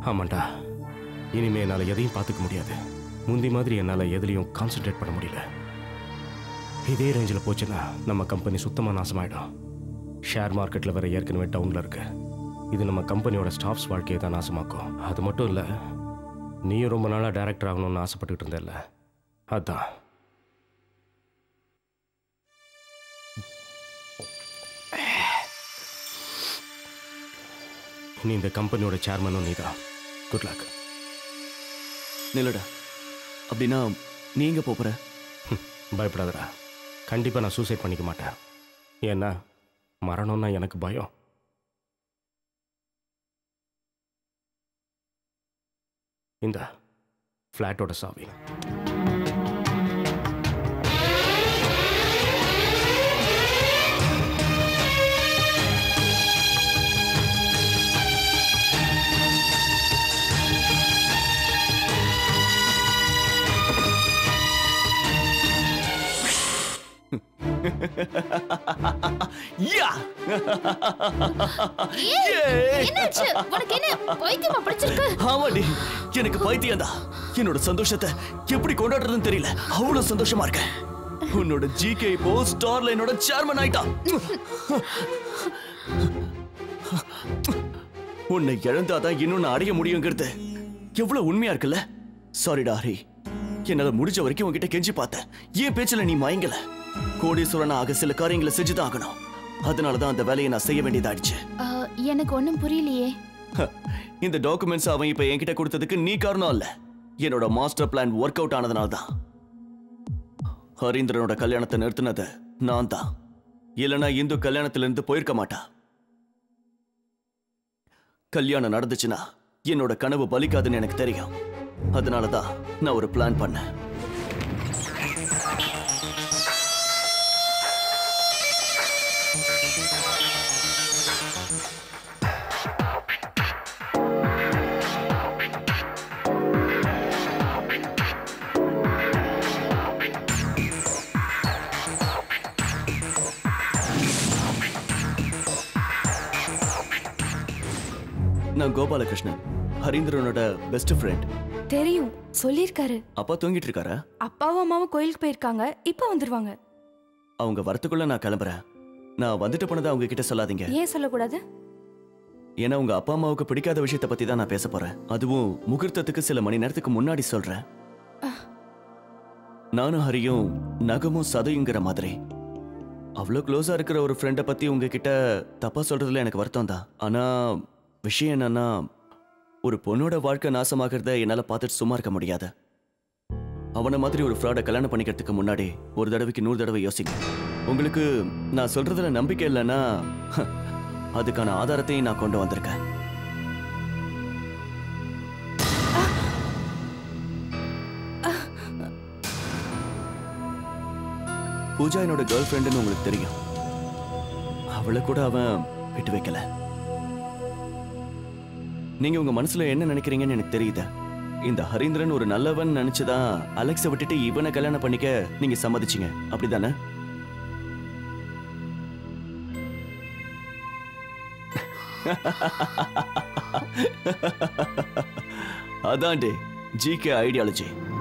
ஆமாண்டா. இனிமே என்னால் எதையும் பார்த்துக்க முடியாது. முந்தி மாதிரி என்னால் எதுலேயும் கான்சென்ட்ரேட் பண்ண முடியல. இதே ரேஞ்சில் போச்சுன்னா நம்ம கம்பெனி சுத்தமாக நாசமாயிடும். ஷேர் மார்க்கெட்டில் வேற ஏற்கனவே டவுனில் இருக்கு. இது நம்ம கம்பெனியோட ஸ்டாஃப்ஸ் வாழ்க்கையை தான் நாசமாக்கும். அது மட்டும் இல்லை நீயும் ரொம்ப நாளாக டைரக்டர் ஆகணும்னு ஆசைப்பட்டுக்கிட்டு இருந்தல்ல. அதான். நீ இந்த கம்பெனியோட சேர்மனும் நீதான். குட் லக் நில்லுடா. அப்படின்னா நீங்க போற? பயப்படாதடா. கண்டிப்பாக நான் சூசைட் பண்ணிக்க மாட்டேன். ஏன்னா மரணம்னா எனக்கு பயம். இந்த ஃப்ளாட்டோட சாவி. யா. என்னாச்சு? உனக்கு என்ன பைத்தியமா பிடிச்சிருக்கு? ஆமாடி. எனக்கு பைத்தியம்தா என்னோட சந்தோஷத்தை எப்படி கொண்டாடுறதுன்னு தெரியல. அவ்வளவு சந்தோஷமா இருக்கேன். உன்னோட ஜிகே இப்போ ஸ்டார்ல என்னோட சேர்மன் ஆயிட்டான். உன்னை இழந்தாதான் இன்னொன்னு அடைய முடியுங்கிறது. எவ்வளவு உண்மையா இருக்குல்ல? சாரிடா ஹரி. என்னால முடிஞ்ச வரைக்கும் உன்கிட்ட கெஞ்சி பார்த்தேன். ஏன் பேச்சுல நீ மயங்கல. கோடீஸ்வரன் ஆக சில காரியங்களை செஞ்சுதான் ஆகணும் அதனாலதான் அந்த வேலையை நான் செய்ய வேண்டியதாயிடுச்சு. எனக்கு ஒன்றும் புரியலையே. இந்த டாக்குமெண்ட்ஸ் அவன் இப்ப என்கிட்ட கொடுத்ததுக்கு நீ காரணம் இல்ல. என்னோட மாஸ்டர் பிளான் ஒர்க் அவுட் ஆனதுனால தான். ஹரீந்திரனோட கல்யாணத்தை நிறுத்தினது நான் தான். இல்லனா இந்து கல்யாணத்துல இருந்து போயிருக்க மாட்டா. கல்யாணம் நடந்துச்சுன்னா என்னோட கனவு பலிக்காதுன்னு எனக்கு தெரியும். அதனால தான் நான் ஒரு பிளான் பண்ணேன். கோபாலகிருஷ்ணன் ஹரீந்திரனோட பெஸ்ட் ஃப்ரெண்ட் தெரியும் சொல்லியிருக்காரு. அப்பா தூங்கிட்டு இருக்காரா அப்பாவும் அம்மாவும் கோயிலுக்கு போயிருக்காங்க இப்போ வந்துருவாங்க. அவங்க வரத்துக்குள்ள நான் கிளம்புறேன். நான் வந்துட்டு போனதை அவங்க கிட்ட சொல்லாதீங்க. ஏன் சொல்லக்கூடாது? ஏன்னா உங்க அப்பா அம்மாவுக்கு பிடிக்காத விஷயத்தை பத்தி தான் நான் பேச போறேன். அதுவும் முகூர்த்தத்துக்கு சில மணி நேரத்துக்கு முன்னாடி சொல்றேன். நானும் ஹரியும் நகமும் சதையுங்கிற மாதிரி. அவ்வளோ க்ளோஸா இருக்கிற ஒரு ஃப்ரெண்டை பத்தி உங்ககிட்ட தப்பா சொல்றதுல எனக்கு வருத்தம் தான். ஆனா விஷயம் என்னன்னா ஒரு பொண்ணோட வாழ்க்கை நாசமாகிறத என்னால் பார்த்துட்டு சும்மா இருக்க முடியாது. அவனை மாதிரி ஒரு ஃப்ராடை கல்யாணம் பண்ணிக்கிறதுக்கு முன்னாடி ஒரு தடவைக்கு நூறு தடவை யோசிங்க. உங்களுக்கு நான் சொல்றதுல நம்பிக்கை இல்லைன்னா அதுக்கான ஆதாரத்தையும் நான் கொண்டு வந்திருக்கேன். பூஜா என்னோட கேர்ள் ஃப்ரெண்டுன்னு உங்களுக்கு தெரியும். அவளை கூட அவன் விட்டு வைக்கல. நீங்க உங்க மனசுல என்ன நினைக்கிறீங்கன்னு எனக்கு தெரியுது. இந்த ஹரீந்திரன் ஒரு நல்லவன் நினைச்சுதான் அலெக்ஸை விட்டுட்டு இவனை கல்யாணம் பண்ணிக்க நீங்க சம்மதிச்சீங்க. அப்படிதானே? அதான்டே ஜிகே ஐடியாலஜி.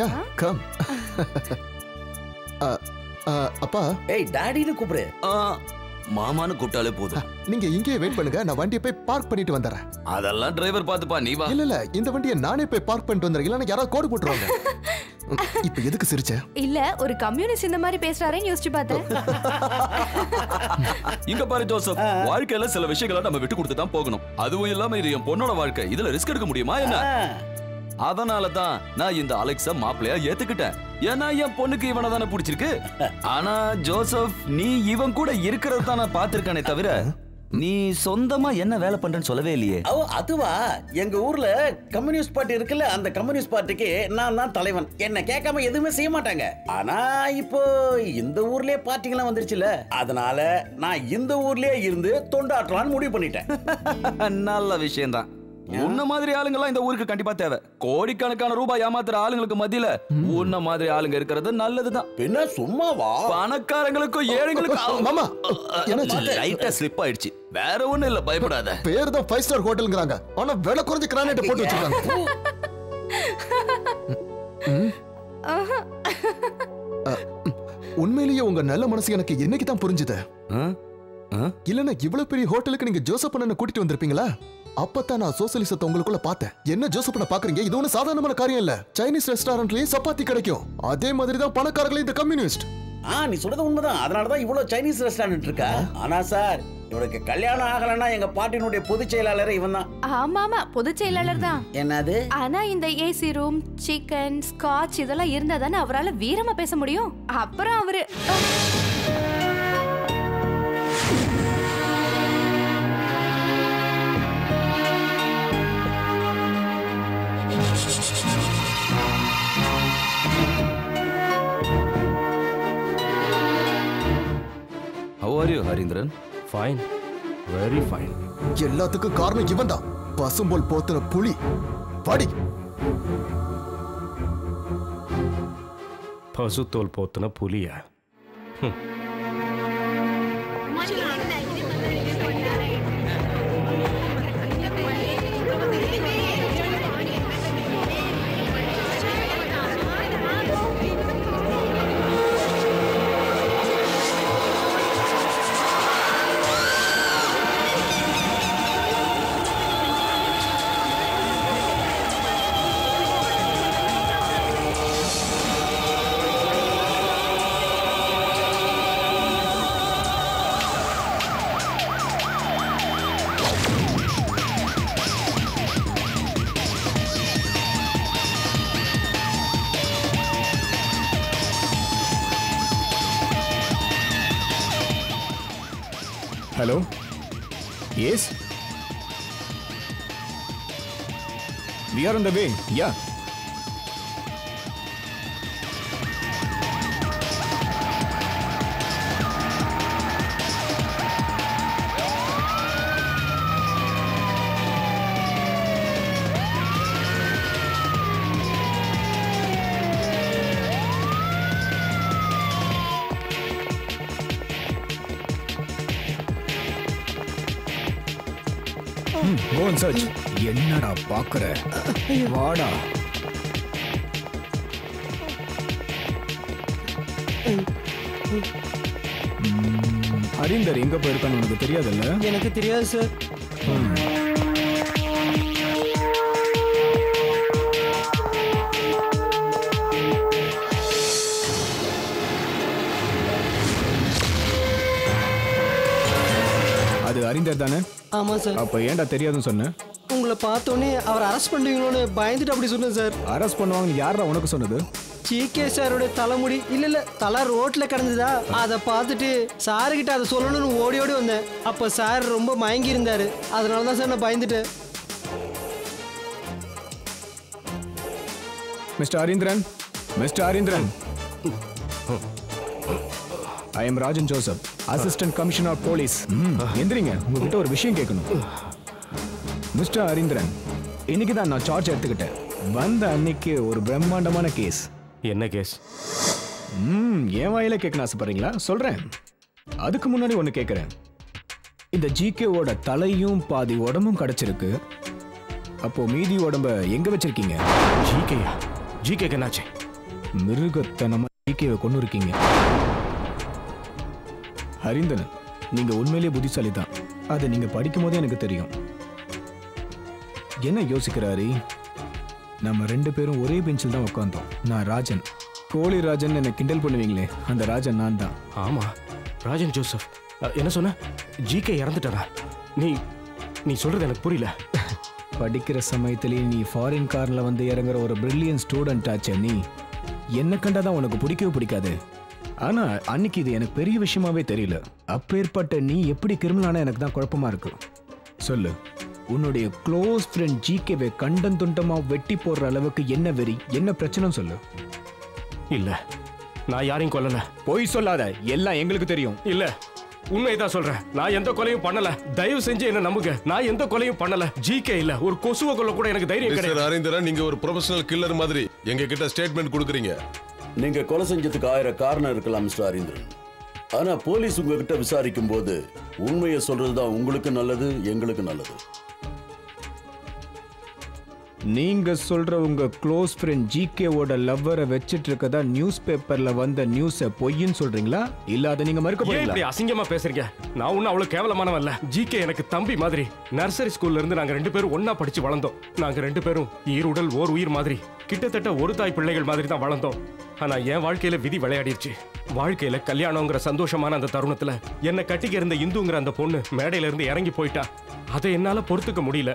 Yeah come. அப்பா. ஏய் டாடின்னு கூப்பிடு. மாமான்னு கூப்பிட்டாலே போதும். நீங்க இங்கேயே வெயிட் பண்ணுங்க நான் வண்டியை போய் பார்க் பண்ணிட்டு வந்துடுறேன். அதெல்லாம் டிரைவர் பார்த்துப்பா நீ வா. இல்ல இல்ல இந்த வண்டியை நானே போய் பார்க் பண்ணிட்டு வந்துடுறேன். இல்லைன்னா யாராவது கோடு போட்டுருவாங்க. இப்ப எதுக்கு சிரிச்ச? இல்ல ஒரு கம்யூனிஸ்ட் இந்த மாதிரி பேசுறாரேன்னு யோசிச்சு பார்த்தேன். இங்க பாரு ஜோசப். வாழ்க்கையில சில விஷயங்களை நம்ம விட்டு கொடுத்து தான் போகணும். அதுவும் இல்லாம இது என் பொண்ணோட வாழ்க்கை. இதுல ரிஸ்க் எடுக்க முடியுமா என்ன? அதனால தான் நான் இந்த அலெக்ஸ மாப்பிள்ளையா ஏத்துக்கிட்டேன். ஏன்னா என் பொண்ணுக்கு இவனை தானே பிடிச்சிருக்கு. ஆனா ஜோசப் நீ இவன் கூட இருக்கிறது தான் நான் பார்த்திருக்கானே தவிர நீ சொந்தமா என்ன வேலை பண்றேன்னு சொல்லவே இல்லையே. ஓ அதுவா? எங்க ஊர்ல கம்யூனிஸ்ட் பார்ட்டி இருக்குல்ல அந்த கம்யூனிஸ்ட் பார்ட்டிக்கு நான் தான் தலைவன். என்ன கேட்காம எதுவுமே செய்ய மாட்டாங்க. ஆனா இப்போ இந்த ஊர்லயே பார்ட்டிங்கெல்லாம் வந்துருச்சுல அதனால நான் இந்த ஊர்லயே இருந்து தொண்டாற்றலாம்னு முடிவு பண்ணிட்டேன். நல்ல விஷயம்தான். உன்ன மாதிரி ஆளுங்கெல்லாம் இந்த ஊருக்கு கண்டிப்பா தேவை. கோடிக்கணக்கான ரூபாய் ஏமாத்துற ஆளுங்களுக்கு மத்தியில உன்ன மாதிரி ஆளுங்க இருக்கிறது நல்லதுதான். பின்ன சும்மாவா? பணக்காரங்களுக்கும் ஏழைங்களுக்கும் மாமா? லைட்டா ஸ்லிப் ஆயிடுச்சு. வேற ஒண்ணும் இல்ல பயப்படாத. பேர் தான் ஃபைவ் ஸ்டார் ஹோட்டல்ங்கிறாங்க ஆனா விலை குறைஞ்ச கிரானைட் போட்டு வச்சிருக்காங்க. உண்மையிலேயே உங்க நல்ல மனசு எனக்கு என்னைக்கு தான் புரிஞ்சுது இல்லன்னா இவ்வளவு பெரிய ஹோட்டலுக்கு நீங்க ஜோசப் அண்ணனை கூட்டிட்டு வந்திருப்பீங்களா? அப்பதான் நான் சோசியலிசத்தை உங்களுக்குள்ள பார்த்தேன். என்ன ஜோசப் அண்ணா பாக்குறீங்க? இது ஒன்றும் சாதாரணமான காரியம் இல்ல. சைனீஸ் ரெஸ்டாரண்ட்லயும் சப்பாத்தி கிடைக்கும். அதே மாதிரி தான் பணக்காரங்களே இந்த கம்யூனிஸ்ட். ஆ நீ சொல்றது உண்மைதான். அதனால தான் இவ்வளவு சைனீஸ் ரெஸ்டாரண்ட் இருக்கா? ஆனா சார் இவனுக்கு கல்யாணம் ஆகலைன்னா எங்க பார்ட்டியினுடைய பொதுச் செயலாளர் இவன் தான் ஆமா ஆமா பொதுச் செயலாளர் தான். என்னது? ஆனா இந்த ஏசி ரூம் சிக்கன் ஸ்காட்ச் இதெல்லாம் இருந்தா தானே அவரால் வீரமா பேச முடியும்? அப்புறம் அவரு are you Harindran fine very fine எல்லாத்துக்கும் காரணம் இவன் தான் பசும்போல் போத்துன புலி. படி பசுத்தோல் போத்துன புலிய? On the way. Yeah. And search. என்னடா பாக்குற? வாடா. ஹரீந்தர் எங்க போயிருக்கான்னு உனக்கு தெரியாதுல்ல? எனக்கு தெரியாது சார் ஆமா சார். அப்ப ஏன்டா தெரியாதுன்னு சொன்ன? உங்களை பார்த்தோன்னே அவர் அரெஸ்ட் பண்ணுவீங்களோன்னு பயந்துட்டு அப்படி சொன்னேன் சார். அரெஸ்ட் பண்ணுவாங்கன்னு யாரா உனக்கு சொன்னது? ஜிகே சாரோட தலைமுடி இல்ல இல்ல தலை ரோட்ல கிடந்ததா? அதை பார்த்துட்டு சாரு கிட்ட அதை சொல்லணும்னு ஓடி ஓடி வந்தேன். அப்ப சார் ரொம்ப மயங்கி இருந்தாரு. அதனால தான் சார் நான் பயந்துட்டேன். Mister Harindran mister Harindran. I am Rajan Joseph assistant commissioner of police எந்திரிங்க. உங்ககிட்ட ஒரு விஷயம் கேட்கணும். மிஸ்டர் ஹரீந்திரன் இன்னைக்கு தான் நான் சார்ஜ் எடுத்துக்கிட்டேன். வந்த அன்னைக்கு ஒரு பிரம்மாண்டமான கேஸ் என்ன கேஸ் ம் என் வாயில கேட்கணும் ஆசைப்படுறீங்களா? சொல்றேன். அதுக்கு முன்னாடி ஒன்று கேட்குறேன். இந்த ஜிகேவோட தலையும் பாதி உடம்பும் கிடைச்சிருக்கு. அப்போ மீதி உடம்ப எங்க வச்சிருக்கீங்க? ஜிகேயா ஜிகேக்கு என்னாச்சு? மிருகத்தனமா ஜிகேவை கொண்டு இருக்கீங்க ஹரிந்தனன் நீங்க உண்மையிலேயே புத்திசாலி தான் அதை நீங்க படிக்கும் போதே எனக்கு தெரியும். என்ன யோசிக்கிறாரு? நம்ம ரெண்டு பேரும் ஒரே பெஞ்சில் தான் உட்காந்தோம் நான் ராஜன். கோழி ராஜன் என்னை கிண்டல் பண்ணுவீங்களே அந்த ராஜன் நான் தான். ஆமா ராஜன் ஜோசப். என்ன சொன்ன? ஜிகே இறந்துட்டாரா? நீ நீ சொல்றது எனக்கு புரியல. படிக்கிற சமயத்திலேயே நீ ஃபாரின் கார்ல வந்து இறங்குற ஒரு பிரில்லியன் ஸ்டூடெண்ட் ஆச்சே நீ. என்ன கண்டாதான் உனக்கு பிடிக்கவே பிடிக்காது. ஆனா அன்னைக்கு இது எனக்கு பெரிய விஷயமாவே தெரியல. அப்பேற்பட்ட நீ எப்படி கிரிமினலான எனக்கு தான் குழப்பமா இருக்கு. சொல்லு. உன்னுடைய க்ளோஸ் ஃப்ரெண்ட் ஜிகேவை கண்டம் துண்டமா வெட்டி போடுற அளவுக்கு என்ன வெறி? என்ன பிரச்சனை சொல்லு. இல்ல. நான் யாரையும் கொல்லல. பொய் சொல்லாத. எல்லாம் எங்களுக்கு தெரியும். இல்ல. உண்மைதான் சொல்றேன். நான் எந்த கொலையும் பண்ணல. தயவு செஞ்சு என்ன நம்புங்க. நான் எந்த கொலையும் பண்ணல. ஜிகே இல்ல. ஒரு கொசுவை கொல்ல கூட எனக்கு தைரியம் கிடையாது. ஹரீந்திரன் நீங்க ஒரு ப்ரொஃபஷனல் கில்லர் மாதிரி எங்க கிட்ட ஸ்டேட்மெண்ட் கொடுக்குறீங்க. நீங்க கொலை செஞ்சதுக்கு ஆயிரம் காரணம் இருக்கலாம் மிஸ்டர் ஹரீந்திரன். ஆனா போலீஸ் உங்ககிட்ட விசாரிக்கும் போது உண்மையை சொல்றதுதான் உங்களுக்கு நல்லது எங்களுக்கு நல்லது. நீங்க சொல்ற உங்க க்ளோஸ் ஃப்ரெண்ட் ஜிகேவோட லவ்வரை வச்சிட்டு இருக்கதா நியூஸ் பேப்பர்ல வந்த நியூஸ பொய்ன்னு சொல்றீங்களா? இல்ல அதை நீங்க மறுக்க ஏன் இப்படி போறீங்களா அசிங்கமா பேசுறீங்க? நான் ஒன்னும் அவ்வளவு கேவலமானவன் இல்ல. ஜிகே எனக்கு தம்பி மாதிரி. நர்சரி ஸ்கூல்ல இருந்து நாங்க ரெண்டு பேரும் ஒண்ணா படிச்சு வளர்ந்தோம். நாங்க ரெண்டு பேரும் ஈருடல் ஓர் உயிர் மாதிரி. கிட்டத்தட்ட ஒரு தாய் பிள்ளைகள் மாதிரி தான் வளர்ந்தோம். ஆனா என் வாழ்க்கையில விதி விளையாடிருச்சு. வாழ்க்கையில கல்யாணங்கிற சந்தோஷமான அந்த தருணத்துல என்னை கட்டிக்க இருந்த இந்துங்கிற அந்த பொண்ணு மேடையில இருந்து இறங்கி போயிட்டா. அதை என்னால பொறுத்துக்க முடியல.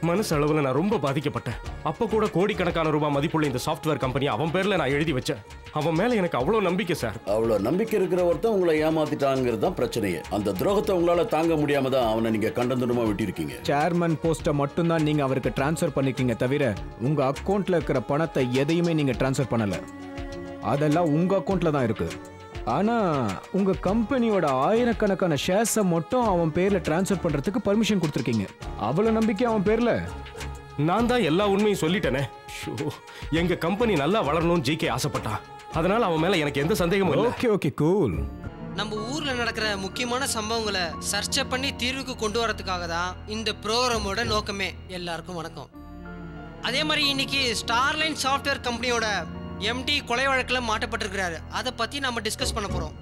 மனசு அளவுல நான் ரொம்ப பாதிக்கப்பட்டேன். அப்ப கூட கோடிக்கணக்கான ரூபாய் மதிப்புள்ள இந்த சாஃப்ட்வேர் கம்பெனி அவன் பேர்ல நான் எழுதி வச்சேன். அவன் மேல எனக்கு அவ்வளவு நம்பிக்கை சார். அவ்வளவு நம்பிக்கை இருக்கிற ஒருத்தன் உங்களை ஏமாத்திட்டாங்கிறது தான் பிரச்சனையே. அந்த துரோகத்தை உங்களால தாங்க முடியாம தான் அவனை நீங்க கண்டந்துடமா விட்டிருக்கீங்க. சேர்மன் போஸ்ட்டை மட்டும்தான் நீங்க அவருக்கு ட்ரான்ஸ்ஃபர் பண்ணிருக்கீங்க தவிர உங்க அக்கவுண்ட்ல இருக்கிற பணத்தை எதையுமே நீங்க ட்ரான்ஸ்ஃபர் பண்ணல. அதெல்லாம் உங்க அக்கவுண்ட்ல தான் இருக்கு. ஆனா உங்க கம்பெனியோட ஆயிரக்கணக்கான ஷேர்ஸை மட்டும் அவன் பேர்ல ட்ரான்ஸ்ஃபர் பண்றதுக்கு பர்மிஷன் கொடுத்துருக்கீங்க. அவ்வளவு நம்பிக்கை அவன் பேர்ல? நான் தான் எல்லா உண்மையும் சொல்லிட்டேனே. ஷோ, எங்க கம்பெனி நல்லா வளரணும்னு ஜிகே ஆசைப்பட்டான். அதனால அவன் மேல எனக்கு எந்த சந்தேகமும் இல்லை. ஓகே ஓகே கூல் நம்ம ஊர்ல நடக்கிற முக்கியமான சம்பவங்களை சர்ச்சை பண்ணி தீர்வுக்கு கொண்டு வரதுக்காக தான் இந்த ப்ரோக்ராமோட நோக்கமே. எல்லாருக்கும் வணக்கம். அதே மாதிரி இன்னைக்கு ஸ்டார்லைன் சாஃப்ட்வேர் கம்பெனியோட எம்டி கொலை வழக்கில் மாட்டப்பட்டிருக்கிறாரு. அதை பற்றி நம்ம டிஸ்கஸ் பண்ண போகிறோம்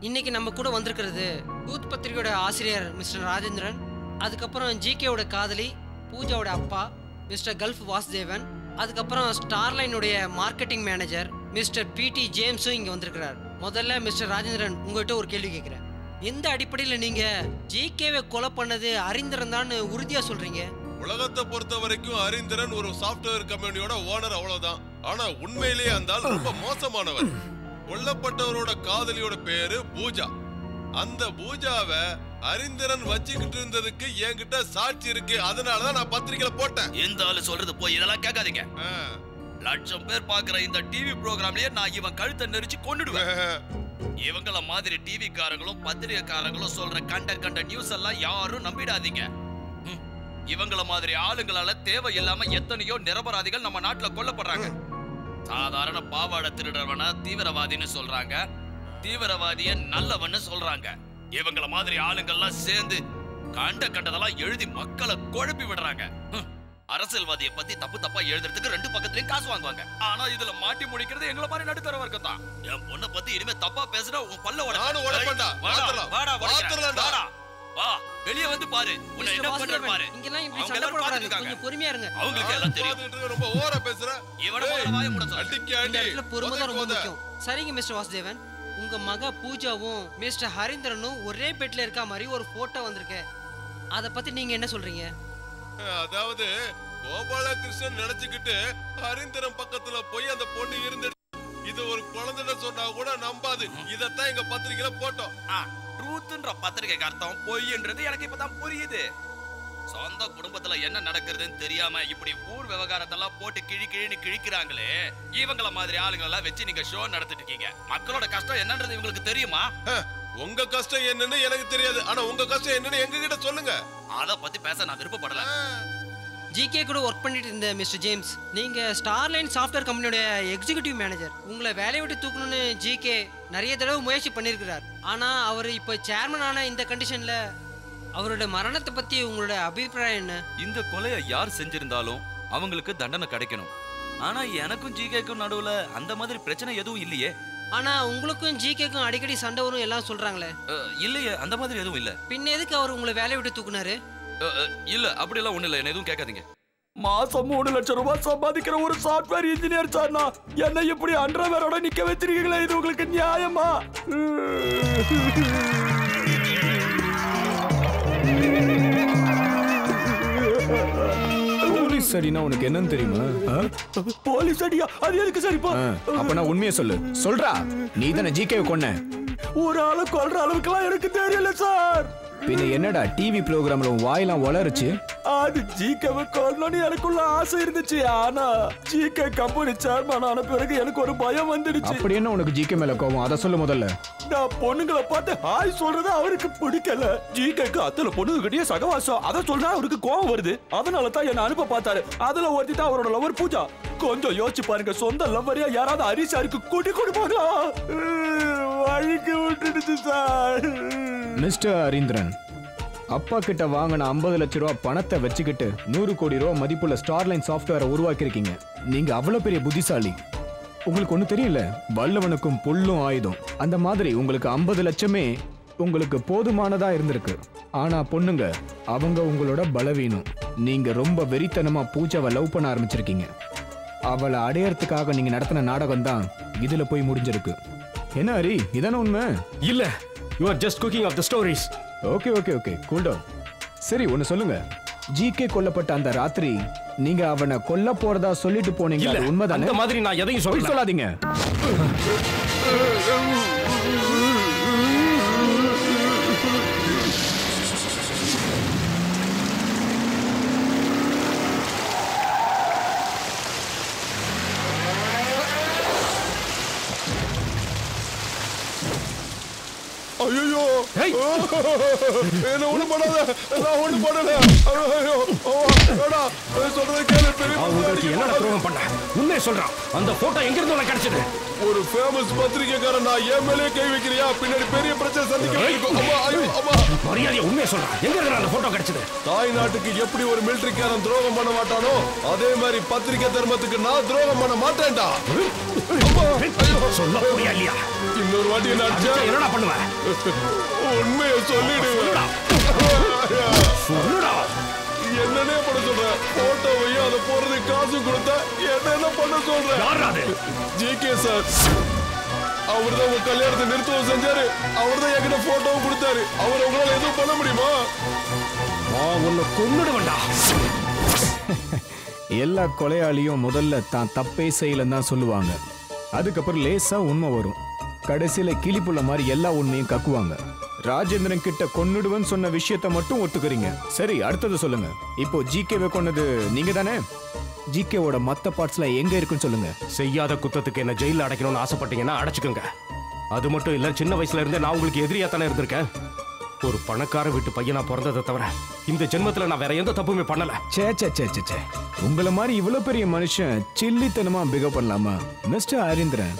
இன்னைக்கு நம்ம கூட வந்திருக்கிறது யூத் பத்திரிகையோட ஆசிரியர் மிஸ்டர் ராஜேந்திரன் அதுக்கப்புறம் ஜிகேவோட காதலி பூஜாவோட அப்பா மிஸ்டர் கல்ஃப் வாசுதேவன் அதுக்கப்புறம் ஸ்டார்லைனுடைய மார்க்கெட்டிங் மேனேஜர் மிஸ்டர் பிடி ஜேம்ஸும் இங்கே வந்திருக்கிறார். முதல்ல மிஸ்டர் ராஜேந்திரன் உங்கள்கிட்ட ஒரு கேள்வி கேட்குறேன் எந்த அடிப்படையில் நீங்கள் ஜிகேவை கொலை பண்ணது அறிந்திரன் உறுதியாக சொல்கிறீங்க உலகத்தை பொறுத்த வரைக்கும் அறிந்திரன் ஒரு சாஃப்ட்வேர் கம்பெனியோட ஓனர் அவ்வளோதான் ஆனா உண்மையிலேயே அந்த ஆள் ரொம்ப மோசமானவர். கொல்லப்பட்டவரோட காதலியோட பேரு பூஜா. அந்த பூஜாவை அறிந்திரன் வச்சுக்கிட்டு இருந்ததுக்கு என்கிட்ட சாட்சி இருக்கு. அதனாலதான் நான் பத்திரிக்கையில போட்டேன். இந்த ஆளு சொல்றது? போய் இதெல்லாம் கேட்காதீங்க. லட்சம் பேர் பாக்குற இந்த டிவி ப்ரோக்ராம்லயே நான் இவன் கழுத்தை நெரிச்சு கொன்னுடுவேன். இவங்கள மாதிரி டிவி காரங்களும் பத்திரிகைக்காரங்களும் சொல்ற கண்ட கண்ட நியூஸ் எல்லாம் யாரும் நம்பிடாதீங்க. இவங்கள மாதிரி ஆளுங்களால தேவையில்லாம எத்தனையோ நிரபராதிகள் நம்ம நாட்டுல கொல்லப்படுறாங்க. சாதாரண பாவாடை திருடவன தீவிரவாதின்னு சொல்றாங்க தீவிரவாதிய நல்லவன்னு சொல்றாங்க இவங்கள மாதிரி ஆளுங்கெல்லாம் சேர்ந்து கண்ட கண்டதெல்லாம் எழுதி மக்களை குழப்பி விடுறாங்க. அரசியல்வாதிய பத்தி தப்பு தப்பா எழுதுறதுக்கு ரெண்டு பக்கத்துலயும் காசு வாங்குவாங்க ஆனா இதுல மாட்டி முடிக்கிறது எங்கள மாதிரி நடுத்தர வர்க்கம் தான் என் பொண்ணை பத்தி இனிமே தப்பா பேசுனா உன் பல்ல வாடா. வாடா. வாடா. வா வெளிய வந்து பாரு. உன்னை என்ன பண்ற பாரு. இங்கெல்லாம் இப்படி சண்டை இருக்காங்க. கொஞ்சம் பொறுமையா இருங்க. அவங்களுக்கு எல்லாம் தெரியும். ரொம்ப ஓவரா பேசுற. இவனை வாயை மூட சொல்லு. அடிக்க இந்த அடி இடத்துல பொறுமை தான் ரொம்ப. முக்கியம். சரிங்க மிஸ்டர் வாசுதேவன். உங்க மக பூஜாவும் மிஸ்டர் ஹரிந்திரனும் ஒரே பெட்ல இருக்க மாதிரி ஒரு போட்டோ வந்திருக்கு. அதை பத்தி நீங்க என்ன சொல்றீங்க? அதாவது கோபாலகிருஷ்ணன் நினைச்சுக்கிட்டு ஹரிந்திரன் பக்கத்துல போய் அந்த பொண்ணு இருந்து இது ஒரு குழந்தைன்னு சொன்னா கூட நம்பாது. இதத்தான் எங்க பத்திரிக்கையில போட்டோம். ட்ரூத்ன்ற பத்திரிகைக்கு அர்த்தம் பொய்ன்றது எனக்கு இப்பதான் புரியுது. சொந்த குடும்பத்துல என்ன நடக்குதுன்னு தெரியாம இப்படி ஊர் விவகாரத்தெல்லாம் போட்டு கிழி கிழின்னு கிழிக்கிறாங்களே இவங்கள மாதிரி ஆளுங்க எல்லாம் வச்சு நீங்க ஷோ நடத்திட்டு இருக்கீங்க. மக்களோட கஷ்டம் என்னன்றது இவங்களுக்கு தெரியுமா? உங்க கஷ்டம் என்னன்னு எனக்கு தெரியாது. ஆனா உங்க கஷ்டம் என்னன்னு எங்க கிட்ட சொல்லுங்க. அத பத்தி பேச நான் விருப்பப்படல. ஜிகே கூட ஒர்க் பண்ணிட்டு இருந்த மிஸ்டர் ஜேம்ஸ் நீங்க ஸ்டார்லைன் சாஃப்ட்வேர் கம்பெனியோட எக்ஸிகியூட்டிவ் மேனேஜர் உங்களை வேலையை விட்டு தூக்கணும்னு ஜிகே நிறைய தடவை முயற்சி பண்ணியிருக்கிறார். ஆனா அவர் இப்போ சேர்மன் ஆன இந்த கண்டிஷன்ல அவரோட மரணத்தை பத்தி உங்களோட அபிப்பிராயம் என்ன? இந்த கொலையை யார் செஞ்சிருந்தாலும் அவங்களுக்கு தண்டனை கிடைக்கணும். ஆனா எனக்கும் ஜிகேக்கும் நடுவுல அந்த மாதிரி பிரச்சனை எதுவும் இல்லையே. ஆனா உங்களுக்கும் ஜிகேக்கும் அடிக்கடி சண்டை வரும் எல்லாம் சொல்றாங்களே. இல்லையே அந்த மாதிரி எதுவும் இல்ல. பின்ன எதுக்கு அவர் உங்களை வேலையை விட்டு தூக்குனாரு? இல்ல அப்படியெல்லாம் ஒண்ணு இல்ல என்ன எதுவும் கேட்காதீங்க. மாசம் மூணு லட்சம் ரூபாய் சம்பாதிக்கிற ஒரு சாஃப்ட்வேர் இன்ஜினியர் சார்னா என்ன இப்படி அன்றவேரோட நிக்க வச்சிருக்கீங்களே இது உங்களுக்கு நியாயமா? போலீஸ் சரினா உனக்கு என்னன்னு தெரியுமா? போலீஸ் அடியா? அது எதுக்கு சரிப்பா அப்ப நான் உண்மையை சொல்லு. சொல்றா. நீ தானே ஜிகே கொன்ன. ஒரு ஆளை கொல்ற அளவுக்குலாம் எனக்கு தெரியல சார். பின்ன என்னடா டிவி ப்ரோக்ராம்ல உன் வாயெல்லாம் வளருச்சு? அது ஜிகேவை கொல்லணும்னு எனக்குள்ள ஆசை இருந்துச்சு. ஆனா ஜிகே கம்பெனி சேர்மன் ஆன பிறகு எனக்கு ஒரு பயம் வந்துடுச்சு. அப்படி என்ன உனக்கு ஜிகே மேல கோவம்? அதை சொல்லு முதல்ல. நான் பொண்ணுங்களை பார்த்து ஹாய் சொல்றது அவருக்கு பிடிக்கல. ஜிகேக்கு அத்தனை பொண்ணுங்க கிட்டயே சகவாசம். அதை சொல்றா அவருக்கு கோவம் வருது. அதனால தான் என்ன அனுப்ப பார்த்தாரு. அதுல ஒருத்தி தான் அவரோட லவர் பூஜா. கொஞ்சம் யோசிச்சு பாருங்க. சொந்த லவ்வரியா யாராவது ஹரிசாருக்கு கூட்டி கொடுப்பாங்களா? வழிக்கு விட்டுடுச்சு சார். மிஸ்டர் அரீந்திரன் அப்பா கிட்ட வாங்கின ஐம்பது லட்ச ரூபா பணத்தை வச்சுக்கிட்டு நூறு கோடி ரூபா மதிப்புள்ள ஸ்டார்லைன் சாஃப்ட்வேரை உருவாக்கியிருக்கீங்க. நீங்க அவ்வளோ பெரிய புத்திசாலி. உங்களுக்கு ஒன்றும் தெரியல? வல்லவனுக்கும் புல்லும் ஆயுதம். அந்த மாதிரி உங்களுக்கு ஐம்பது லட்சமே உங்களுக்கு போதுமானதா இருந்திருக்கு. ஆனா பொண்ணுங்க அவங்க உங்களோட பலவீனம். நீங்க ரொம்ப வெறித்தனமா பூஜாவை லவ் பண்ண ஆரம்பிச்சிருக்கீங்க. அவளை அடையறதுக்காக நீங்க நடத்தின நாடகம் தான் இதுல போய் முடிஞ்சிருக்கு. என்ன ஹரி இதான உண்மை? இல்லை. You are just cooking of the stories okay okay okay cool down சரி ஒன்னு சொல்லுங்க. ஜிகே கொல்லப்பட்ட அந்த ராத்திரி நீங்க அவனை கொல்ல போறதா சொல்லிட்டு போனீங்க உண்மைதானே? அந்த மாதிரி நான் எதையும் பொய் சொல்லல. சொல்லாதீங்க ஐயோ என்ன ஒண்ணு பண்ணாத. நான் ஒண்ணு பண்ணல. ஐயோ வேடா சொல்றத கேளு. பெரிய உங்களுக்கு துரோகம் பண்ண? உண்மையை சொல்றான். அந்த போட்டோ எங்க இருந்து உனக்கு கிடைச்சது? ஒரு ஃபேமஸ் பத்திரிக்கைக்காரன் நான் என் மேலே கை வைக்கிறியா? பின்னாடி பெரிய பிரச்சனை சந்திக்க வேண்டியிருக்கும். அம்மா ஐயோ அம்மா. மரியாதையை உண்மையை சொல்றான். எங்க இருந்து அந்த போட்டோ கிடைச்சது? தாய் நாட்டுக்கு எப்படி ஒரு மிலிட்டரிக்காரன் துரோகம் பண்ண மாட்டானோ அதே மாதிரி பத்திரிக்கை தர்மத்துக்கு நான் துரோகம் பண்ண மாட்டேன்டா. சொல்ல முடியா இல்லையா? இன்னொரு வாட்டி என்ன என்னடா பண்ணுவ? உண்மையை சொல்லிடு. சொல்லுடா. என்னன்னே பண்ண சொல்ற. போட்டோவையும் அதை போறது காசு கொடுத்தா என்னென்ன பண்ண சொல்ற? யாரா அது? GK sir. அவர்தான் உங்க கல்யாணத்தை நிறுத்தவும் செஞ்சாரு. அவர்தான் என்கிட்ட போட்டோவும் கொடுத்தாரு. அவர் உங்களால எதுவும் பண்ண முடியுமா? உன்னை கொன்னுடுவேன்டா. எல்லா கொலையாளியும் முதல்ல தான் தப்பே செய்யலன்னு தான் சொல்லுவாங்க. அதுக்கப்புறம் லேசா உண்மை வரும். கடைசியில கிளிப்புள்ள மாதிரி எல்லா உண்மையும் கக்குவாங்க. ராஜேந்திரன் கிட்ட கொன்னுடுவன் சொன்ன விஷயத்த மட்டும் ஒத்துக்கிறீங்க. சரி அடுத்தது சொல்லுங்க. இப்போ ஜிகேவை கொன்னது நீங்க தானே? ஜிகேவோட மத்த பார்ட்ஸ்ல எங்க இருக்குன்னு சொல்லுங்க. செய்யாத குத்தத்துக்கு என்ன ஜெயில அடைக்கணும்னு ஆசைப்பட்டீங்கன்னா அடைச்சுக்கோங்க. அது மட்டும் இல்ல சின்ன வயசுல இருந்தே நான் உங்களுக்கு எதிரியா தானே இருந்திருக்கேன். ஒரு பணக்கார வீட்டு பையனா பிறந்ததை தவிர இந்த ஜென்மத்துல நான் வேற எந்த தப்புமே பண்ணல. சே சே சே சே சே உங்களை மாதிரி இவ்வளவு பெரிய மனுஷன் சில்லித்தனமா பிகவ் பண்ணலாமா? மிஸ்டர் ஹரீந்திரன்.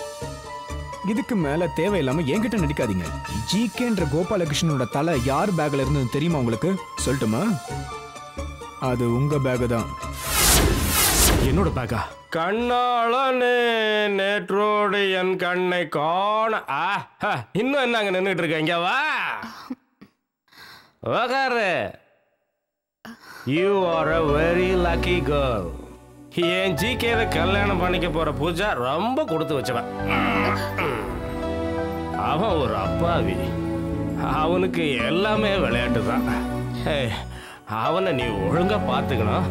இதுக்கு மேல தேவையில்லாம என்கிட்ட நடிக்காதீங்க. ஜிகேன்ற கோபாலகிருஷ்ணனோட தலை யார் பேக்ல இருந்து தெரியுமா உங்களுக்கு? சொல்லட்டுமா? அது உங்க பேக் தான். என்னோட பேக்கா கண்ணாளனே நேற்றோடு என் கண்ணை காண ஆ, இன்னும் என்ன அங்க நின்றுட்டு இருக்க? இங்க வா. உக்காரு. You are a very lucky girl என் ஜிகேவை கல்யாணம் பண்ணிக்க போற பூஜா ரொம்ப கொடுத்து வச்சவன். அவன் ஒரு அப்பாவி. அவனுக்கு எல்லாமே விளையாட்டு தான் அவனை நீ ஒழுங்கா பார்த்துக்கணும்.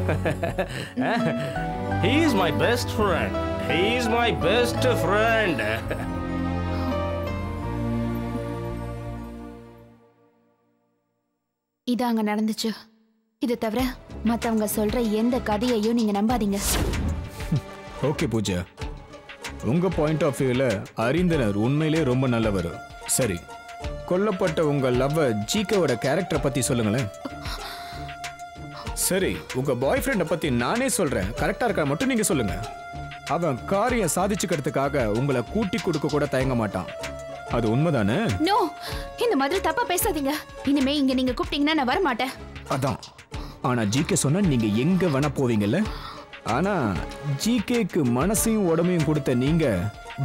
He is my best friend he is my best friend இது அங்க நடந்துச்சு. இது தவிர மற்றவங்க சொல்ற எந்த கதையையும் நீங்க நம்பாதீங்க. ஓகே பூஜா உங்க பாயிண்ட் ஆஃப் வியூல அறிந்தனர் உண்மையிலே ரொம்ப நல்லவர். சரி கொல்லப்பட்ட உங்க லவ் ஜிகேவோட கேரக்டரை பத்தி சொல்லுங்களேன். சரி உங்க பாய் ஃப்ரெண்டை பத்தி நானே சொல்றேன். கரெக்டா இருக்கா மட்டும் நீங்க சொல்லுங்க. அவன் காரியம் சாதிச்சுக்கிறதுக்காக உங்களை கூட்டி கொடுக்க கூட தயங்க மாட்டான். அது உண்மைதானே? நோ இந்த மாதிரி தப்பா பேசாதீங்க. இனிமே இங்க நீங்க கூப்பிட்டீங்கன்னா நான் வர மாட்டேன் அதான். ஆனா ஜிகே சொன்னா நீங்க எங்க வேணா போவீங்கல்ல? ஆனா ஜிகேக்கு மனசையும் உடம்பையும் கொடுத்த நீங்க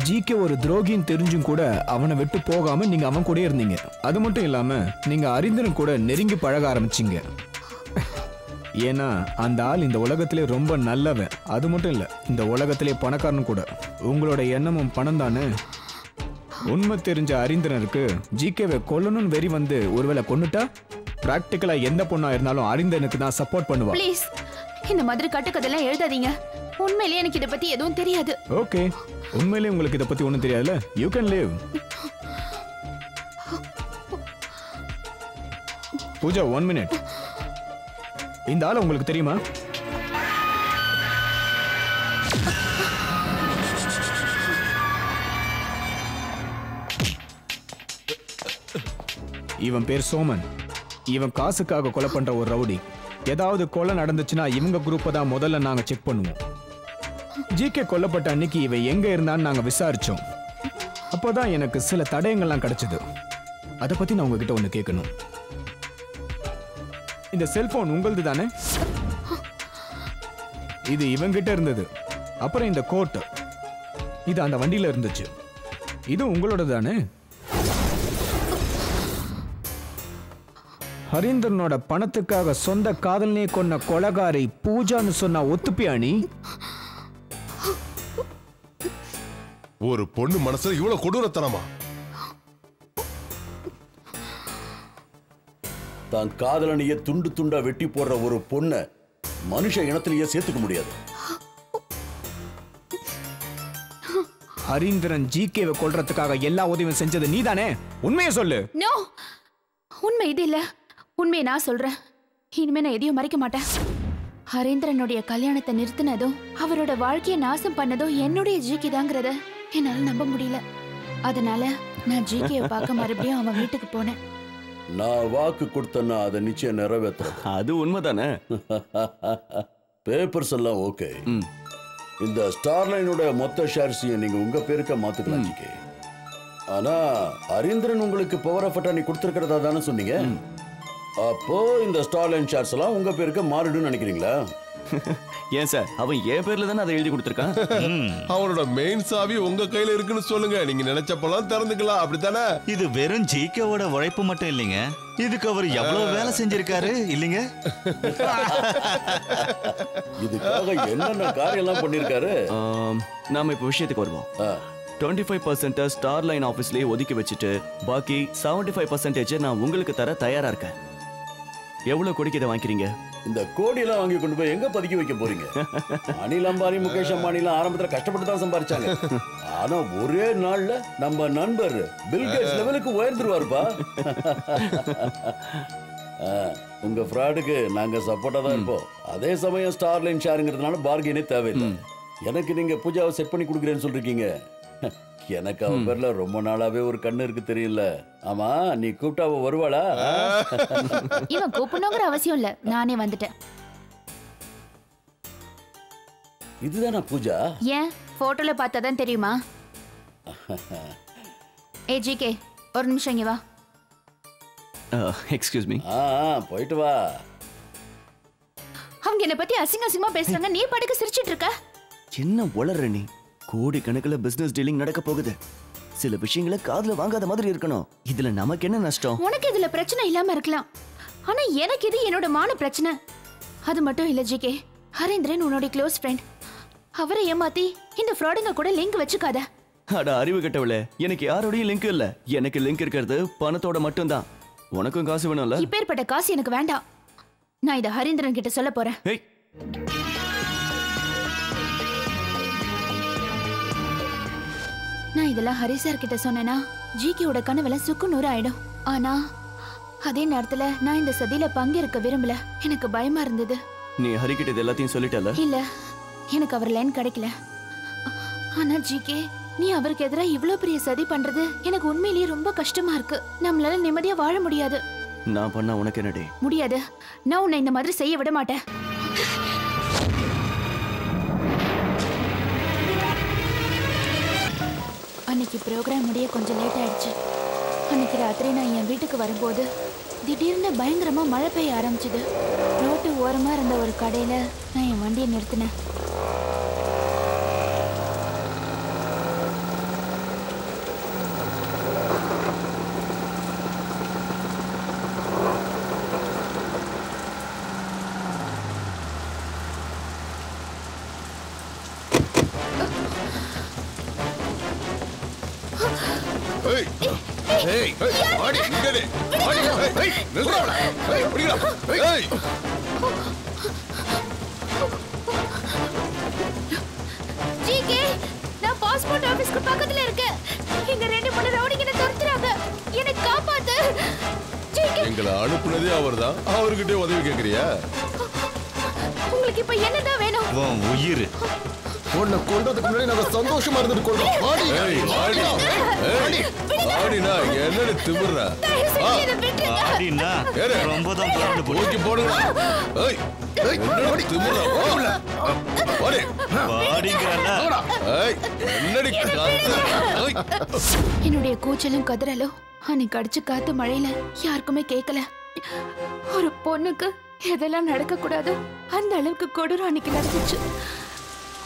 ஜிகே ஒரு துரோகின்னு தெரிஞ்சும் கூட அவனை விட்டு போகாம நீங்க அவன் கூட இருந்தீங்க. அது மட்டும் இல்லாம நீங்க அறிந்தனும் கூட நெருங்கி பழக ஆரம்பிச்சீங்க. ஏன்னா அந்த ஆள் இந்த உலகத்திலே ரொம்ப நல்லவன். அது மட்டும் இல்ல இந்த உலகத்திலே பணக்காரன் கூட. உங்களோட எண்ணமும் பணம் தானே? உண்மை தெரிஞ்ச அறிந்தனருக்கு ஜிகேவை கொல்லணும்னு வெறி வந்து ஒருவேளை கொன்னுட்டா? பிராக்டிக்கலா எந்த பொண்ணா இருந்தாலும் அறிந்தனுக்கு தான் சப்போர்ட் பண்ணுவா. ப்ளீஸ் இந்த மாதிரி கட்டுக்கதெல்லாம் எழுதாதீங்க. உண்மையிலேயே எனக்கு இதை பத்தி எதுவும் தெரியாது. ஓகே உண்மையிலேயே உங்களுக்கு இதை பத்தி ஒன்றும் தெரியாதுல்ல? You can leave Pooja one minute இந்த ஆள் உங்களுக்கு தெரியுமா? இவன் பேர் சோமன். இவன் காசுக்காக கொலை பண்ற ஒரு ரவுடி. ஏதாவது கொலை நடந்துச்சுன்னா இவங்க குரூப்பை தான் முதல்ல நாங்க செக் பண்ணுவோம். ஜிகே கொல்லப்பட்ட அன்னைக்கு இவன் எங்க இருந்தான்னு நாங்க விசாரிச்சோம். அப்போதான் எனக்கு சில தடயங்கள்லாம் கிடைச்சது. அதை பத்தி நான் உங்ககிட்ட ஒண்ணு கேட்கணும். இந்த செல்போன் உங்களது தானே? இது இவங்கிட்ட இருந்தது. அப்புறம் இந்த கோட்டு இது அந்த வண்டியில இருந்துச்சு. இது உங்களோட தானே? ஹரீந்திரனோட பணத்துக்காக சொந்த காதலனே கொன்ன கொலகாரி பூஜான்னு சொன்னா ஒத்துப்பியா நீ? ஒரு பொண்ணு மனசுல இவ்வளவு கொடூரத்தனமா? தான் காதலனையே துண்டு துண்டா வெட்டி போடுற ஒரு பொண்ணை மனுஷ இனத்திலேயே சேர்த்துக்க முடியாது. ஹரீந்திரன் ஜிகேவை கொல்றதுக்காக எல்லா உதவியும் செஞ்சது நீதானே? உண்மையை சொல்லு. நோ உண்மை இது இல்ல. உண்மையை நான் சொல்றேன். இனிமே நான் எதையும் மறைக்க மாட்டேன். ஹரேந்திரனுடைய கல்யாணத்தை நிறுத்தினதும் அவரோட வாழ்க்கையை நாசம் பண்ணதும் என்னுடைய ஜிகே தாங்கிறத என்னால நம்ப முடியல. அதனால நான் ஜிகேவை பார்க்க மறுபடியும் அவன் வீட்டுக்கு போனேன். நான் வாக்கு கொடுத்தேன்னா அதை நிச்சயம் நிறைவேற்றுறது. அது உண்மைதானே? பேப்பர்ஸ் எல்லாம் ஓகே இந்த ஸ்டார்லைனோட மொத்த ஷேர்ஸையும் நீங்க உங்க பேருக்க மாத்துக்கலாம் ஜிகே ஆனா அரீந்திரன் உங்களுக்கு பவர் ஆஃப் அட்டானி கொடுத்துருக்கிறதா தானே சொன்னீங்க? அப்போ இந்த ஸ்டார்லைன் ஷேர்ஸ் எல்லாம் உங்க பேருக்கு மாறிடும்னு நினைக்கிறீங்களா? ஏன் சார்? அவன் என் பேர்ல தானே அதை எழுதி கொடுத்துருக்கான்? அவனோட மெயின் சாவி உங்க கையில இருக்குன்னு சொல்லுங்க. நீங்க நினைச்சப்பெல்லாம் திறந்துக்கலாம். அப்படித்தானே? இது வெறும் ஜிகேவோட உழைப்பு மட்டும் இல்லைங்க. இதுக்கு அவர் எவ்வளவு வேலை செஞ்சிருக்காரு இல்லைங்க? இதுக்காக என்னென்ன காரியம் எல்லாம் பண்ணிருக்காரு நாம இப்போ விஷயத்துக்கு வருவோம். Twenty five percent Starline ஆஃபீஸ்லேயே ஒதுக்கி வச்சுட்டு பாக்கி செவன்டி ஃபைவ் பர்சன்டேஜ் நான் உங்களுக்கு தர தயாரா இருக்கேன். எவ்வளவு கோடிக்கு இதை வாங்கிக்கிறீங்க? இந்த கோடி எல்லாம் வாங்கி கொண்டு போய் எங்க பதுக்கி வைக்க போறீங்க? அனில் அம்பானி முகேஷ் அம்பானி எல்லாம் ஆரம்பத்துல கஷ்டப்பட்டு தான் சம்பாரிச்சாங்க. ஆனா ஒரே நாள்ல நம்ம நண்பர் பில் கேட்ஸ் லெவலுக்கு உயர்ந்துருவாருப்பா. உங்க ஃப்ராடுக்கு நாங்க சப்போர்ட்டா தான் இருப்போம். அதே சமயம் ஸ்டார்லைன் ஷேருங்கிறதுனால பார்கெனே தேவையில்லை. எனக்கு நீங்க பூஜாவை செட் பண்ணி கொடுக்குறேன்னு சொல்றீங்க எனக்கு அவ பேர்ல ரொம்ப நாளாவே ஒரு கண்ணு இருக்கு தெரியல ஆமா நீ கூப்பிட்டா அவ வருவாளா? இவன் கூப்பிடணுங்கிற அவசியம் இல்ல. நானே வந்துட்டேன். இதுதானா பூஜா? ஏன்? போட்டோல பார்த்தா தான் தெரியுமா? ஏ ஜிகே ஒரு நிமிஷம் இங்க வா. எக்ஸ்கியூஸ் மீ ஆ போயிட்டு வா. அவங்க என்ன பத்தி அசிங்க அசிங்கமா பேசுறாங்க. நீ படுக்க சிரிச்சிட்டு இருக்க. என்ன உளற நீ? கோடி கணக்குல பிசினஸ் டீலிங் நடக்க போகுது. சில விஷயங்களை காதுல வாங்காத மாதிரி இருக்கணும். இதுல நமக்கு என்ன நஷ்டம்? உனக்கு இதுல பிரச்சனை இல்லாம இருக்கலாம். ஆனா எனக்கு இது என்னோட மான பிரச்சனை. அது மட்டும் இல்ல ஜிகே. ஹரேந்திரன் உன்னோட க்ளோஸ் ஃப்ரெண்ட் அவரை ஏமாத்தி இந்த ஃப்ராடுங்க கூட லிங்க் வச்சுக்காத. அட அறிவு கெட்டவளே. எனக்கு யாரோடையும் லிங்க் இல்ல. எனக்கு லிங்க் இருக்கிறது பணத்தோட மட்டும்தான். உனக்கும் காசு வேணும்ல? இப்பேற்பட்ட காசு எனக்கு வேண்டாம். நான் இதை ஹரேந்திரன் கிட்ட சொல்ல போறேன் நான் இதெல்லாம் ஹரி சார் கிட்ட சொன்னேன்னா ஜிகேவோட கனவுல சுக்கு நூறு ஆயிடும். ஆனா அதே நேரத்துல நான் இந்த சதியில பங்கேற்க விரும்பல. எனக்கு பயமா இருந்தது. நீ ஹரிக்கிட்ட இது எல்லாத்தையும் சொல்லிட்டல? இல்ல எனக்கு அவர் லைன் கிடைக்கல. ஆனா ஜிகே நீ அவருக்கு எதிராக இவ்ளோ பெரிய சதி பண்றது எனக்கு உண்மையிலேயே ரொம்ப கஷ்டமா இருக்கு. நம்மளால நிம்மதியா வாழ முடியாது. நான் பண்ணா உனக்கு என்னடி? முடியாது. நான் உன்னை இந்த மாதிரி செய்ய விட மாட்டேன். அன்னைக்கு ப்ரோக்ராம் முடிய கொஞ்சம் லேட் ஆயிடுச்சு. அன்னைக்கு ராத்திரி நான் என் வீட்டுக்கு வரும்போது திடீர்னு பயங்கரமா மழை பெய்ய ஆரம்பிச்சுது. ரோட்டு ஓரமா இருந்த ஒரு கடையில நான் என் வண்டியை நிறுத்தினேன். ஜிகே நான் பாஸ்போர்ட் ஆபீஸ்க்கு பக்கத்துல இருக்கேன். இங்க ரெண்டு மூணு ரவுடிங்க என்ன துரத்துறாங்க. என்னை காப்பாத்து. எங்களை அனுப்புனதே அவர்தான். அவர்கிட்டே உதவி கேக்குறியா? உங்களுக்கு இப்ப என்னதான் வேணும்? உன் உயிர். உன்னை கொண்டதுக்கு முன்னாடி நாங்க சந்தோஷமா இருந்துட்டு கொள்றோம் ஆடி. ஆடி. ஏய் ஆடினா என்னடி திமிர்ற? ஆடினா ஏறு. ரொம்ப தான் பிளான் தூக்கி போடுங்க ஏய் என்னடி திமிர்ற? வா ஆடி ஆடிங்கறல ஏய் என்னடி காத்து ஏய். என்னுடைய கூச்சலும் கதறலும் அன்னைக்கு அடிச்சு காத்து மழையில யாருக்குமே கேட்கல ஒரு பொண்ணுக்கு எதெல்லாம் நடக்க கூடாது அந்த அளவுக்கு கொடூரம் அன்னைக்கு நடந்துச்சு.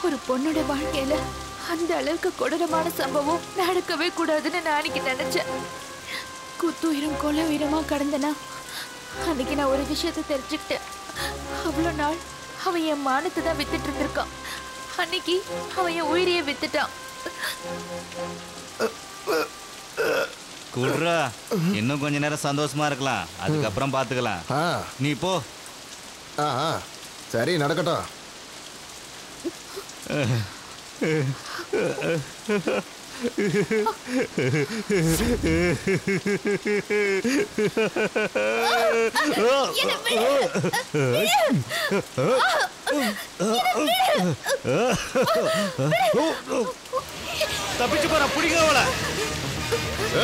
ஒரு பொண்ணோட வாழ்க்கையில அந்த அளவுக்கு கொடூரமான சம்பவம் நடக்கவே கூடாதுன்னு நான் அன்னைக்கு நினைச்சேன். குத்துயிரும் கொலை உயிரமா கடந்தனா? அன்னைக்கு நான் ஒரு விஷயத்தை தெரிஞ்சுக்கிட்டேன். அவ்வளோ நாள் அவன் என் மானத்தை தான் வித்துட்டு இருந்திருக்கான் அன்னைக்கு அவன் என் உயிரையே வித்துட்டான். குடுறா இன்னும் கொஞ்ச நேரம் சந்தோஷமா இருக்கலாம். அதுக்கப்புறம் பாத்துக்கலாம். நீ போ. ஆ ஆ. சரி நடக்கட்டும். தப்பிச்சு போற பிடிக்க அவள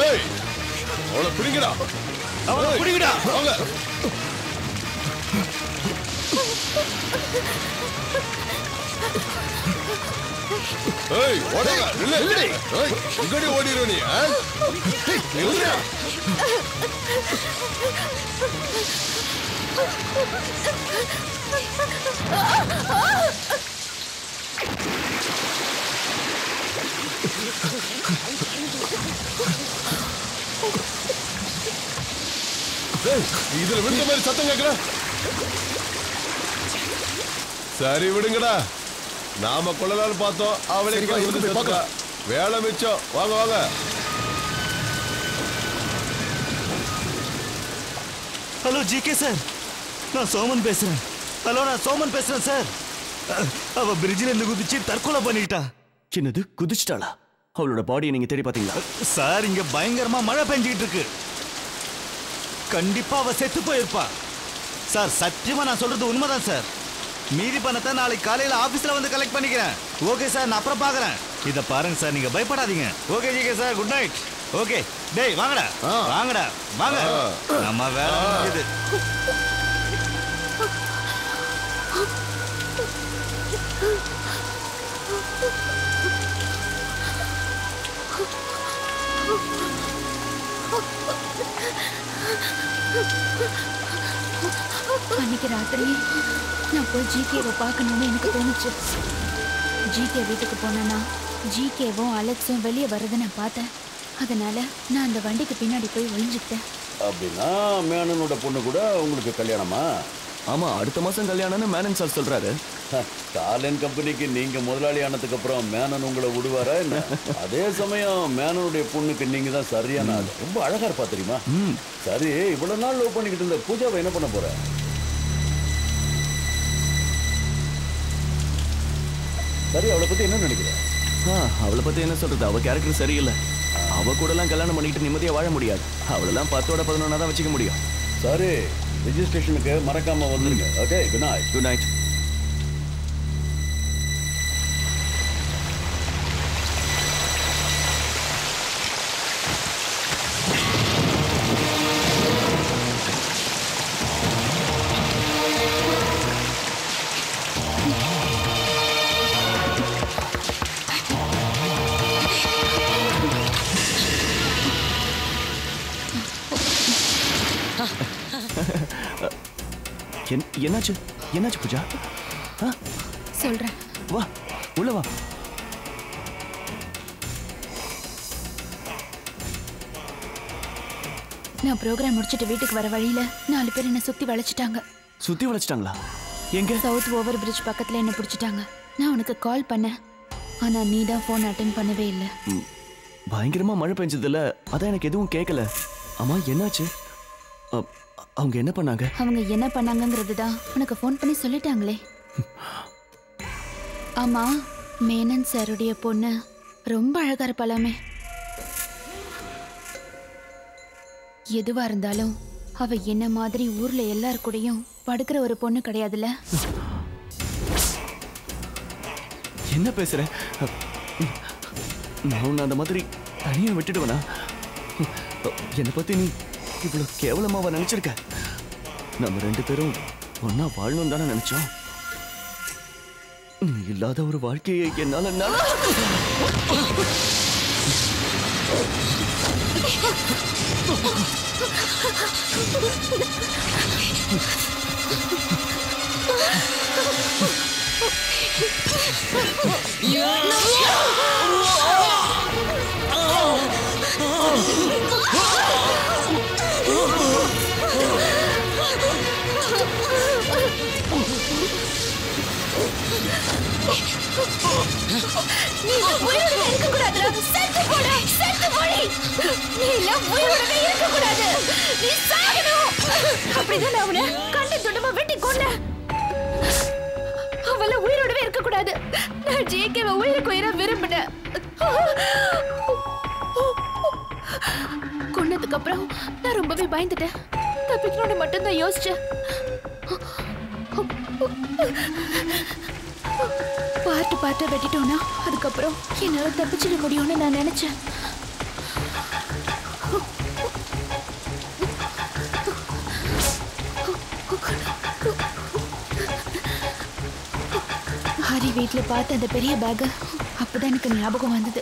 ஏய் அவளை பிடிங்கடா. அவளை பிடிக்கடா அவங்க ஏய் ஓடுங்க நில்லு நில்லு ஏய் எங்கடி ஓடிரு நீ ஆ? ஏய், நில்லுடா. இதுல விழுந்த மாதிரி சத்தம் கேக்குற சரி விடுங்கடா நாம கொள்ளலாம்னு பார்த்தோம். அவளே. வேலை மிச்சம். வாங்க வாங்க. ஹலோ ஜிகே சார் நான் சோமன் பேசுறேன். ஹலோ நான் சோமன் பேசுறேன் சார் அவ பிரிட்ஜில் இருந்து குதிச்சு தற்கொலை பண்ணிக்கிட்டா என்னது? குதிச்சிட்டாளா? அவளோட பாடியை நீங்க தேடி பாத்தீங்களா சார் இங்க பயங்கரமா மழை பெஞ்சுக்கிட்டு இருக்கு. கண்டிப்பா அவ செத்து போயிருப்பா. சார் சத்தியமா நான் சொல்றது உண்மைதான் சார் மீதி பணத்தை நாளைக்கு காலையில ஆபீஸ்ல வந்து கலெக்ட் பண்ணிக்கிறேன். ஓகே சார் நான் அப்புறம் பாக்குறேன் இத பாருங்க சார் நீங்க பயப்படாதீங்க. Okay GK sir good night okay டேய் வாங்கடா. வாங்கடா வாங்க. நம்ம வேலை முடியுது. அன்னைக்கு ராத்திரி நான் போய் ஜிகேவை பார்க்கணும்னு எனக்கு தோணுச்சு. ஜிகே வீட்டுக்கு போனேன்னா ஜிகேவும் அலெக்ஸும் வெளியே வர்றதை நான் பார்த்தேன். அதனால நான் அந்த வண்டிக்கு பின்னாடி போய் ஒளிஞ்சுக்கிட்டேன். அப்படின்னா மேனனோட பொண்ணு கூட உங்களுக்கு கல்யாணமா? ஆமா அடுத்த மாசம் கல்யாணம்னு மேனன் சார் சொல்றாரு. டாலன் கம்பெனிக்கு நீங்க முதலாளி ஆனதுக்கு அப்புறம் மேனன் உங்களை விடுவாரா என்ன? அதே சமயம் மேனனுடைய பொண்ணுக்கு நீங்க தான் சரியான ரொம்ப அழகா இருப்பா தெரியுமா? சரி இவ்வளவு நாள் லவ் பண்ணிக்கிட்டு இருந்த பூஜாவை என்ன பண்ண போற? சரி அவளை பத்தி என்ன நினைக்கிற? ஆ, அவளை பத்தி என்ன சொல்றது? அவ கேரக்டர் சரியில்லை. அவ கூட எல்லாம் கல்யாணம் பண்ணிட்டு நிம்மதியா வாழ முடியாது. அவளெல்லாம் பத்தோட பதினொன்னா தான் வச்சுக்க முடியும். சரி ரிஜிஸ்ட்ரேஷனுக்கு மறக்காம வந்துருங்க. Okay good night good night என்னாச்சு பூஜா? சொல்றேன். வா உள்ள வா. நான் ப்ரோக்ராம் முடிச்சிட்டு வீட்டுக்கு வர வழியில நாலு பேர் என்ன சுத்தி வளைச்சிட்டாங்க. சுத்தி வளைச்சிட்டாங்களா? எங்க? சவுத் ஓவர் பிரிட்ஜ் பக்கத்துல என்ன பிடிச்சிட்டாங்க. நான் உனக்கு கால் பண்ணேன். ஆனா நீ தான் ஃபோன் அட்டன் பண்ணவே இல்லை. பயங்கரமா மழை பெஞ்சதுல அதான் எனக்கு எதுவும் கேட்கல ஆமா என்னாச்சு? அவங்க என்ன பண்ணாங்க? அவங்க என்ன பண்ணாங்கங்கிறது தான் உனக்கு ஃபோன் பண்ணி சொல்லிட்டாங்களே. ஆமா மேனன் சாருடைய பொண்ணு ரொம்ப அழகா இருப்பாளாமே. எதுவா இருந்தாலும் அவ என்ன மாதிரி ஊர்ல எல்லார் கூடயும் படுக்கிற ஒரு பொண்ணு கிடையாதுல்ல? என்ன பேசுற? நான் உன்னை அந்த மாதிரி தனியா விட்டுடுவேனா? என்னை பத்தி நீ இவ்வளவு கேவலமாவா நினைச்சிருக்க? நம்ம ரெண்டு பேரும் ஒன்னா வாழணும் தானே நினைச்சோம். நீ இல்லாத ஒரு வாழ்க்கையை என்னால நட- நீ உயிரோட உயிரோடவே இருக்கக்கூடாதுடா. செத்து போடா, செத்து போடி. நீ எல்லாம் உயிரோடவே இருக்கக்கூடாது. நீ சாகணும். அப்படிதான் நான் அவனை கண்ட துண்டமா வெட்டி கொன்னேன். அவள உயிரோடவே இருக்கக்கூடாது. நான் ஜேகேவை உயிருக்கு உயிரா விரும்பினேன். கொன்னதுக்கு அப்புறம் நான் ரொம்பவே பயந்துட்டேன் தப்பிக்கணும்னு மட்டும்தான் யோசிச்சேன் பார்ட்டு பார்ட்டை வெட்டிட்டோன்னா அதுக்கப்புறம் என்னால தப்பிச்சிட முடியும்னு நான் நினைச்சேன். ஹரி வீட்டில் பார்த்த அந்த பெரிய பேக்கு அப்போ தான் எனக்கு ஞாபகம் வந்தது.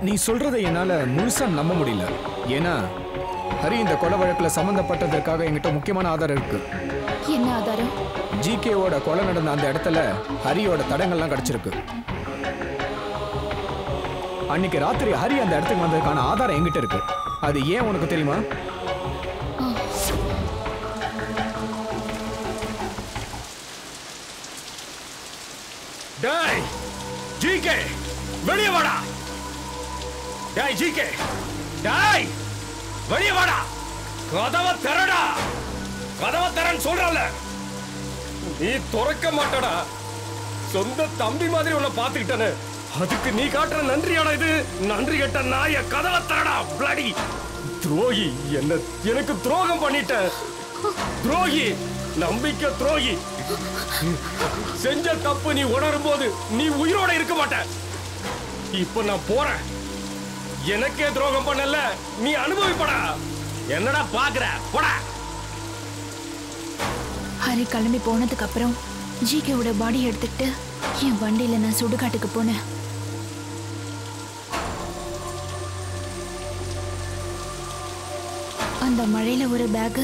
நீ சொல்றதை என்னால முழுசா நம்ப முடியல. ஏன்னா ஹரி இந்த கொலை வழக்குல சம்பந்தப்பட்டதற்காக என்கிட்ட முக்கியமான ஆதாரம் இருக்கு. என்ன ஆதாரம்? ஜிகேவோட கொலை நடந்த அந்த இடத்துல ஹரியோட தடங்கள்லாம் கிடைச்சிருக்கு. அன்னைக்கு ராத்திரி ஹரி அந்த இடத்துக்கு வந்ததுக்கான ஆதாரம் என்கிட்ட இருக்கு. அது ஏன் உனக்கு தெரியுமா? டேய் ஜிகே வெளியே வாடா. டேய் ஜிகே. டேய் வெளிய வாடா. கதவை திறடா. கதவை திறன்னு சொல்றல நீ துறக்க மாட்டடா. சொந்த தம்பி மாதிரி உன்னை பாத்துக்கிட்டனே அதுக்கு நீ காட்டுற நன்றியாடா இது. நன்றி கெட்ட நாய கதவை திறடா பிளடி துரோகி என்ன எனக்கு துரோகம் பண்ணிட்ட துரோகி நம்பிக்கை துரோகி. செஞ்ச தப்பு நீ உணரும் போது நீ உயிரோட இருக்க மாட்ட. இப்ப நான் போறேன். எனக்கே துரோகம் பண்ணல நீ அனுபவிப்படா. என்னடா பாக்குற? போடா. ஹரி கிளம்பி போனதுக்கு அப்புறம் ஜிகேவோட பாடி எடுத்துக்கிட்டு என் வண்டியில நான் சுடுகாட்டுக்கு போனேன். அந்த மழையில ஒரு பேக்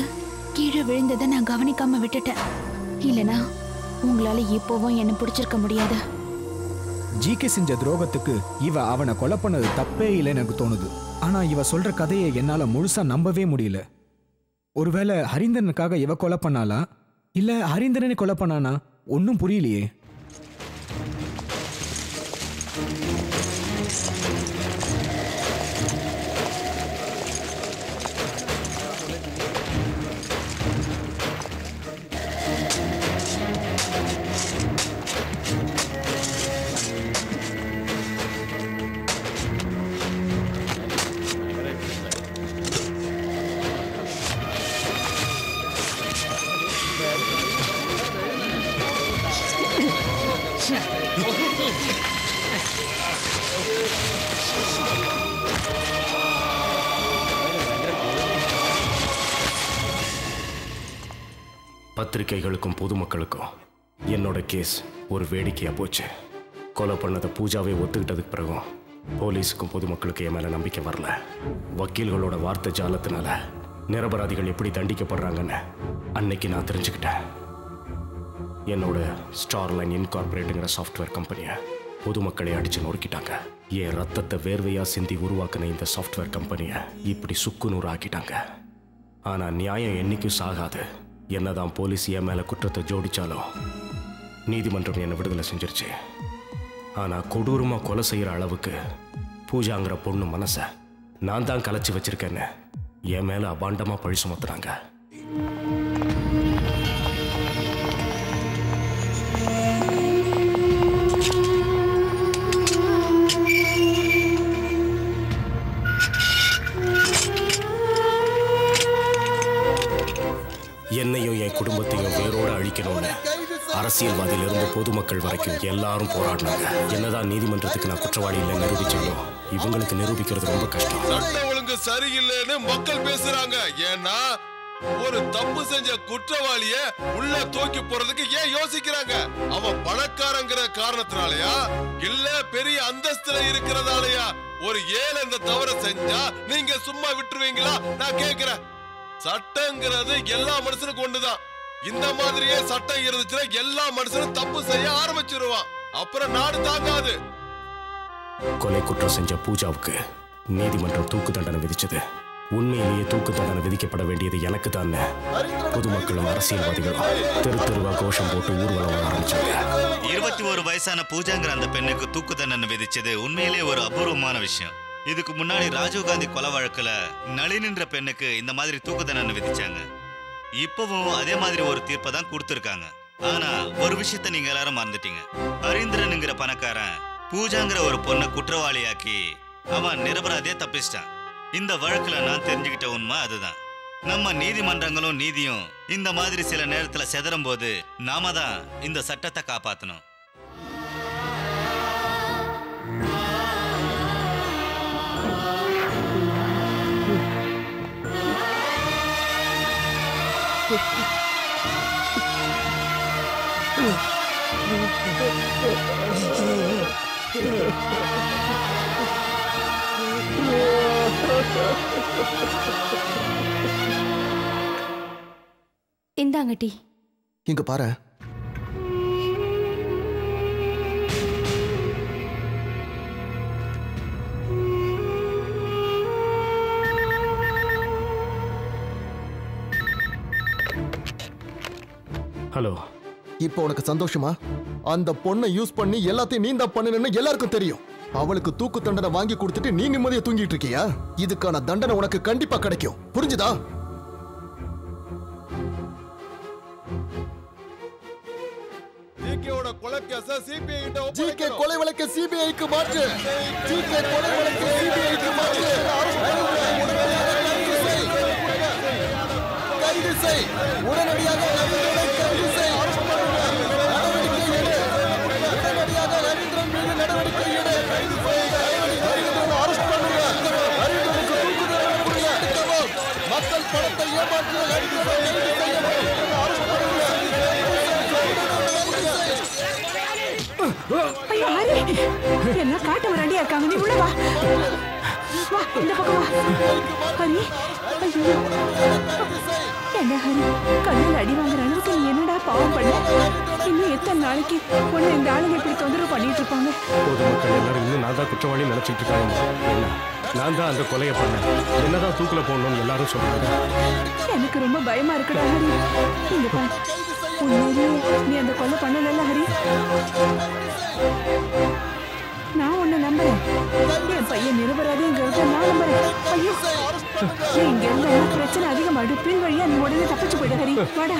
கீழே விழுந்ததை நான் கவனிக்காம விட்டுட்டேன். இல்லனா உங்களால இப்போவும் என்ன பிடிச்சிருக்க முடியாது. ஜிகே செஞ்ச துரோகத்துக்கு இவ அவனை கொலை பண்ணது தப்பே இல்லைன்னு எனக்கு தோணுது. ஆனா இவ சொல்ற கதையை என்னால முழுசா நம்பவே முடியல. ஒருவேளை ஹரிந்தனுக்காக இவ கொலை பண்ணாளா? இல்ல ஹரிந்தனனை கொலை பண்ணானா? ஒன்னும் புரியலையே. பத்திரிகைகளுக்கும் பொதுமக்களுக்கும் என்னோட கேஸ் ஒரு வேடிக்கையாக போச்சு. கொலை பண்ணதை பூஜாவே ஒத்துக்கிட்டதுக்கு பிறகும் போலீஸுக்கும் பொதுமக்களுக்கு என் மேலே நம்பிக்கை வரல. வக்கீல்களோட வார்த்தை ஜாலத்தினால நிரபராதிகள் எப்படி தண்டிக்கப்படுறாங்கன்னு அன்னைக்கு நான் தெரிஞ்சுக்கிட்டேன். என்னோட ஸ்டார்லைன் இன்கார்பரேட்டுங்கிற சாஃப்ட்வேர் கம்பெனியை பொதுமக்களை அடிச்சு நொறுக்கிட்டாங்க. என் ரத்தத்தை வேர்வையாக சிந்தி உருவாக்கின இந்த சாஃப்ட்வேர் கம்பெனியை இப்படி சுக்குநூறு ஆக்கிட்டாங்க ஆனால் நியாயம் என்றைக்கும் சாகாது. என்னதான் போலீஸ் என் மேல குற்றத்தை ஜோடிச்சாலும் நீதிமன்றம் என்னை விடுதலை செஞ்சிருச்சு. ஆனா கொடூரமா கொலை செய்யற அளவுக்கு பூஜாங்கிற பொண்ணு மனச நான் தான் கலைச்சு வச்சிருக்கேன்னு என் மேல அபாண்டமா பழி சுமத்துறாங்க. என்னையும் என் குடும்பத்தையும் வேரோட அழிக்கணும்னு அரசியல்வாதியிலிருந்து பொதுமக்கள் வரைக்கும் எல்லாரும் போராடினாங்க. என்னதான் நீதிமன்றத்துக்கு நான் குற்றவாளி இல்லை நிரூபிச்சாலும் இவங்களுக்கு நிரூபிக்கிறது ரொம்ப கஷ்டம். சட்ட ஒழுங்கு சரியில்லைன்னு மக்கள் பேசுறாங்க. ஏன்னா ஒரு தப்பு செஞ்ச குற்றவாளிய உள்ள தூக்கி போறதுக்கு ஏன் யோசிக்கிறாங்க? அவன் பணக்காரங்கிற காரணத்தினாலயா? இல்ல பெரிய அந்தஸ்துல இருக்கிறதாலயா? ஒரு ஏழை இந்த தவற செஞ்சா நீங்க சும்மா விட்டுருவீங்களா? நான் கேக்குறேன். சட்டங்கிறது எல்லா மனுஷனுக்கும் ஒண்ணுதான். இந்த மாதிரியே சட்டம் இருந்துச்சுன்னா எல்லா மனுஷனும் தப்பு செய்ய ஆரம்பிச்சிருவான். அப்புறம் நாடு தாங்காது. கொலை குற்றம் செஞ்ச பூஜாவுக்கு நீதிமன்றம் தூக்கு தண்டனை விதிச்சது. உண்மையிலேயே தூக்கு தண்டனை விதிக்கப்பட வேண்டியது எனக்கு தான். பொதுமக்களும் அரசியல்வாதிகளும் தெரு தெருவா கோஷம் போட்டு ஊர்வலம் ஆரம்பிச்சாங்க. இருபத்தி ஒரு வயசான பூஜாங்கிற அந்த பெண்ணுக்கு தூக்கு தண்டனை விதிச்சது உண்மையிலேயே ஒரு அபூர்வமான விஷயம். இதுக்கு முன்னாடி ராஜீவ் காந்தி கொலை வழக்குல நளினின்ற பெண்ணுக்கு இந்த மாதிரி தூக்கு தண்டனை விதிச்சாங்க. இப்பவும் அதே மாதிரி ஒரு தீர்ப்பை தான் கொடுத்துருக்காங்க. ஆனா ஒரு விஷயத்த நீங்க எல்லாரும் மறந்துட்டீங்க. ஹரீந்திரனுங்கிற பணக்காரன் பூஜாங்கிற ஒரு பொண்ணை குற்றவாளியாக்கி அவன் நிரபராதியா தப்பிச்சிட்டான். இந்த வழக்குல நான் தெரிஞ்சுக்கிட்ட உண்மை அதுதான். நம்ம நீதிமன்றங்களும் நீதியும் இந்த மாதிரி சில நேரத்துல செதறும் போது நாம தான் இந்த சட்டத்தை காப்பாத்தணும். இந்தாங்க டீ. இங்க பாரு. ஹலோ இப்போ உனக்கு சந்தோஷமா? அந்த பொண்ணை யூஸ் பண்ணி எல்லாத்தையும் நீ தான் பண்ணுன்னு எல்லாருக்கும் தெரியும். அவளுக்கு தூக்கு தண்டனை வாங்கி கொடுத்துட்டு நீ நிம்மதியா தூங்கிட்டு இருக்கியா? இதுக்கான தண்டனை உனக்கு கண்டிப்பா கிடைக்கும். புரிஞ்சுதா? கொலை கேஸ சிபிஐ கிட்ட ஜிகே கொலை வழக்கு சிபிஐக்கு மாற்று. கொலை வழக்கு சிபிஐக்கு மாற்று. கைது செய். உடனடியாக ஐயோ ஹரி எல்லாம் காட்டு வராண்டியா இருக்காங்க? நீ உள்ள வா. வா இந்த பக்கம் வா. ஹரி ஐயோ. என்ன ஹரி கண்ணில் அடி வாங்குற அளவுக்கு நீ என்னடா பாவம் பண்ண? இன்னும் எத்தனை நாளைக்கு உன்னை இந்த ஆளுங்க இப்படி தொந்தரவு பண்ணிட்டு இருப்பாங்க? பொதுமக்கள் எல்லாரும் இன்னும் நான் தான் குற்றவாளி நினைச்சிட்டு இருக்காங்க. நான் தான் அந்த கொலையை பண்ணேன். என்னதான் தூக்கில போடணும்னு எல்லாரும் சொல்றாங்க. எனக்கு ரொம்ப பயமா இருக்குடா ஹரி. இங்க பாரு. உண்மையிலேயே நீ அந்த கொலை பண்ணல ஹரி? நான் உன்னை நம்புறேன். என் பையன் நிரபராதிங்கிறத நான் நம்புறேன். ஐயோ. இங்க இருந்தா பிரச்சனை அதிகமாடு பின் வழியா நீ உடனே தப்பிச்சு போயிடு ஹரி. வாடா.